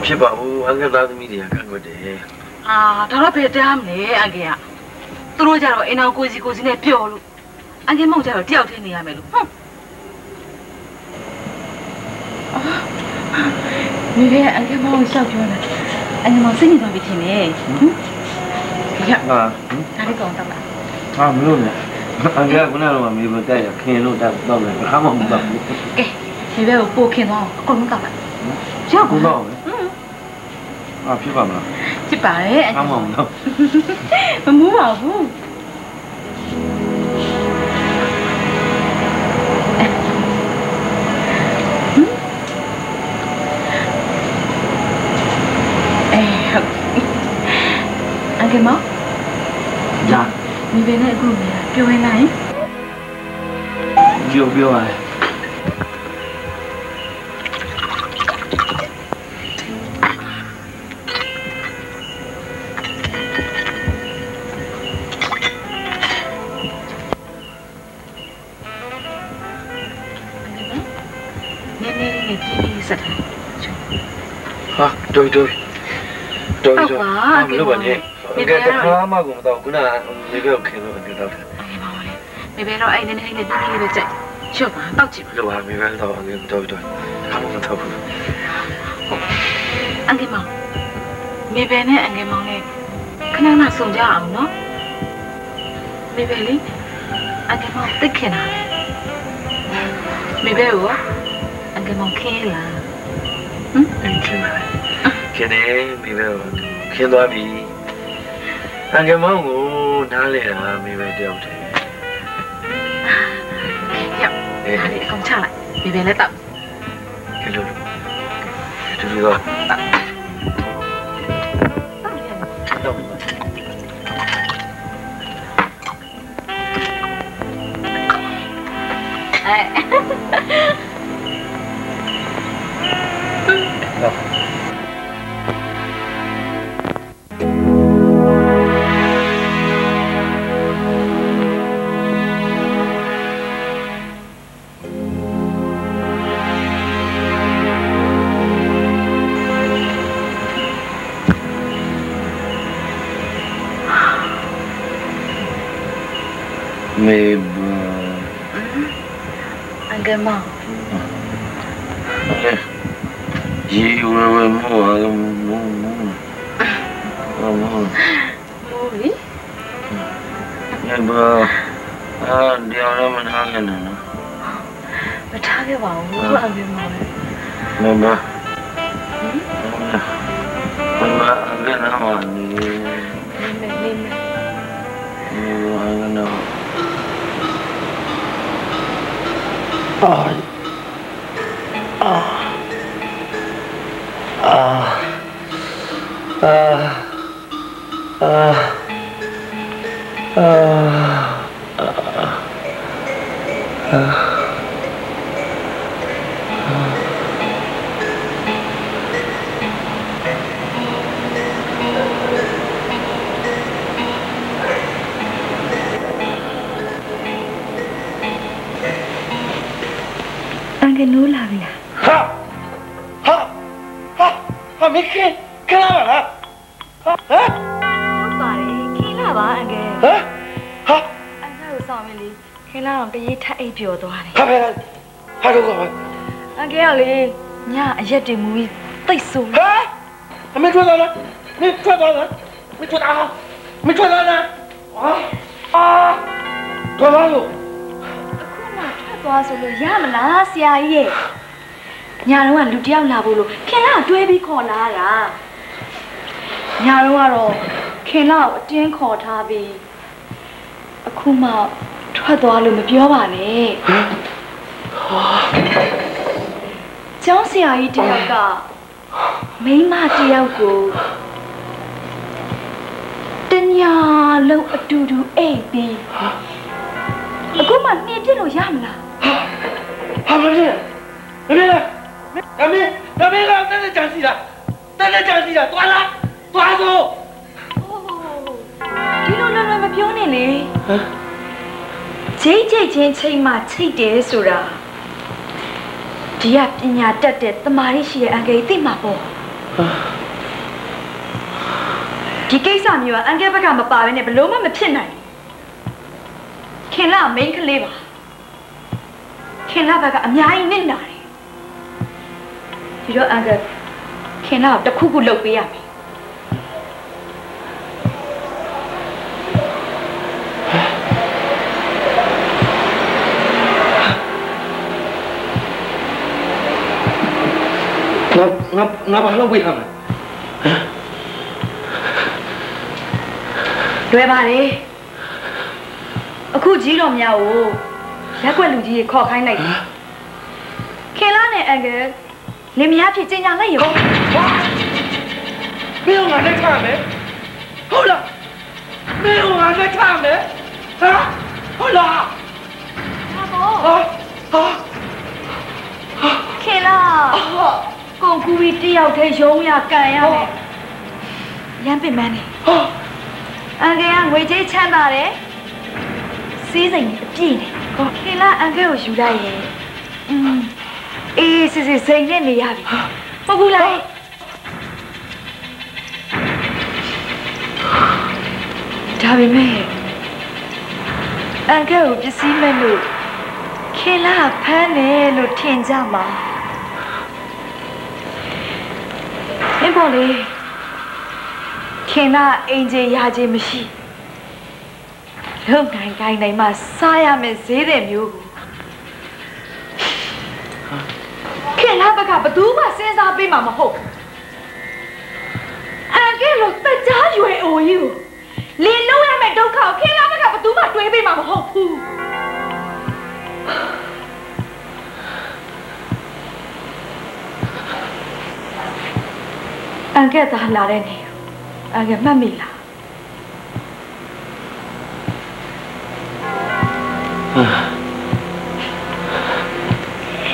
ဖြစ်ပါဘူးအငယ်သားသမီးတွေကကန့်ကွက်တယ်အာဒါတော့ဘယ်တားမလဲအန်ကယ်ကသူတို့ကြတော့အိမ်တော်ကိုစီကိုစီနဲ့ပျော်လို့ အန်ကယ်မောင်ကြတော့တယောက်တည်းနေရမယ်လို့ဟွန်းမိဘအန်ကယ်မောင်ရှောက်ပြောနေအန်ကယ်မောင်စိတ်နေသွားပြီထင်တယ်ဟမ်ရဟာဒါလေးကောင်တော့လားဟာမလို့နဲ့အငယ်ကခုနကတော့မေဘတက်ရခင်လို့တက်တော့တယ်ခါမှမတော့ဘူးကဲမိဘကိုပို့ခင်သွားအောင်အကုန်လုံးတောက်လိုက်ရောက်ခုပါတော့ဟာဖြစ်ပါမလားဖြစ်ပါတယ်အန်ခါကယ်မှမောင်မတော့မမူးပါဘူး အန်ကယ်မောင်ညာမိဘနဲ့အခုမြင်ပြောရင်းလိုက်ပြောပြော ရတယ်နည်းနည်းလေးနဲ့ပြင်းပြင်းဆက်တယ်ဟာတော်တော်တော်ဟုတ်တော်ပါမလို့ပါနဲ့အငယ်တခါမှကိုမတော့ခုနမေဘကိုခင်လို့တက်တော့တယ်မိဘတော့အဲ့နည်းနည်းလေးပြင်းပြင်းလေးပဲကြိုက်ချော့ပါတောက်ကြည့်ပါလို့ဟာမေဘတော့အငယ်တော်တော်ခါမှမတော့ဘူးအန်ကယ်မောင်မိဘနဲ့အန်ကယ်မောင်နဲ့ခဏခဏဆုံကြအောင်နော်မိဘလေးအန်ကယ်မောင်သိခင်တာမိဘရောအန်ကယ်မောင်ခင်းလားခင်ခင်ခင်နေမေဘခင်သွားပြီ အငယ်မောင်ကိုနားလေတာမေဘတယောက်တည်းရောက်ဒါလေးအကုန်ချလိုက်မိဘလည်းတောက်ခင်လို့တူတူတော့တော့အဲ အ န်ကယ်နိုးလာပြီလားဟာဟာဟာဟာမင်းခင်ခလာပါလားဟာဟမ်ဟုတ်ပါတယ်ခင်းလာပါအန်ကယ်ဟမ်ဟာအန်ကယ်ကိုစောင့်မလေးခင်လာတော့တရေထပ်အိပ်ပျော်သွားတယ်ဟာဖဲဟာတော့ကွာအန်ကယ်ကလေညအရက်တွေမူပြီးတိတ်ဆိုးဟမ်အမေထွက်သွားလားမင်းထွက်သွားလားမင်းထွက်သွားလားမင်းထွက်သွားလားဟာအာထွက်သွားလို့ထွက် သွားဆိုလို့ရမလားဆရာကြီးရဲ့ညတော့ကလူတယောက်လာဖို့လို့ခင်လာတွဲပြီးခေါ်လာတာညတော့ကတော့ခင်လာကိုအတင်းခေါ်ထားပြီးအခုမှထွက်သွားလို့မပြောပါနဲ့ကျောင်းဆရာကြီးတယောက်ကမိန်းမတယောက်ကိုတညာလုံးအတူတူအိတ်ပြီးအခုမှနှင်ပြစ်လို့ရမလား ဟာမင်းမင်းအမေအမေကတည်းကကြံစီလားတည်းကကြံစီလားသွားလားသွားစို့ဒီလိုလွယ်လွယ်မပြောနဲ့လေချိတ်ချိတ်ချင်းချိန်မှချိတ်တယ်ဆိုတာဒီကပညာတတ်တဲ့တမာရီရှိတဲ့အန်ကယ်သိမှာပေါ့ဒီကိစ္စမျိုးကအန်ကယ်ဘက်ကမပါဘဲနဲ့ဘလို့မှမဖြစ်နိုင်ဘူးခင်လာမိန်းကလေးပါ ခင်လာဘက်ကအများကြီးနစ်နာတယ်ဒီတော့အန်ကယ်ခင်လာကိုတစ်ခုခုလုပ်ပေးရမယ်ငါငါငါဘာလုပ်ပေးရမလဲလွယ်ပါလေအခုကြီးတော်များကို ရက်ွက်လူကြီးခေါ်ခိုင်းလိုက်တယ်ခင်လာနဲ့အန်ကယ်လင်မယားဖြစ်ကျင်ညာလိုက်ရောမင်းကငါနဲ့ထားမယ်ဟုတ်လားမင်းကငါနဲ့ထားမယ်ဟာဟုတ်လားဟာဘောဟာဟာခင်လာကုန်ကူပြီးတယောက်တည်းရုံးရကန်ရမယ်ရမ်းပင်မန်းနေဟာအန်ကယ်ကငွေကြေးချမ်းသာတယ်စီးစိမ်အပြည့် နေခင်လာအန်ကယ်ကိုယူလိုက်ရင်อืมအေးစစ်စစ်စိမ်နဲ့နေရပြီမဟုတ်ဘူးလားဒါပေမဲ့အန်ကယ်ကိုပစ္စည်းမဲ့လို့ခင်လာဖမ်းတယ်လို့ထင်ကြမှာအင်းပေါ်လေခင်လာအင်ဂျင်ရခြင်းမရှိ လုံနိုင်ကိုင်းနိုင်မှစားရမယ်ဈေးတဲ့မျိုးကိုခင်လာဘက်ကဘသူမှစဉ်းစားပေးမှာမဟုတ်ဘူးအန်ကယ်လို့တကြားရွယ်အိုကြီးကိုလင်းလုံးရမယ့်ဒုက္ခကိုခင်လာဘက်ကဘသူမှတွေးပေးမှာမဟုတ်ဘူးအန်ကက်သားလာတဲ့နေကိုအန်ကက်မှတ်မိလား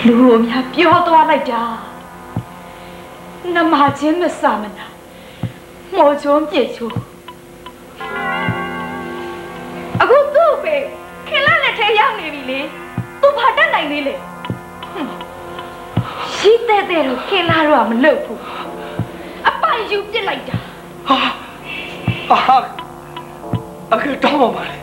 လူကိုများပြောသွားလိုက်တာနမချင်းမစမနာမော်ချုံပြေချိုးအခုသူ့ပဲခင်လာလက်ထဲရောက်နေပြီလေသူဘာတတ်နိုင်သေးလဲဟွန်းရှိတဲ့တဲ့တော့ခင်လာတော့မလုပ်ဘူးအပိုင်ယူပြစ်လိုက်တာဟာဟာအကေတောင်းပါပါလေအကေတာအစအကေအကေတောင်းပါပါလေခင်လာရဲ့အကေတောင်းပါပါလေခင်လာတမ်းမှမလို့ပါဘူးအန်ကယ်ခေလာ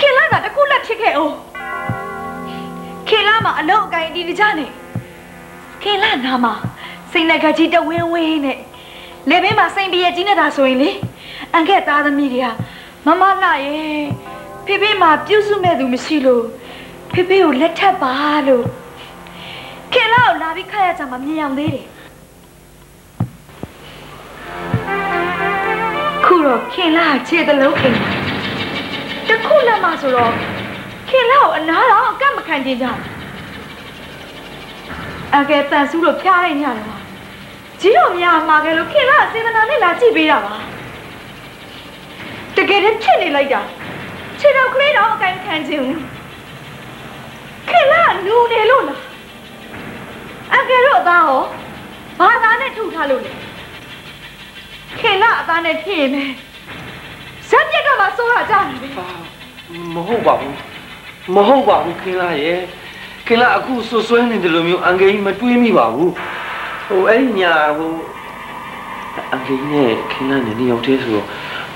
ခေလာကတခုလက်ဖြစ်ခဲ့အောင်ခေလာမှာအလုံးအကိုင်ဒီတကြနေခေလာနာမှာစိတ်နဲ့ကကြီးတဝင်းဝင်းနဲ့လေဘေးမှာစိန်ပြည့်ကြီးနေတာဆိုရင်လေအန်ကဲ့သားသမီးတွေကမမလာရဲ့ဖေဖေမှာပြုစုမဲ့သူမရှိလို့ဖေဖေကိုလက်ထပ်ပါလို့ခေလာကိုလာပြီးခတ်ရကြမှာမြင်အောင်သေးတယ်ခုတော့ခင်လာခြေတလုံးအိမ် တခုလက်မှာဆိုတော့ခင်လာကိုအနာတော့အကန့်မခံခြင်းကြောင့်အကယ်တန်ဆူးလို့ဖျားလိုက်ညတယ်ပါကြီးတော်များမှာကဲလို့ခင်ဗျာစေတနာနဲ့လာကြည့်ပေးတာပါတကယ်တည်းဖြစ်နေလိုက်တာခြေတော့ကလေးတော့အကိုင်းခံခြင်းဘူးခင်လာနူနေလို့လားအကယ်တော့အသားဟောဘာသာနဲ့ထုတ်ထားလို့လဲခင်လာအသားနဲ့ဖြစ်ရင်ပဲ ဇက်ပြက်ကမှစိုးတာကြောက်နေပြီမဟုတ်ပါဘူးမဟုတ်ပါဘူးခင်လာရဲ့ခင်လာအခုဆွဆွဲနေတယ်လို့မျိုးအန်ဂေကြီးမတွေးမိပါဘူးဟိုအဲ့ဒီညာဟိုအန်ဂေကြီးနဲ့ခင်လာနဲ့နေရောက်သေးဆိုတော့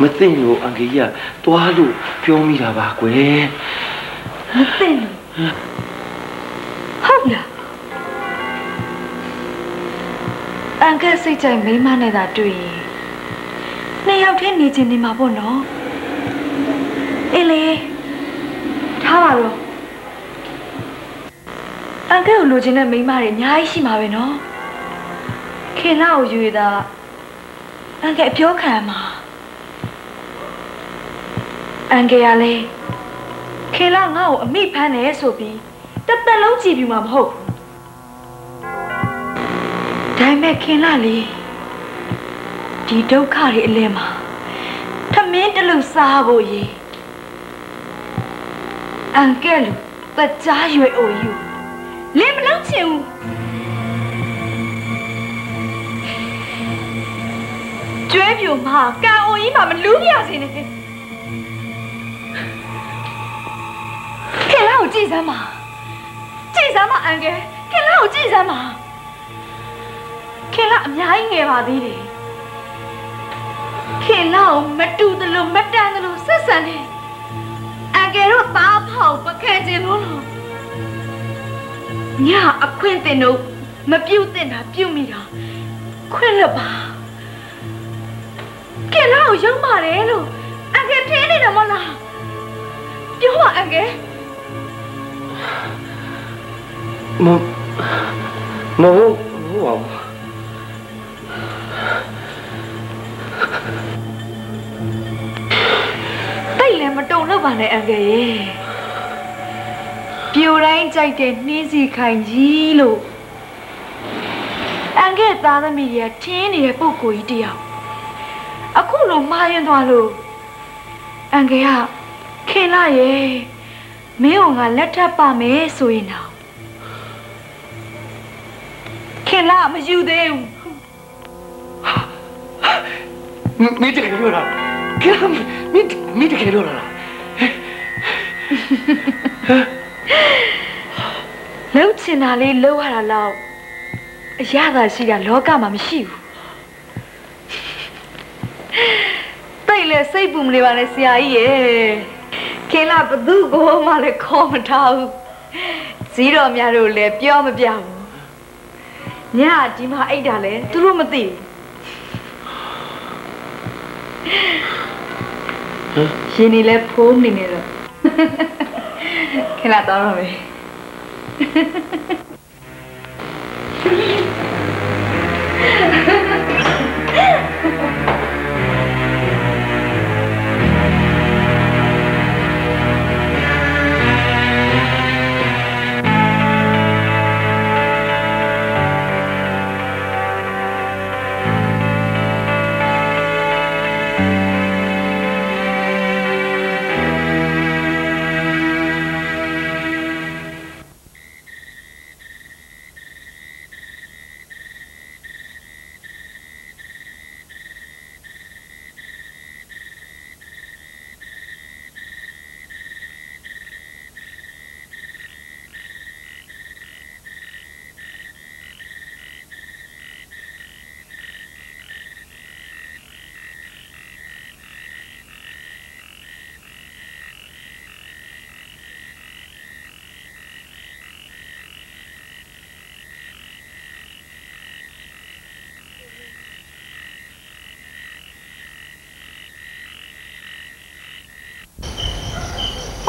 မသိလို့အန်ဂေကြီးကတွားလို့ပြောမိတာပါကွယ်မသိဘူးဟုတ်လားအန်ကစိတ်ကြိုက်မိမနဲ့သာတွေ့ရင် နှစ်ယောက်တည်းနေချင်နေမှာပေါ့နော်အေးလေထားပါတော့အန်ကကိုလိုချင်တဲ့မိန်းမတွေအများကြီးရှိမှာပဲနော်ခင်လာကိုယူရတာအန်ကအပြောခံမှာအန်ကရလေခင်လာငါ့ကိုအမိဖမ်းတယ်ဆိုပြီးတစ်သက်လုံးကြည့်ပြီးမှမဟုတ်ဘူးဒါပေမဲ့ခင်လာလေ ဒီဒုက္ခတွေအလင်းမှာထမင်းတစ်လုံးစားဖို့ရေအန်ကဲလူသက်ကြားရွယ်အိုယူလင်းမလုံးချင်ဘူးကျွဲပြူမှာကံအိုကြီးမှာမလူးပြရစေနဲ့ခင်လာကိုကြည့်စမ်းပါကြည့်စမ်းပါအန်ကဲခင်လာကိုကြည့်စမ်းပါခင်လာအများကြီးငယ်ပါသေးတယ် ခင်လာကိုမတူသလိုမတန်သလိုဆက်ဆံနေအန်ကဲတို့သားဖောက်ပခဲခြင်းလို့လို့ညာအခွင့်တင်တို့မပြုတ်တင်တာပြုတ်မိတာခွင့်လွတ်ပါခင်လာကိုရောက်ပါတယ်လို့အန်ကဲထင်းနေတယ်မဟုတ်လားပြောပါအန်ကဲမမဟုတ်မဟုတ်ပါဘူး မတုံလို့ပါနဲ့အန်ကယ်ရေပြိုတိုင်းကြိုက်တဲ့နှင်းစီခိုင်ကြီးလို့အန်ကယ်သားသမီးတွေကထင်းနေတဲ့ပုံကိုကြီးတယောက်အခုလိုမှားရင်သွားလို့အန်ကယ်ကခင်လာရဲ့မင်းကငါလက်ထပ်ပါမယ်ဆိုရင်တော့ခင်လာမယူသေးဘူးမင်းတ ကယ်ပြောတာခင်ဗျမင်းမင်းတကယ်ပြောတာလားလှုပ်ချင်တာလေးလှုပ်ရတာတော့အရသာရှိတာလောကမှာမရှိဘူးတိတ်လေစိတ်ပူမနေပါနဲ့ဆရာကြီးရဲ့ခင်လာဘသူ့ကိုမှလည်းခေါ်မထားဘူးဇီးတော်များတို့လည်းပြောမပြဘူးညဒီမှာအိတ်တာလဲသူတို့မသိဘူး ရှင်နေလဲဖိုးနေနေတော့ခင်လာတော့တော့မယ်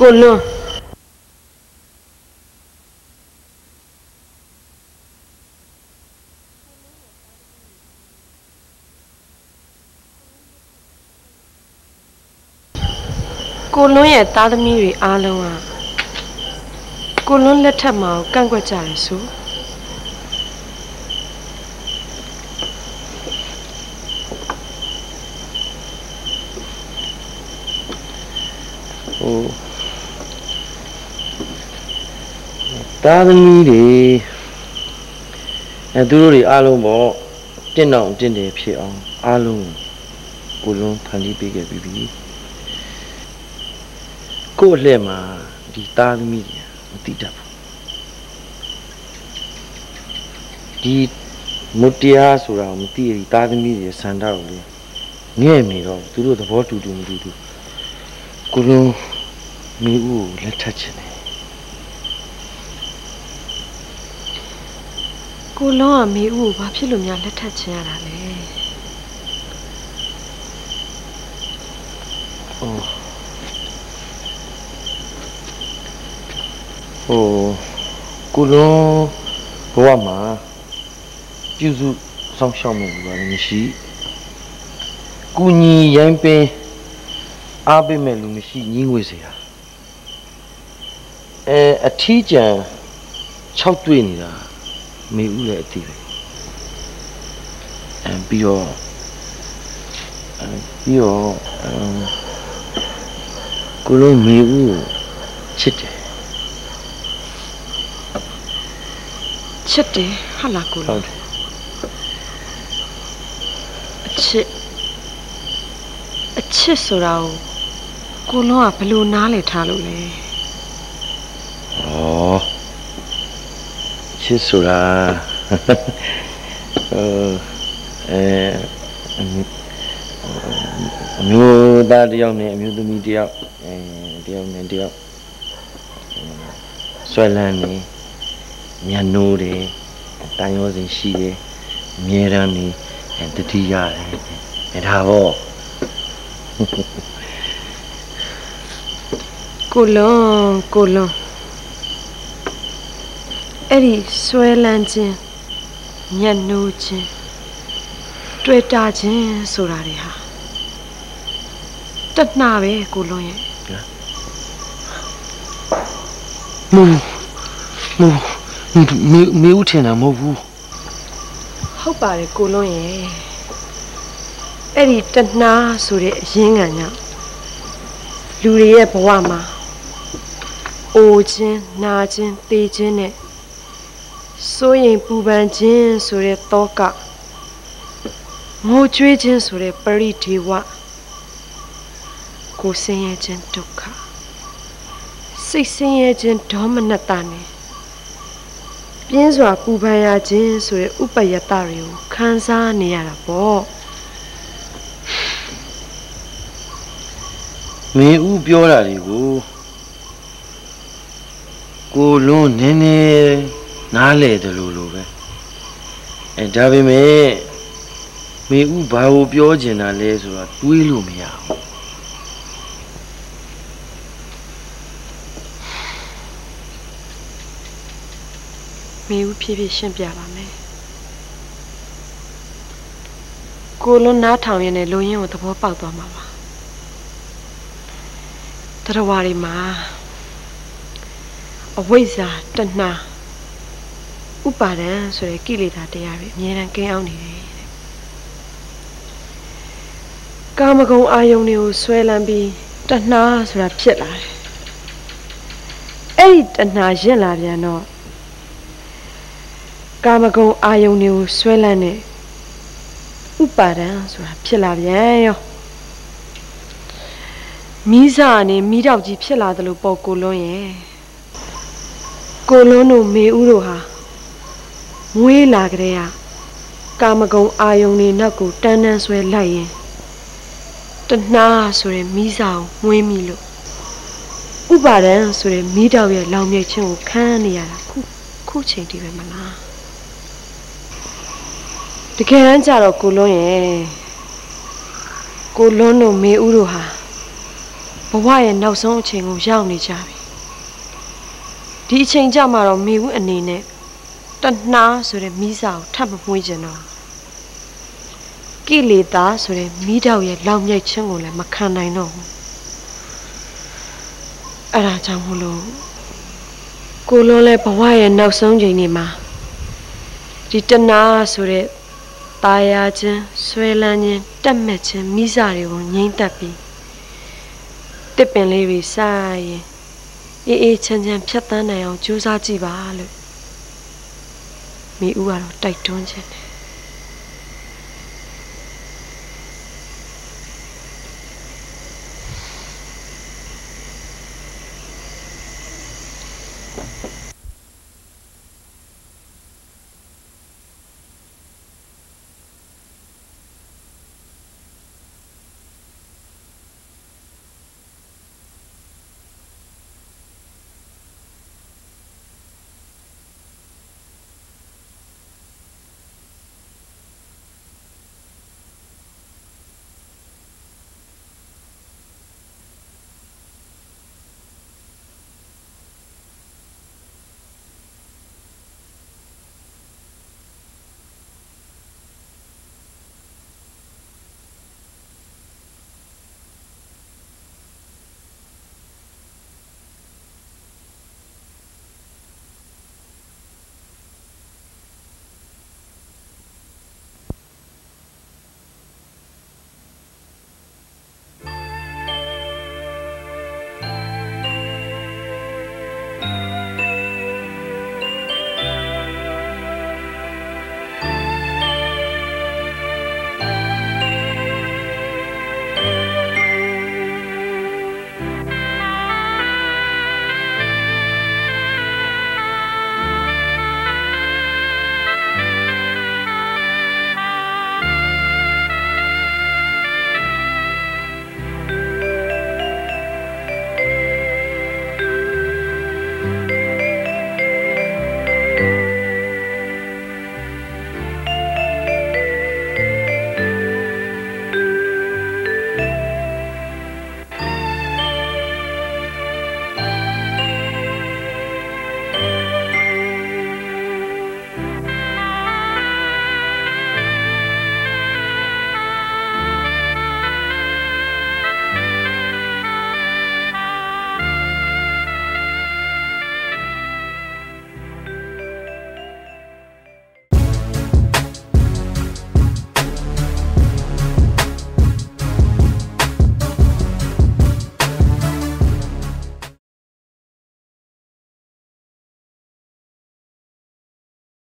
ကိုလွန်းကိုလွန်းရဲ့သားသမီးတွေအားလုံးကကိုလွန်းလက်ထက်မှာကန့်ကွက်ကြတယ်ဆိုဟ ဟိုသားသမီးတွေအဲသူတို့တွေအားလုံးပေါ့တင့်တော့တင့်တယ်ဖြစ်အောင်အားလုံးကိုလုံးဖန်တီးပေးခဲ့ပြီးပြီကို့အလှည့်မှာဒီသားသမီးတွေမတိတတ်ဘူးဒီမုတ်တရားဆိုတာကိုမသိရဒီသားသမီးတွေစံတော့လေငဲ့နေတော့သူတို့သဘောတူတူမတူတူကိုလုံးမိဦးကိုလက်ထပ်ချင်တယ် ကိုလုံးကမေဦးကိုဘာဖြစ်လို့များလက်ထပ်ချင်ရတာလဲဟိုဟိုကိုလုံးဘဝမှာပြုစုစောင့်ရှောက်မှုဘာလည်းမရှိကုညီရိုင်းပင်အားပေးမဲ့လူမရှိညင်းငွေစေတာအဲအထီးကျန်6တွေ့နေတာ မေဦးလည်းအတိပဲအဲပြီးတော့အဲပြီးတော့အမ်ကိုလုံးမေဦးကိုချစ်တယ်ချစ်တယ်ဟာလားကိုလုံးအချစ်အချစ်ဆိုတာကိုကိုလုံးကဘယ်လိုနားလည်ထားလို့လဲ ဩ ချစ်ဆိုတာဟိုအဲအမျိုးအမျိုးသားတစ်ယောက်နဲ့အမျိုးသမီးတစ်ယောက်အဲတစ်ယောက်နဲ့တစ်ယောက်ဆွဲလန်းနေညနိုးတယ်တန်ရောစင်ရှိတယ်အမြဲတမ်းနေအဲတတိရတယ်အဲဒါပေါ့ကိုလုံးကိုလုံး အဲ့ဒီဆွဲလန်းခြင်းညက်နိုးခြင်းတွေ့တာခြင်းဆိုတာတွေဟာတတ်နာပဲကိုလုံးရဲ့မဟုတ်မဟုတ်မေမေဦးထင်တာမဟုတ်ဘူးဟုတ်ပါတယ်ကိုလုံးရဲ့အဲ့ဒီတဏှာဆိုတဲ့အရင်းခံကြောင့်လူတွေရဲ့ဘဝမှာအိုခြင်းနာခြင်းသေခြင်းနဲ့ စိုးရင်ပူပန်ခြင်းဆိုတဲ့တောကငိုကြွေးခြင်းဆိုတဲ့ပရိဒေဝကိုယ်ဆင်းရဲခြင်းဒုက္ခစိတ်ဆင်းရဲခြင်းဒေါမနတနဲ့ပြင်းစွာပူပန်ရခြင်းဆိုတဲ့ဥပယတတွေကိုခံစားနေရတာပေါ့မင်းဦးပြောတာတွေကိုကိုလွန်းနည်းနည်း နားလေတယ်လို့လို့ပဲအဲဒါပေမဲ့မင်းဦးဘာကိုပြောချင်တာလဲဆိုတာတွေးလို့မရဘူးမေဦးဖြည်းဖြည်းရှင်းပြပါမယ်ကိုလွန်းနားထောင်ရင်းနဲ့လူရင်းကိုသဘောပေါက်သွားမှာပါတရားဝါတွေမှာအဝိဇ္ဇာတဏှာ ဥပါဒံဆိုတဲ့ကိလေသာတရားတွေအမြဲတမ်းကိန်းအောင်နေတယ်တဲ့ကာမဂုဏ်အာယုန်တွေကိုဆွဲလန်းပြီးတဏှာဆိုတာဖြစ်လာတယ်အဲ့ဒီတဏှာရင့်လာပြန်တော့ကာမဂုဏ်အာယုန်တွေကိုဆွဲလန်းတဲ့ဥပါဒံဆိုတာဖြစ်လာပြန်ရောမိစားနဲ့မိတော့ကြီးဖြစ်လာတယ်လို့ပေါ့ကိုလွန်းရဲ့ကိုလွန်းတို့မေဦးတို့ဟာ မွေးလာကြတဲ့ကာမဂုဏ်အာယုန်တွေနောက်ကိုတန်းတန်းဆွဲလိုက်ရင်တဏှာဆိုတဲ့မိစားကိုမွေးမိလို့ဥပါဒံဆိုတဲ့မိတော့ရဲ့လောင်မြိတ်ခြင်းကိုခံနေရတာခုခုချိန်ဒီပဲမလားတကယ်တမ်းကျတော့ကိုလွန်းရဲ့ကိုလွန်းတို့မေဦးတို့ဟာဘဝရဲ့နောက်ဆုံးအချိန်ကိုရောက်နေကြပြီဒီအချိန်ကြမှာတော့မေဦးအနေနဲ့ တဏှာဆိုတဲ့မိစာကိုထပ်မမွှေးကျင်တော့ကိလေသာဆိုတဲ့မိတောက်ရဲ့လောင်မြိုက်ခြင်းကိုလည်းမခံနိုင်တော့ဘူးအဲ့ဒါကြောင့်မလို့ကိုလုံးလဲဘဝရဲ့နောက်ဆုံးချိန်တွေမှာဒီတဏှာဆိုတဲ့ตายာခြင်းဆွဲလန်းခြင်းတက်မှတ်ခြင်းမိစာတွေကိုငြိမ့်သက်ပြီးတစ်ပင်လေးတွေစားရင်အေးအေးချမ်းချမ်းဖြတ်သန်းနိုင်အောင်ကြိုးစားကြည့်ပါလို့ မိဦးကတော့တိုက်တွန်းခြင်းတယ်